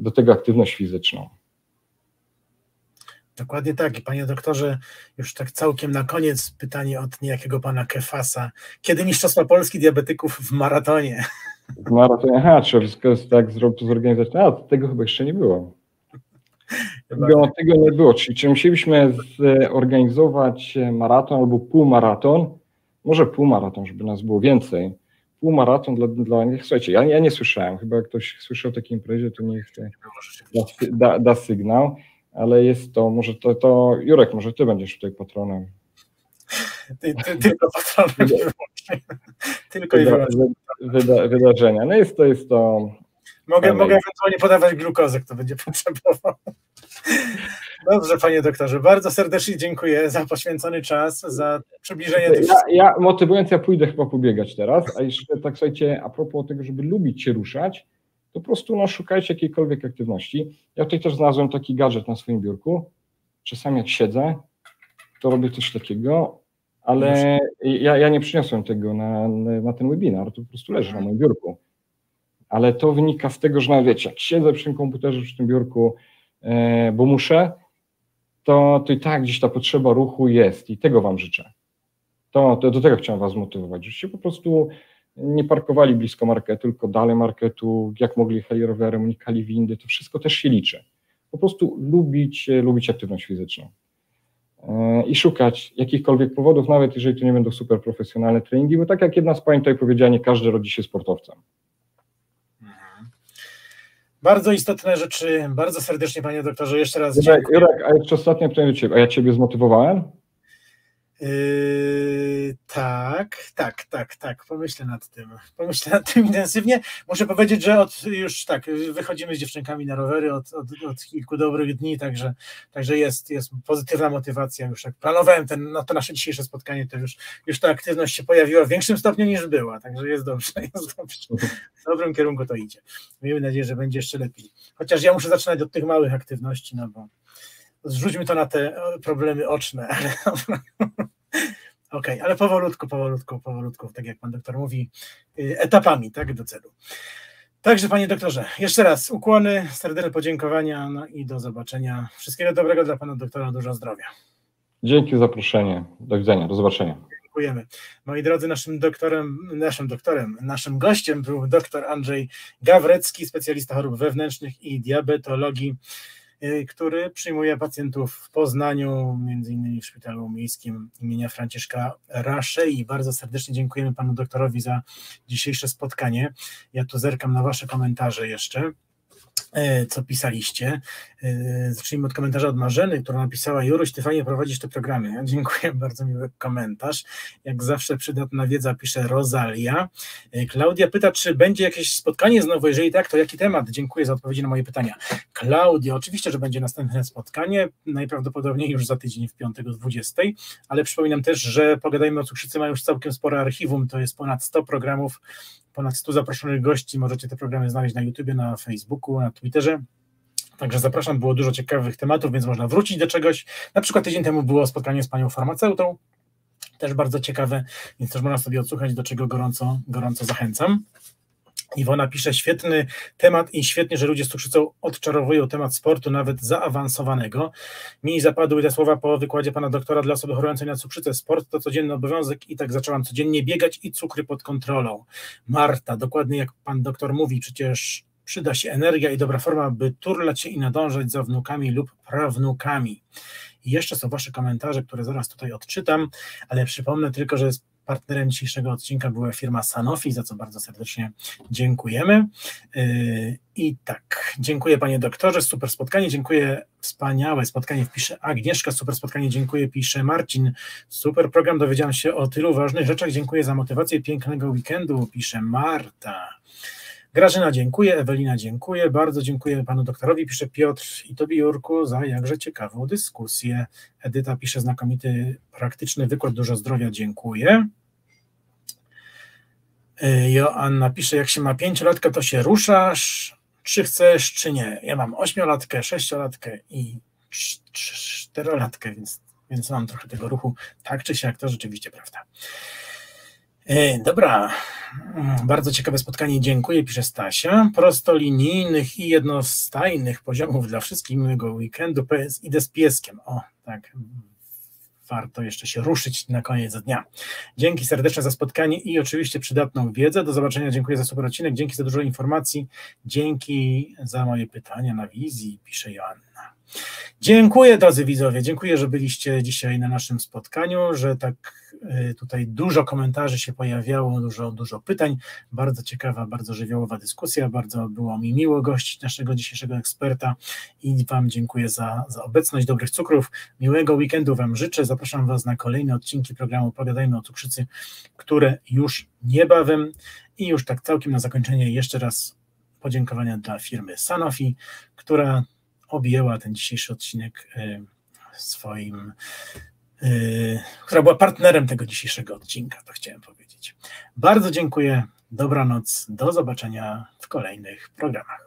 do tego aktywność fizyczną. Dokładnie tak. I panie doktorze, już tak całkiem na koniec pytanie od niejakiego pana Kefasa. Kiedy Mistrzostwa Polski Diabetyków w maratonie? W maratonie, aha, trzeba wszystko tak zorganizować. A, tego chyba jeszcze nie było. Tego, tego nie było. Czyli czy musieliśmy zorganizować maraton albo półmaraton? Może półmaraton, żeby nas było więcej. Półmaraton dla, dla nich. Słuchajcie, ja, ja nie słyszałem. Chyba ktoś słyszał o takiej imprezie, to niech da, da, da sygnał ale jest to, może to, to Jurek, może ty będziesz tutaj patronem. Ty, ty, tylko patronem. tylko i wyłącznie. Wyda, wydarzenia. No jest to, jest to. Mogę, mogę ewentualnie podawać glukozę, kto będzie potrzebował. Dobrze, panie doktorze, bardzo serdecznie dziękuję za poświęcony czas, za przybliżenie. Ja, ja motywując, ja pójdę chyba pobiegać teraz, a jeszcze tak słuchajcie, a propos tego, żeby lubić się ruszać, po prostu no, szukajcie jakiejkolwiek aktywności. Ja tutaj też znalazłem taki gadżet na swoim biurku. Czasami jak siedzę, to robię coś takiego, ale ja, ja nie przyniosłem tego na, na ten webinar, to po prostu leży na moim biurku. Ale to wynika z tego, że nawet wiecie, jak siedzę przy tym komputerze, przy tym biurku, e, bo muszę, to, to i tak gdzieś ta potrzeba ruchu jest i tego Wam życzę. To, to do tego chciałem Was motywować, żebyście po prostu nie parkowali blisko marketu, tylko dalej marketu, jak mogli jechali rowerem, unikali windy, to wszystko też się liczy. Po prostu lubić, lubić aktywność fizyczną e, i szukać jakichkolwiek powodów, nawet jeżeli to nie będą super profesjonalne treningi, bo tak jak jedna z Pań tutaj powiedziała, nie każdy rodzi się sportowcem. Mhm. Bardzo istotne rzeczy, bardzo serdecznie Panie doktorze, jeszcze raz Jurek, dziękuję. Jurek, a jeszcze ostatnie pytanie do Ciebie, a ja Ciebie zmotywowałem? Yy, tak, tak, tak, tak. Pomyślę nad tym. Pomyślę nad tym intensywnie. Muszę powiedzieć, że od już tak, wychodzimy z dziewczynkami na rowery od, od, od kilku dobrych dni, także, także jest, jest pozytywna motywacja. Już jak planowałem ten, no to nasze dzisiejsze spotkanie, to już, już ta aktywność się pojawiła w większym stopniu niż była, także jest dobrze, [laughs] jest dobrze. W dobrym kierunku to idzie. Miejmy nadzieję, że będzie jeszcze lepiej. Chociaż ja muszę zaczynać od tych małych aktywności, no bo zrzućmy to na te problemy oczne. [laughs] Okej, okay, ale powolutku, powolutku, powolutku, tak jak pan doktor mówi, y, etapami, tak, do celu. Także panie doktorze, jeszcze raz ukłony, serdeczne podziękowania, no i do zobaczenia. Wszystkiego dobrego dla pana doktora, dużo zdrowia. Dzięki za zaproszenie. Do widzenia, do zobaczenia. Dziękujemy. Moi drodzy, naszym doktorem, naszym doktorem, naszym gościem był dr Andrzej Gawrecki, specjalista chorób wewnętrznych i diabetologii. Y, który przyjmuje pacjentów w Poznaniu, między innymi w Szpitalu Miejskim imienia Franciszka Raszej. Bardzo serdecznie dziękujemy panu doktorowi za dzisiejsze spotkanie. Ja tu zerkam na wasze komentarze jeszcze. E, co pisaliście. E, zacznijmy od komentarza od Marzeny, która napisała Juruś, ty fajnie prowadzisz te programy. Dziękuję, [laughs] bardzo miły komentarz. Jak zawsze przydatna wiedza, pisze Rosalia. E, Klaudia pyta, czy będzie jakieś spotkanie znowu, jeżeli tak, to jaki temat? Dziękuję za odpowiedzi na moje pytania. Klaudia, oczywiście, że będzie następne spotkanie, najprawdopodobniej już za tydzień w piątek o 20, ale przypominam też, że Pogadajmy o Cukrzycy ma już całkiem spore archiwum, to jest ponad 100 programów ponad 100 zaproszonych gości. Możecie te programy znaleźć na YouTubie, na Facebooku, na Twitterze. Także zapraszam, było dużo ciekawych tematów, więc można wrócić do czegoś. Na przykład tydzień temu było spotkanie z panią farmaceutą, też bardzo ciekawe, więc też można sobie odsłuchać, do czego gorąco, gorąco zachęcam. Iwona pisze, świetny temat i świetnie, że ludzie z cukrzycą odczarowują temat sportu, nawet zaawansowanego. Mi zapadły te słowa po wykładzie pana doktora dla osoby chorującej na cukrzycę. Sport to codzienny obowiązek i tak zaczęłam codziennie biegać i cukry pod kontrolą. Marta, dokładnie jak pan doktor mówi, przecież przyda się energia i dobra forma, by turlać się i nadążać za wnukami lub prawnukami. I jeszcze są Wasze komentarze, które zaraz tutaj odczytam, ale przypomnę tylko, że Partnerem dzisiejszego odcinka była firma Sanofi, za co bardzo serdecznie dziękujemy. Yy, I tak, dziękuję panie doktorze, super spotkanie, dziękuję, wspaniałe spotkanie, wpisze Agnieszka, super spotkanie, dziękuję, pisze Marcin, super program, dowiedziałam się o tylu ważnych rzeczach, dziękuję za motywację pięknego weekendu, pisze Marta. Grażyna dziękuję, Ewelina dziękuję, bardzo dziękuję panu doktorowi, pisze Piotr i tobie Jurku za jakże ciekawą dyskusję. Edyta pisze znakomity, praktyczny wykład, dużo zdrowia, dziękuję. Y, Joanna pisze, jak się ma pięciolatkę, to się ruszasz, czy chcesz, czy nie. Ja mam ośmiolatkę, sześciolatkę i czterolatkę, więc, więc mam trochę tego ruchu, tak czy siak, to rzeczywiście prawda. Y, dobra, bardzo ciekawe spotkanie, dziękuję, pisze Stasia. Prostolinijnych i jednostajnych poziomów dla wszystkich miłego weekendu, PS idę z pieskiem. O, tak, warto jeszcze się ruszyć na koniec dnia. Dzięki serdeczne za spotkanie i oczywiście przydatną wiedzę. Do zobaczenia, dziękuję za super odcinek, dzięki za dużo informacji, dzięki za moje pytania na wizji, pisze Joanna. Dziękuję drodzy widzowie, dziękuję, że byliście dzisiaj na naszym spotkaniu, że tak tutaj dużo komentarzy się pojawiało, dużo, dużo pytań, bardzo ciekawa, bardzo żywiołowa dyskusja, bardzo było mi miło gościć naszego dzisiejszego eksperta i Wam dziękuję za, za obecność, dobrych cukrów, miłego weekendu Wam życzę, zapraszam Was na kolejne odcinki programu Pogadajmy o cukrzycy, które już niebawem. I już tak całkiem na zakończenie jeszcze raz podziękowania dla firmy Sanofi, która objęła ten dzisiejszy odcinek y, swoim, y, która była partnerem tego dzisiejszego odcinka, to chciałem powiedzieć. Bardzo dziękuję, dobranoc, do zobaczenia w kolejnych programach.